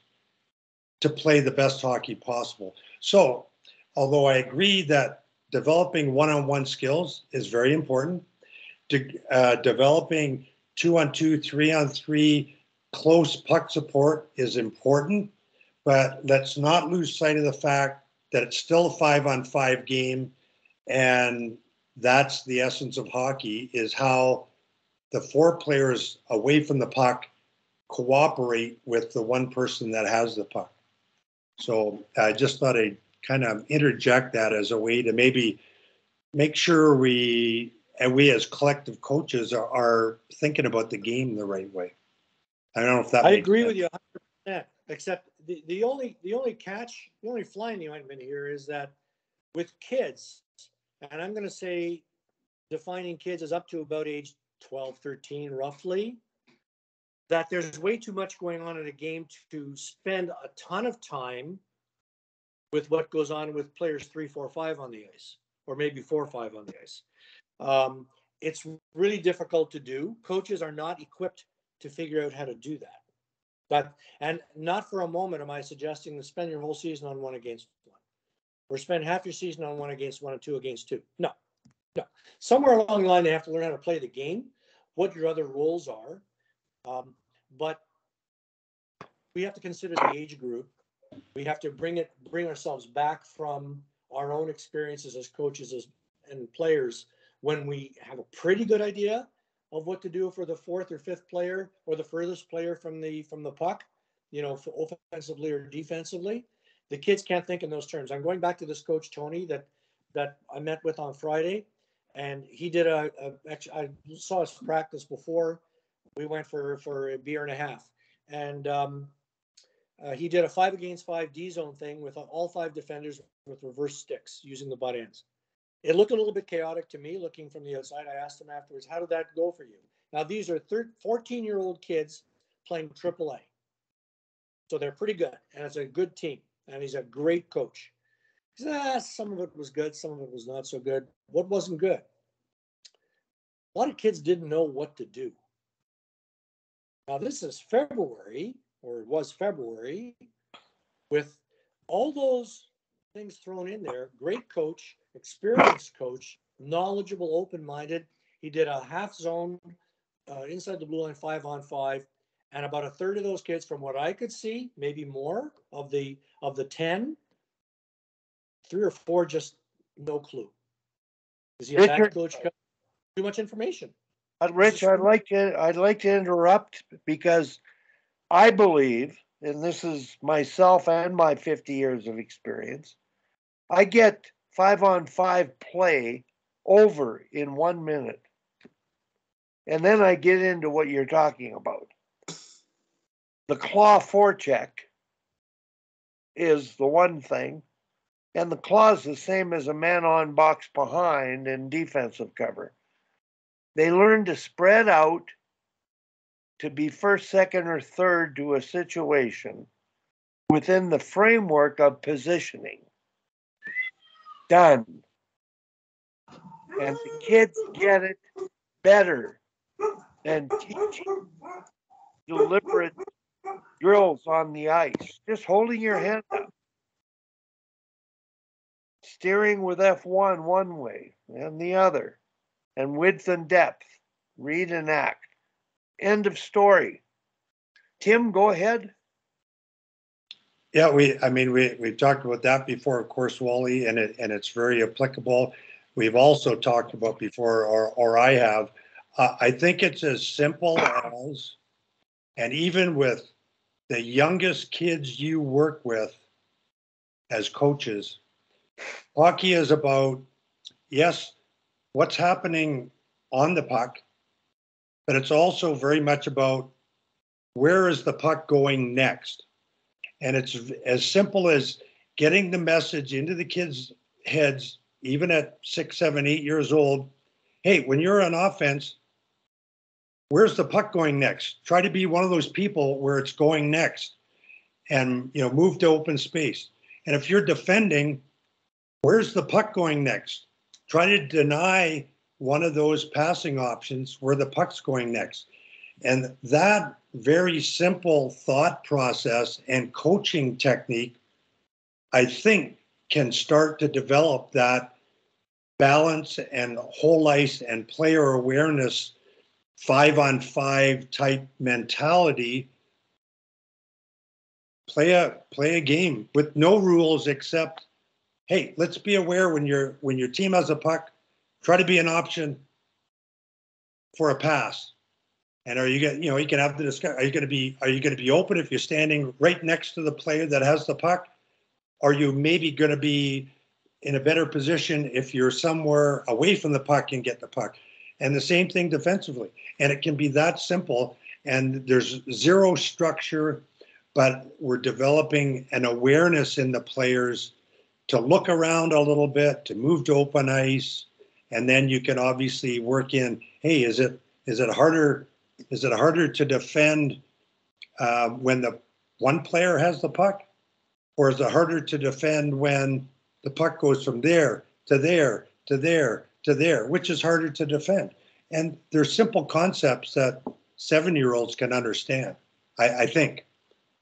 to play the best hockey possible. So, although I agree that developing one-on-one skills is very important, uh, developing two-on-two, three-on-three close puck support is important, but let's not lose sight of the fact that it's still a five-on-five game, and that's the essence of hockey: is how the four players away from the puck cooperate with the one person that has the puck. So I just thought I'd kind of interject that as a way to maybe make sure we and we as collective coaches are, are thinking about the game the right way. I don't know if that. I agree sense. with you 100%. Except the, the only the only catch, the only fly in the ointment here is that with kids, and I'm going to say defining kids is up to about age 12, 13, roughly that there's way too much going on in a game to spend a ton of time with what goes on with players three, four, five on the ice, or maybe four five on the ice. Um, it's really difficult to do. Coaches are not equipped to figure out how to do that. But and not for a moment am I suggesting to spend your whole season on one against one, or spend half your season on one against one and two against two. No, no. Somewhere along the line, they have to learn how to play the game, what your other roles are, um, but we have to consider the age group. We have to bring it, bring ourselves back from our own experiences as coaches as, and players when we have a pretty good idea of what to do for the fourth or fifth player or the furthest player from the from the puck, you know, offensively or defensively. The kids can't think in those terms. I'm going back to this coach Tony that that I met with on Friday, and he did a, a I saw his practice before we went for for a beer and a half, and um, uh, he did a five against five D zone thing with all five defenders with reverse sticks using the butt ends. It looked a little bit chaotic to me looking from the outside. I asked him afterwards, "How did that go for you?" Now these are 13, 14 year old kids playing AAA, so they're pretty good, and it's a good team, and he's a great coach. He said, ah, some of it was good, some of it was not so good. What wasn't good? A lot of kids didn't know what to do. Now, this is February, or it was February, with all those things thrown in there. Great coach, experienced coach, knowledgeable, open minded. He did a half zone uh, inside the blue line, five on five. And about a third of those kids, from what I could see, maybe more of the of the ten, three or four just no clue. Is he a bad coach? Too much information. Rich, I'd like to I'd like to interrupt because I believe, and this is myself and my 50 years of experience, I get five on five play over in one minute. And then I get into what you're talking about. The claw forecheck is the one thing, and the claw is the same as a man on box behind in defensive cover. They learn to spread out to be first, second, or third to a situation within the framework of positioning. Done. And the kids get it better than teaching deliberate drills on the ice. Just holding your hand up. Steering with F1 one way and the other and width and depth. Read and act. End of story. Tim, go ahead. Yeah, we. I mean, we we've talked about that before, of course, Wally, and it and it's very applicable. We've also talked about before, or or I have. Uh, I think it's as simple as, and even with the youngest kids you work with as coaches, hockey is about yes, what's happening on the puck, but it's also very much about where is the puck going next. And it's as simple as getting the message into the kids' heads, even at six, seven, eight years old. Hey, when you're on offense, where's the puck going next? Try to be one of those people where it's going next and you know move to open space. And if you're defending, where's the puck going next? Try to deny one of those passing options where the puck's going next. And that very simple thought process and coaching technique, I think, can start to develop that balance and whole ice and player awareness, five on five type mentality. Play a play a game with no rules except, hey, let's be aware when your when your team has a puck, try to be an option for a pass and are you going you know, you can have the discussion, are you going to be, are you going to be open if you're standing right next to the player that has the puck? Are you maybe going to be in a better position if you're somewhere away from the puck and get the puck? And the same thing defensively. And it can be that simple. And there's zero structure, but we're developing an awareness in the players to look around a little bit, to move to open ice. And then you can obviously work in, hey, is it is it harder is it harder to defend uh, when the one player has the puck, or is it harder to defend when the puck goes from there to there to there to there? Which is harder to defend? And they're simple concepts that seven-year-olds can understand. I, I think.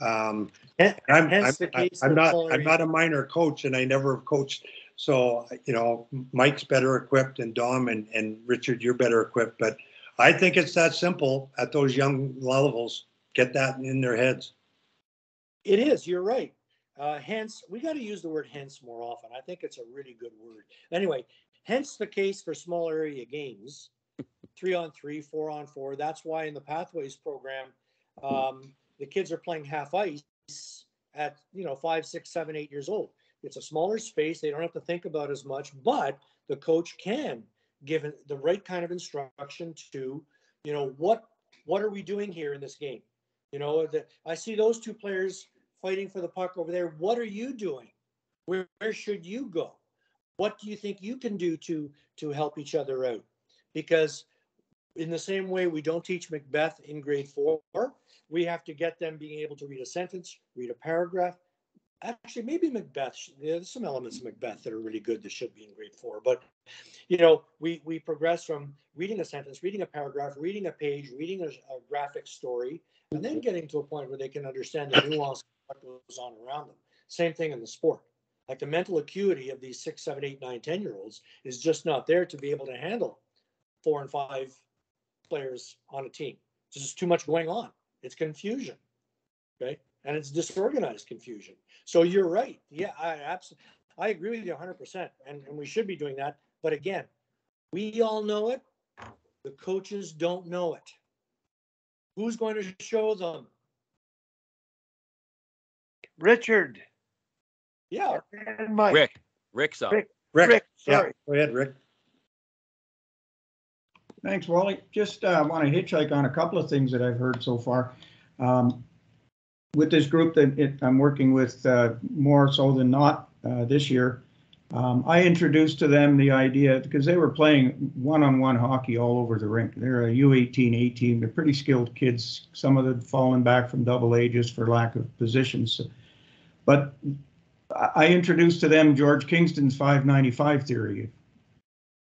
Um, I'm, I'm, I'm, I'm not I'm not a minor coach, and I never have coached. So you know, Mike's better equipped, and Dom and, and Richard, you're better equipped. But I think it's that simple at those young levels. Get that in their heads. It is. You're right. Uh, hence, we got to use the word hence more often. I think it's a really good word. Anyway, hence the case for small area games, three on three, four on four. That's why in the Pathways program, um, the kids are playing half ice at you know five, six, seven, eight years old. It's a smaller space. They don't have to think about as much, but the coach can given the right kind of instruction to, you know, what what are we doing here in this game? You know, the, I see those two players fighting for the puck over there. What are you doing? Where, where should you go? What do you think you can do to to help each other out? Because in the same way we don't teach Macbeth in grade four, we have to get them being able to read a sentence, read a paragraph, actually maybe Macbeth. There's some elements of Macbeth that are really good that should be in grade four. But you know, we we progress from reading a sentence, reading a paragraph, reading a page, reading a, a graphic story, and then getting to a point where they can understand the nuance of what goes on around them. Same thing in the sport. Like the mental acuity of these six, seven, eight, nine, ten year olds is just not there to be able to handle four and five players on a team. There's just too much going on. It's confusion. Okay and it's disorganized confusion. So you're right. Yeah, I absolutely, I agree with you 100%. And, and we should be doing that. But again, we all know it. The coaches don't know it. Who's going to show them? Richard. Yeah. And Mike. Rick. Rick's up. Rick. Rick, Rick, yeah, sorry. go ahead, Rick. Thanks, Wally. Just uh, want to hitchhike on a couple of things that I've heard so far. Um, with this group that it, I'm working with uh, more so than not uh, this year, um, I introduced to them the idea because they were playing one-on-one hockey all over the rink. They're a U18, 18. They're pretty skilled kids. Some of them fallen back from double A just for lack of positions. But I introduced to them George Kingston's 595 theory.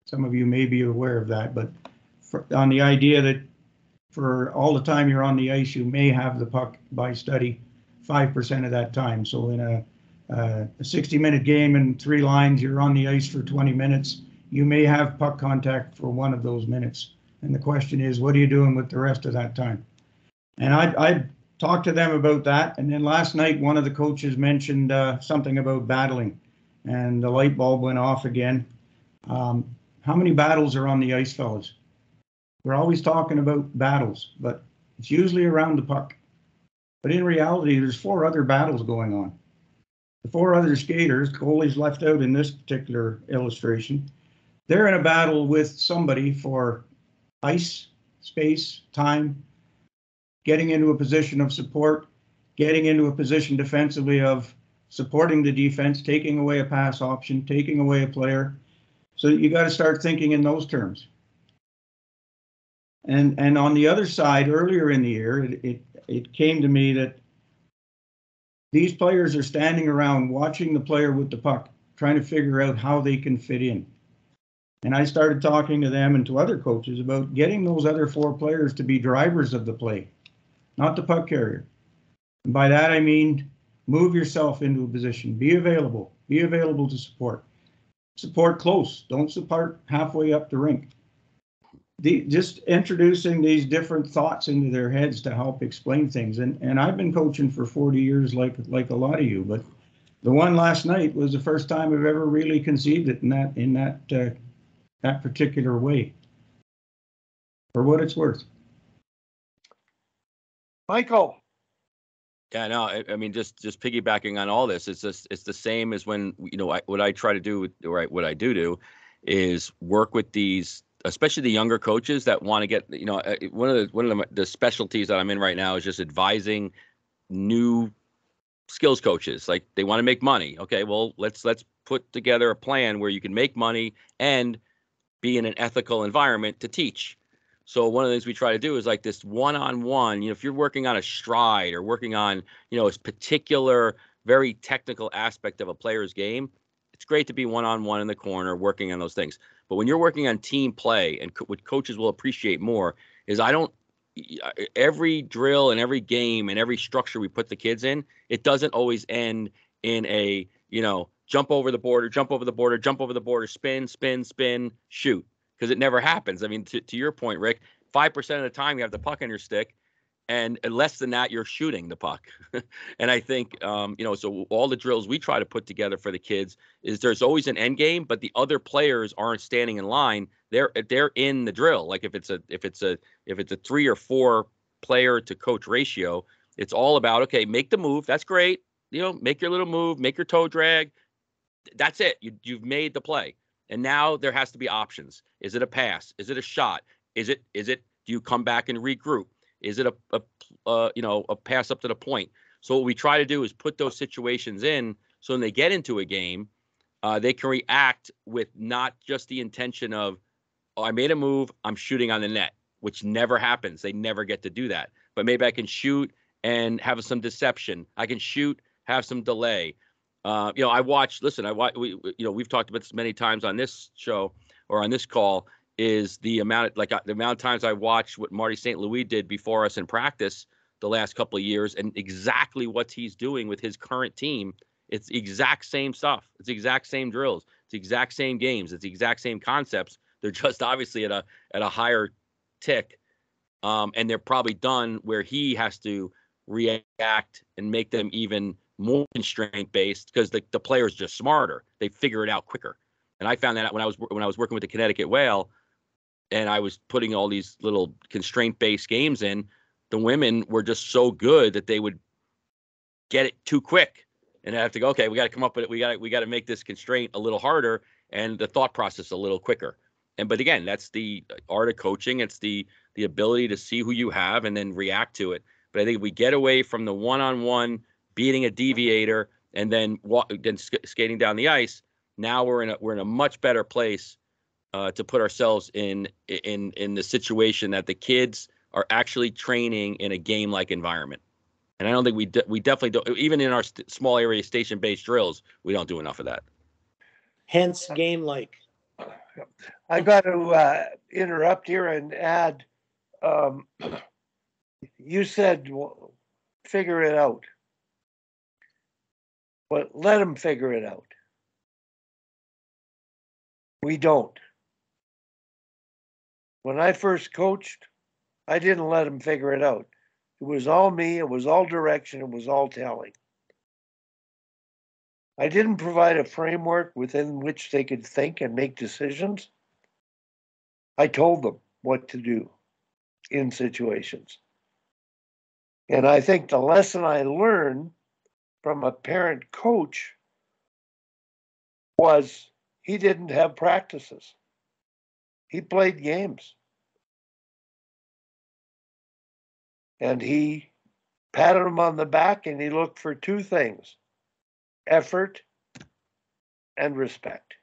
Some of you may be aware of that, but for, on the idea that for all the time you're on the ice, you may have the puck by study 5% of that time. So in a, uh, a 60 minute game and three lines, you're on the ice for 20 minutes. You may have puck contact for one of those minutes. And the question is, what are you doing with the rest of that time? And I, I talked to them about that. And then last night, one of the coaches mentioned uh, something about battling, and the light bulb went off again. Um, how many battles are on the ice, fellas? We're always talking about battles, but it's usually around the puck. But in reality, there's four other battles going on. The four other skaters, goalie's left out in this particular illustration, they're in a battle with somebody for ice, space, time, getting into a position of support, getting into a position defensively of supporting the defense, taking away a pass option, taking away a player. So you got to start thinking in those terms. And and on the other side, earlier in the year, it, it, it came to me that these players are standing around watching the player with the puck, trying to figure out how they can fit in. And I started talking to them and to other coaches about getting those other four players to be drivers of the play, not the puck carrier. And by that I mean move yourself into a position, be available, be available to support. Support close, don't support halfway up the rink. The, just introducing these different thoughts into their heads to help explain things. And and I've been coaching for 40 years like like a lot of you, but the one last night was the first time I've ever really conceived it in that in that uh, that particular way. For what it's worth. Michael, Yeah, no, I, I mean, just just piggybacking on all this, it's just it's the same as when you know I, what I try to do, or I, what I do do, is work with these, especially the younger coaches that want to get, you know, uh, one of the one of the, the specialties that I'm in right now is just advising new skills coaches. Like they want to make money. Okay, well let's let's put together a plan where you can make money and be in an ethical environment to teach. So one of the things we try to do is like this one-on-one. You know, if you're working on a stride or working on, you know, a particular very technical aspect of a player's game, it's great to be one-on-one in the corner working on those things. But when you're working on team play, and co- what coaches will appreciate more is I don't uh, every drill and every game and every structure we put the kids in, it doesn't always end in a you know jump over the border, jump over the border, jump over the border, spin, spin, spin, shoot because it never happens. I mean, to, to your point, Rick, 5% of the time you have the puck in your stick, and less than that, you're shooting the puck. and I think, um, you know, so all the drills we try to put together for the kids is there's always an end game, but the other players aren't standing in line. They're they're in the drill. Like if it's a if it's a if it's a three or four player to coach ratio, it's all about okay, make the move. That's great. You know, make your little move, make your toe drag. That's it. You you've made the play. And now there has to be options. Is it a pass? Is it a shot? Is it is it do you come back and regroup? Is it a, a uh, you know a pass up to the point? So what we try to do is put those situations in so when they get into a game, uh, they can react with not just the intention of oh, I made a move, I'm shooting on the net, which never happens. They never get to do that. But maybe I can shoot and have some deception. I can shoot, have some delay. Uh, you know, I watch. Listen, I watch. We, you know, we've talked about this many times on this show or on this call. Is the amount of, like uh, the amount of times I watched what Marty St. Louis did before us in practice the last couple of years, and exactly what he's doing with his current team. It's exact same stuff. It's exact same drills. It's exact same games. It's the exact same concepts. They're just obviously at a at a higher tick, um, and they're probably done where he has to react and make them even more constraint based because the, the player's just smarter. They figure it out quicker. And I found that out when I was when I was working with the Connecticut Whale, and I was putting all these little constraint based games in. The women were just so good that they would get it too quick, and I have to go. Okay, we got to come up with it. We got we got to make this constraint a little harder and the thought process a little quicker. And but again, that's the uh, art of coaching. It's the the ability to see who you have and then react to it. But I think we get away from the one on one beating a deviator, and then walk, then sk- skating down the ice. Now we're in a we're in a much better place uh, to put ourselves in in in the situation that the kids are actually training in a game like environment. And I don't think we de- we definitely don't even in our st- small area station based drills we don't do enough of that. Hence, game like. I got to uh, interrupt here and add. Um, you said figure it out but let them figure it out. We don't. When I first coached, I didn't let them figure it out. It was all me, it was all direction, it was all telling. I didn't provide a framework within which they could think and make decisions. I told them what to do in situations. And I think the lesson I learned from a parent coach was he didn't have practices. He played games. And he patted him on the back and he looked for two things effort and respect.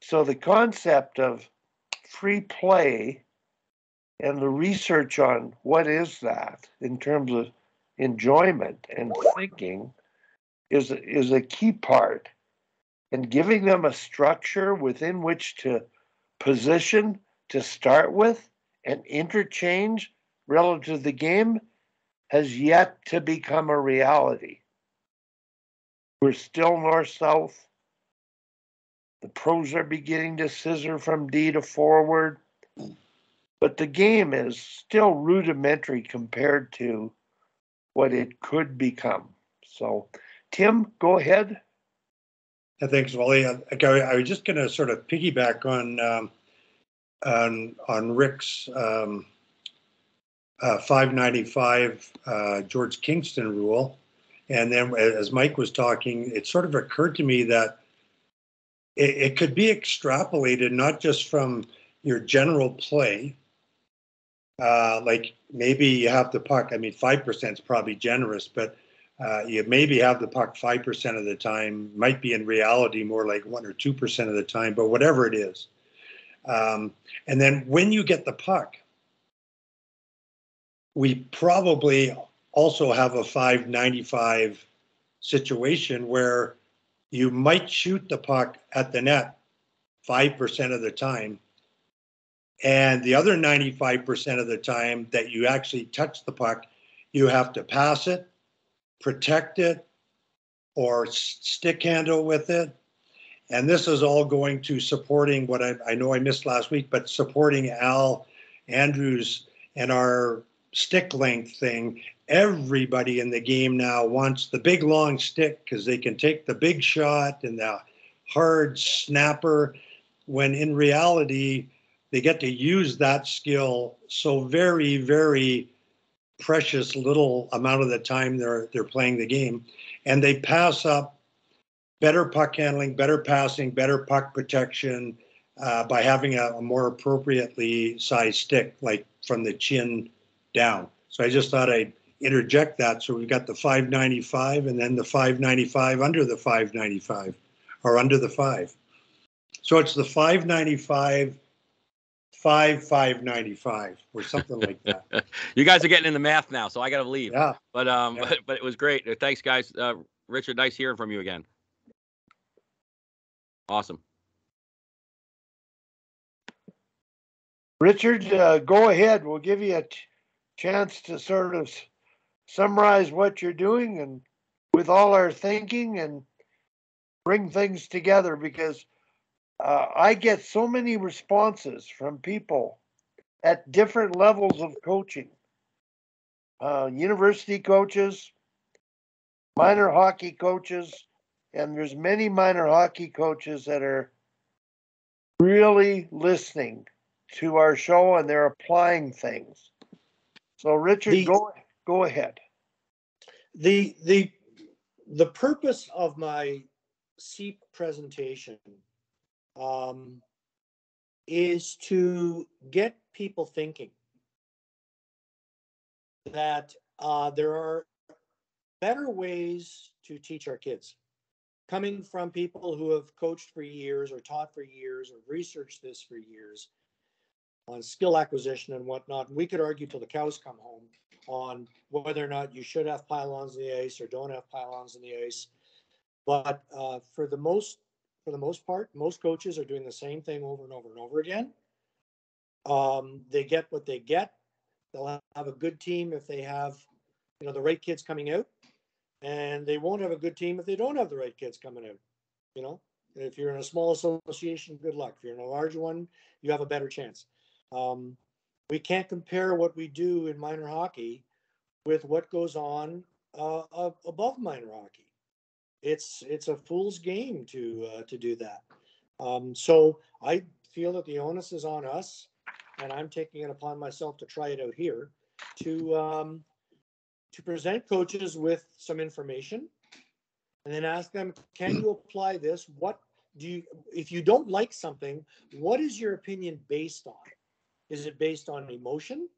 So the concept of free play and the research on what is that in terms of enjoyment and thinking is is a key part and giving them a structure within which to position to start with and interchange relative to the game has yet to become a reality. We're still north south. The pros are beginning to scissor from D to forward, but the game is still rudimentary compared to what it could become. So, Tim, go ahead. Yeah, thanks, Wally. I, I was just going to sort of piggyback on um, on on Rick's um, uh, 595 uh, George Kingston rule, and then as Mike was talking, it sort of occurred to me that it, it could be extrapolated not just from your general play, uh, like maybe you have to puck. I mean, five percent is probably generous, but uh, you maybe have the puck 5% of the time, might be in reality more like 1 or 2% of the time, but whatever it is. Um, and then when you get the puck, we probably also have a 595 situation where you might shoot the puck at the net 5% of the time. And the other 95% of the time that you actually touch the puck, you have to pass it protect it or stick handle with it. And this is all going to supporting what I, I know I missed last week, but supporting Al Andrews and our stick length thing. Everybody in the game now wants the big long stick because they can take the big shot and the hard snapper when in reality they get to use that skill so very, very precious little amount of the time they're they're playing the game, and they pass up better puck handling, better passing, better puck protection uh, by having a, a, more appropriately sized stick, like from the chin down. So I just thought I'd interject that. So we've got the 595 and then the 595 under the 595 or under the five. So it's the 595 five five ninety five or something like that. you guys are getting in the math now, so I got to leave. Yeah. But um, yeah. But, but it was great. Thanks, guys. Uh, Richard, nice hearing from you again. Awesome. Richard, uh, go ahead. We'll give you a t- chance to sort of summarize what you're doing and with all our thinking and bring things together because uh, I get so many responses from people at different levels of coaching uh, university coaches, minor hockey coaches, and there's many minor hockey coaches that are really listening to our show and they're applying things. So Richard, the, go go ahead. The the the purpose of my SEEP presentation um, is to get people thinking that uh, there are better ways to teach our kids. Coming from people who have coached for years or taught for years or researched this for years on skill acquisition and whatnot. We could argue till the cows come home on whether or not you should have pylons in the ice or don't have pylons in the ice. But uh, for the most for the most part. Most coaches are doing the same thing over and over and over again. Um, they get what they get. They'll have a good team if they have, you know, the right kids coming out, and they won't have a good team if they don't have the right kids coming out. You know, if you're in a small association, good luck. If you're in a large one, you have a better chance. Um, we can't compare what we do in minor hockey with what goes on uh, above minor hockey it's it's a fool's game to uh, to do that. Um, so I feel that the onus is on us, and I'm taking it upon myself to try it out here to um, to present coaches with some information, and then ask them, can you apply this? What do you if you don't like something, what is your opinion based on? Is it based on emotion?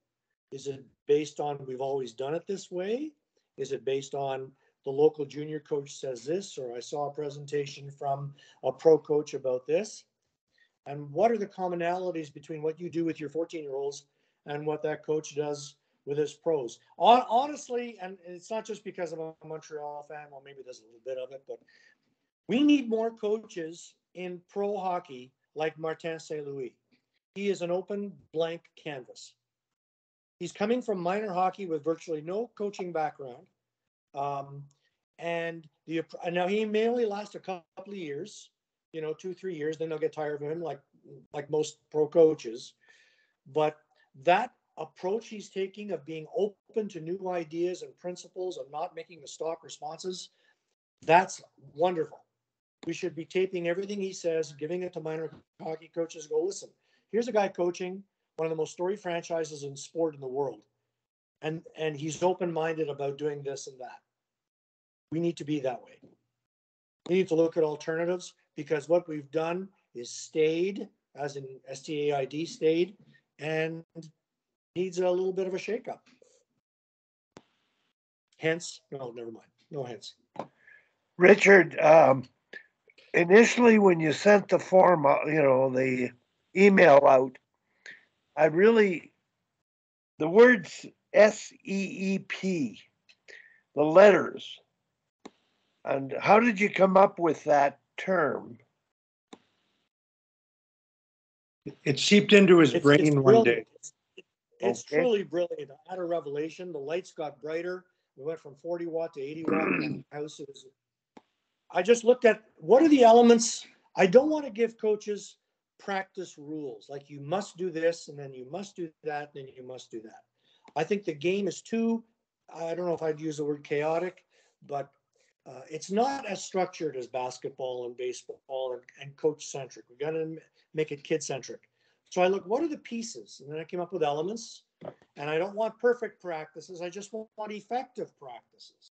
Is it based on we've always done it this way? Is it based on the local junior coach says this, or I saw a presentation from a pro coach about this. And what are the commonalities between what you do with your 14 year olds and what that coach does with his pros? Honestly, and it's not just because I'm a Montreal fan, well, maybe there's a little bit of it, but We need more coaches in pro hockey like Martin St. Louis. He is an open blank canvas. He's coming from minor hockey with virtually no coaching background. Um, and the and now he may only last a couple of years, you know, two, three years, then they'll get tired of him like like most pro coaches. But that approach he's taking of being open to new ideas and principles of not making the stock responses, that's wonderful. We should be taping everything he says, giving it to minor hockey coaches. Go listen. Here's a guy coaching one of the most storied franchises in sport in the world, and and he's open minded about doing this and that. We need to be that way. We need to look at alternatives because what we've done is stayed, as in STAID stayed, and needs a little bit of a shakeup. Hence, no, never mind. No hence. Richard, um, initially when you sent the form, out, you know, the email out, I really, the words S E E P, the letters, and how did you come up with that term? It seeped into his It's- it's brain one brilliant. day. It's- It's Okay. truly brilliant. I had a revelation. The lights got brighter. We went from 40 watt to 80 watt in houses. I just looked at what are the elements. I don't want to give coaches practice rules like you must do this and then you must do that and then you must do that. I think the game is too, I don't know if I'd use the word chaotic, but uh, it's not as structured as basketball and baseball and, and coach centric. We got to make it kid centric. So I look, what are the pieces? And then I came up with elements. And I don't want perfect practices. I just want effective practices.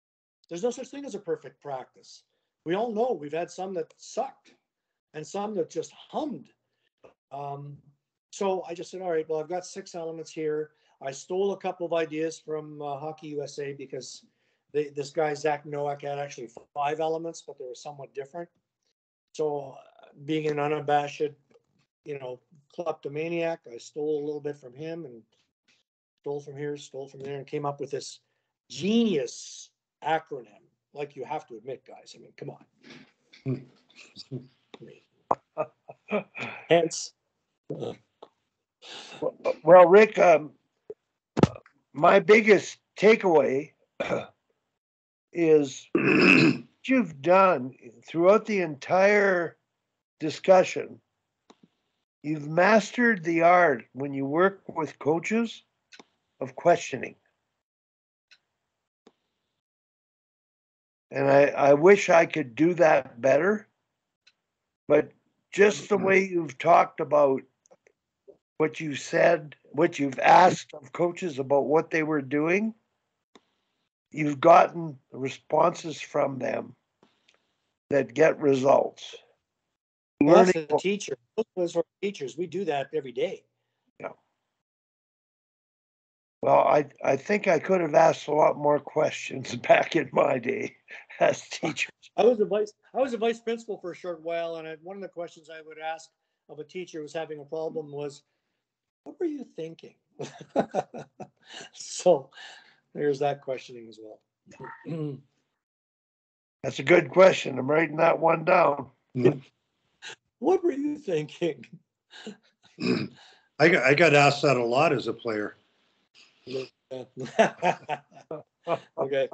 There's no such thing as a perfect practice. We all know we've had some that sucked and some that just hummed. Um, so I just said, all right, well, I've got six elements here. I stole a couple of ideas from uh, Hockey USA because they, this guy, Zach Nowak, had actually five elements, but they were somewhat different. So uh, being an unabashed, you know, kleptomaniac, I stole a little bit from him and stole from here, stole from there, and came up with this genius acronym. Like you have to admit, guys. I mean, come on. Hence, uh, Well, Rick, um, my biggest takeaway is what you've done throughout the entire discussion. You've mastered the art when you work with coaches of questioning. And I, I wish I could do that better. But just the mm-hmm. way you've talked about what you said, what you've asked of coaches about what they were doing, you've gotten responses from them that get results. well, that's Learning, the teacher. Those are teachers. We do that every day. Yeah. Well, I, I think I could have asked a lot more questions back in my day as teachers. I was a vice. I was a vice principal for a short while, and I, one of the questions I would ask of a teacher who was having a problem was, "What were you thinking?" so, there's that questioning as well. That's a good question. I'm writing that one down. what were you thinking? I got, I got asked that a lot as a player. okay.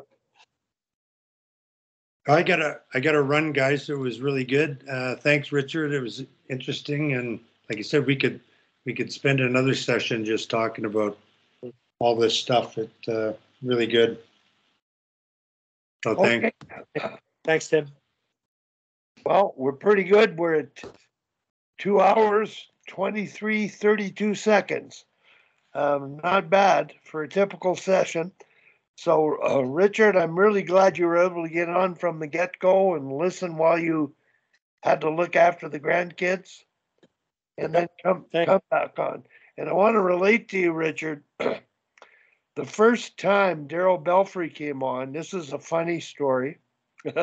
I gotta, I gotta run, guys. It was really good. Uh, thanks, Richard. It was interesting, and like I said, we could, we could spend another session just talking about all this stuff. It uh, really good. So thank. Okay. Thanks, Tim. Well, we're pretty good. We're at two hours, 23, 32 seconds. Um, not bad for a typical session. So, uh, Richard, I'm really glad you were able to get on from the get go and listen while you had to look after the grandkids and then come, Thank- come back on. And I want to relate to you, Richard. the first time Darryl Belfry came on, this is a funny story. you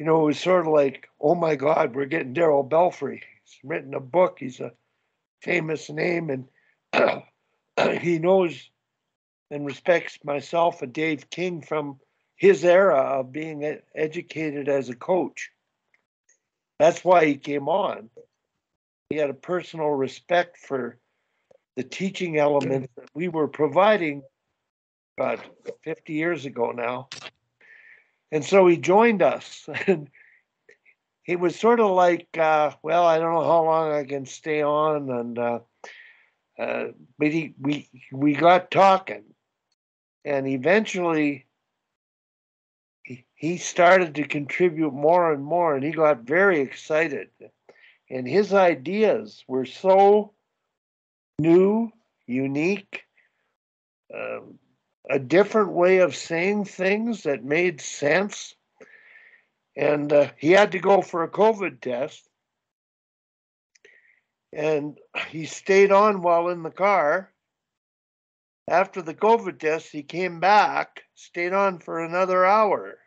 know, it was sort of like, oh my God, we're getting Darryl Belfry. He's written a book. He's a famous name, and he knows and respects myself and Dave King from his era of being educated as a coach. That's why he came on. He had a personal respect for the teaching elements that we were providing about 50 years ago now. And so he joined us. And he was sort of like, uh, well, I don't know how long I can stay on. And, uh, uh, but he, we, we got talking. And eventually, he, he started to contribute more and more, and he got very excited. And his ideas were so new, unique, um, a different way of saying things that made sense. And uh, he had to go for a COVID test. And he stayed on while in the car. After the COVID test, he came back, stayed on for another hour.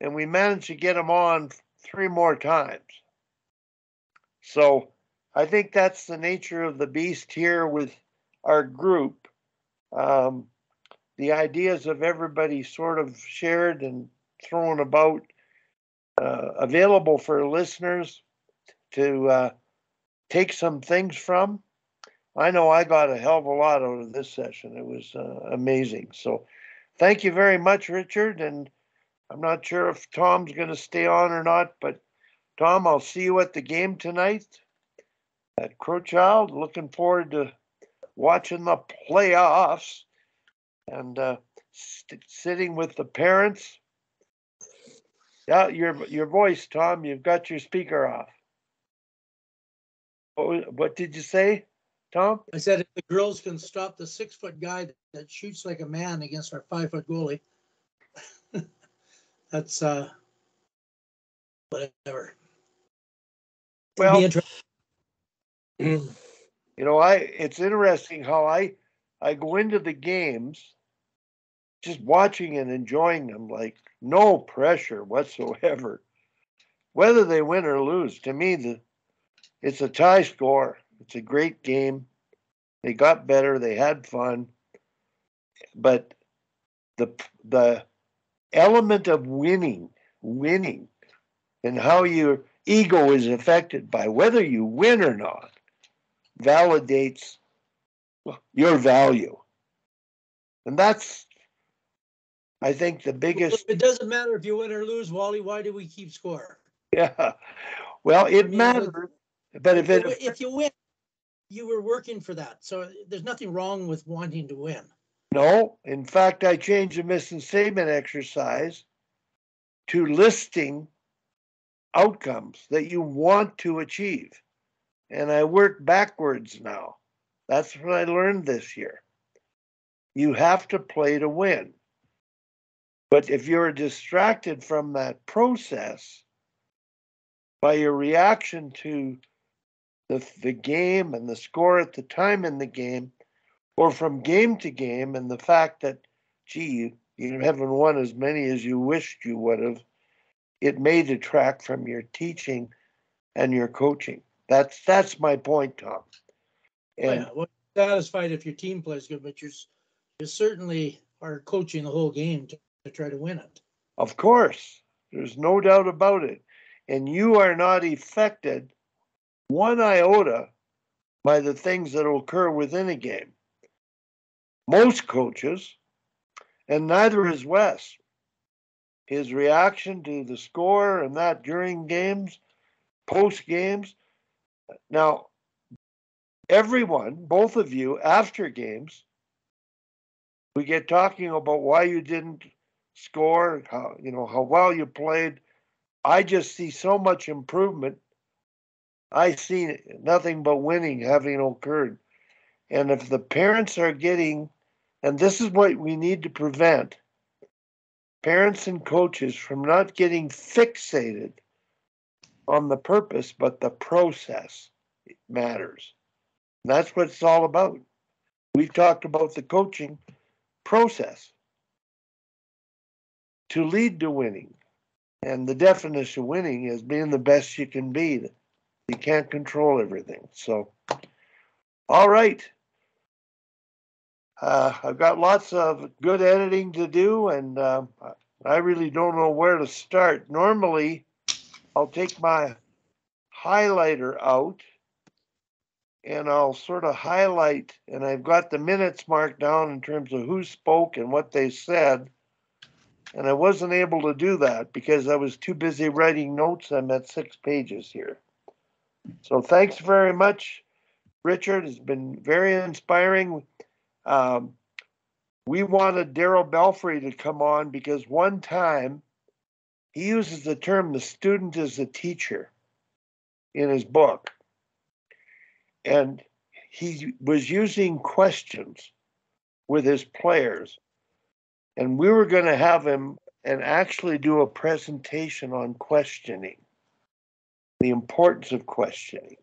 And we managed to get him on three more times. So I think that's the nature of the beast here with our group. Um, the ideas of everybody sort of shared and thrown about, uh, available for listeners to uh, take some things from. I know I got a hell of a lot out of this session. It was uh, amazing. So thank you very much, Richard. And I'm not sure if Tom's going to stay on or not, but Tom, I'll see you at the game tonight at Crowchild. Looking forward to watching the playoffs and uh, st- sitting with the parents. Yeah, your your voice, Tom. You've got your speaker off. What, what did you say, Tom? I said if the girls can stop the six foot guy that shoots like a man against our five foot goalie, that's uh, whatever. Well, mm. you know, I it's interesting how I I go into the games just watching and enjoying them like no pressure whatsoever. Whether they win or lose, to me the it's a tie score. It's a great game. They got better, they had fun. But the the element of winning, winning and how your ego is affected by whether you win or not validates your value. And that's, I think, the biggest, It doesn't matter if you win or lose, Wally. Why do we keep score? yeah. Well, I it mean, matters, but if it, If you win, you were working for that. So there's nothing wrong with wanting to win. no, in fact, I changed the mission statement exercise to listing outcomes that you want to achieve. And I work backwards now. That's what I learned this year. You have to play to win. But if you're distracted from that process by your reaction to the, the game and the score at the time in the game, or from game to game, and the fact that, gee, you, you haven't won as many as you wished you would have, it may detract from your teaching and your coaching. That's that's my point, Tom. And yeah, well, satisfied if your team plays good, but you're, you certainly are coaching the whole game to, to try to win it. Of course, there's no doubt about it. And you are not affected one iota by the things that occur within a game. Most coaches, and neither is Wes. His reaction to the score and that during games, post games. Now, everyone, both of you, after games, we get talking about why you didn't score, how you know how well you played. I just see so much improvement. I see nothing but winning having occurred. And if the parents are getting, and this is what we need to prevent parents and coaches from not getting fixated on the purpose, but the process matters. And that's what it's all about. We've talked about the coaching process to lead to winning. And the definition of winning is being the best you can be. You can't control everything. So, all right. Uh, I've got lots of good editing to do, and uh, I really don't know where to start. Normally, I'll take my highlighter out and I'll sort of highlight, and I've got the minutes marked down in terms of who spoke and what they said. And I wasn't able to do that because I was too busy writing notes. I'm at six pages here. So thanks very much, Richard. It's been very inspiring. Um, we wanted Darryl Belfry to come on because one time he uses the term the student is the teacher in his book. And he was using questions with his players. And we were going to have him and actually do a presentation on questioning, the importance of questioning.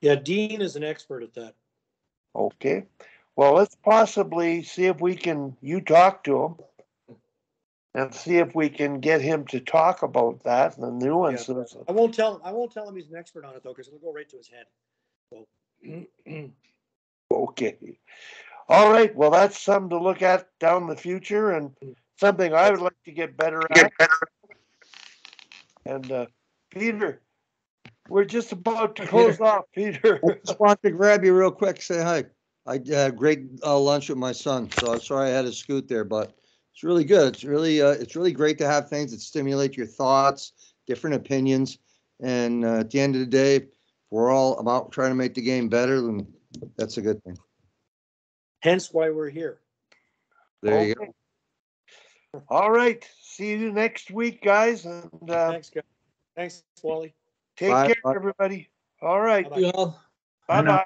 Yeah, Dean is an expert at that. Okay. Well, let's possibly see if we can, you talk to him and see if we can get him to talk about that and the nuances. I won't tell, I won't tell him he's an expert on it though, because it'll go right to his head. So. Okay. All right. Well, that's something to look at down the future and something I would like to get better at. And uh, Peter, we're just about to close off, Peter. I Just want to grab you real quick, say hi. I had a great uh, lunch with my son, so I'm sorry I had to scoot there, but it's really good. It's really, uh, it's really great to have things that stimulate your thoughts, different opinions. And uh, at the end of the day, we're all about trying to make the game better, then that's a good thing. Hence why we're here. There you go. All right. See you next week, guys. And uh, Thanks, guys. Thanks, Wally. take Bye. care, everybody. All right. Bye-bye. You all. Bye bye.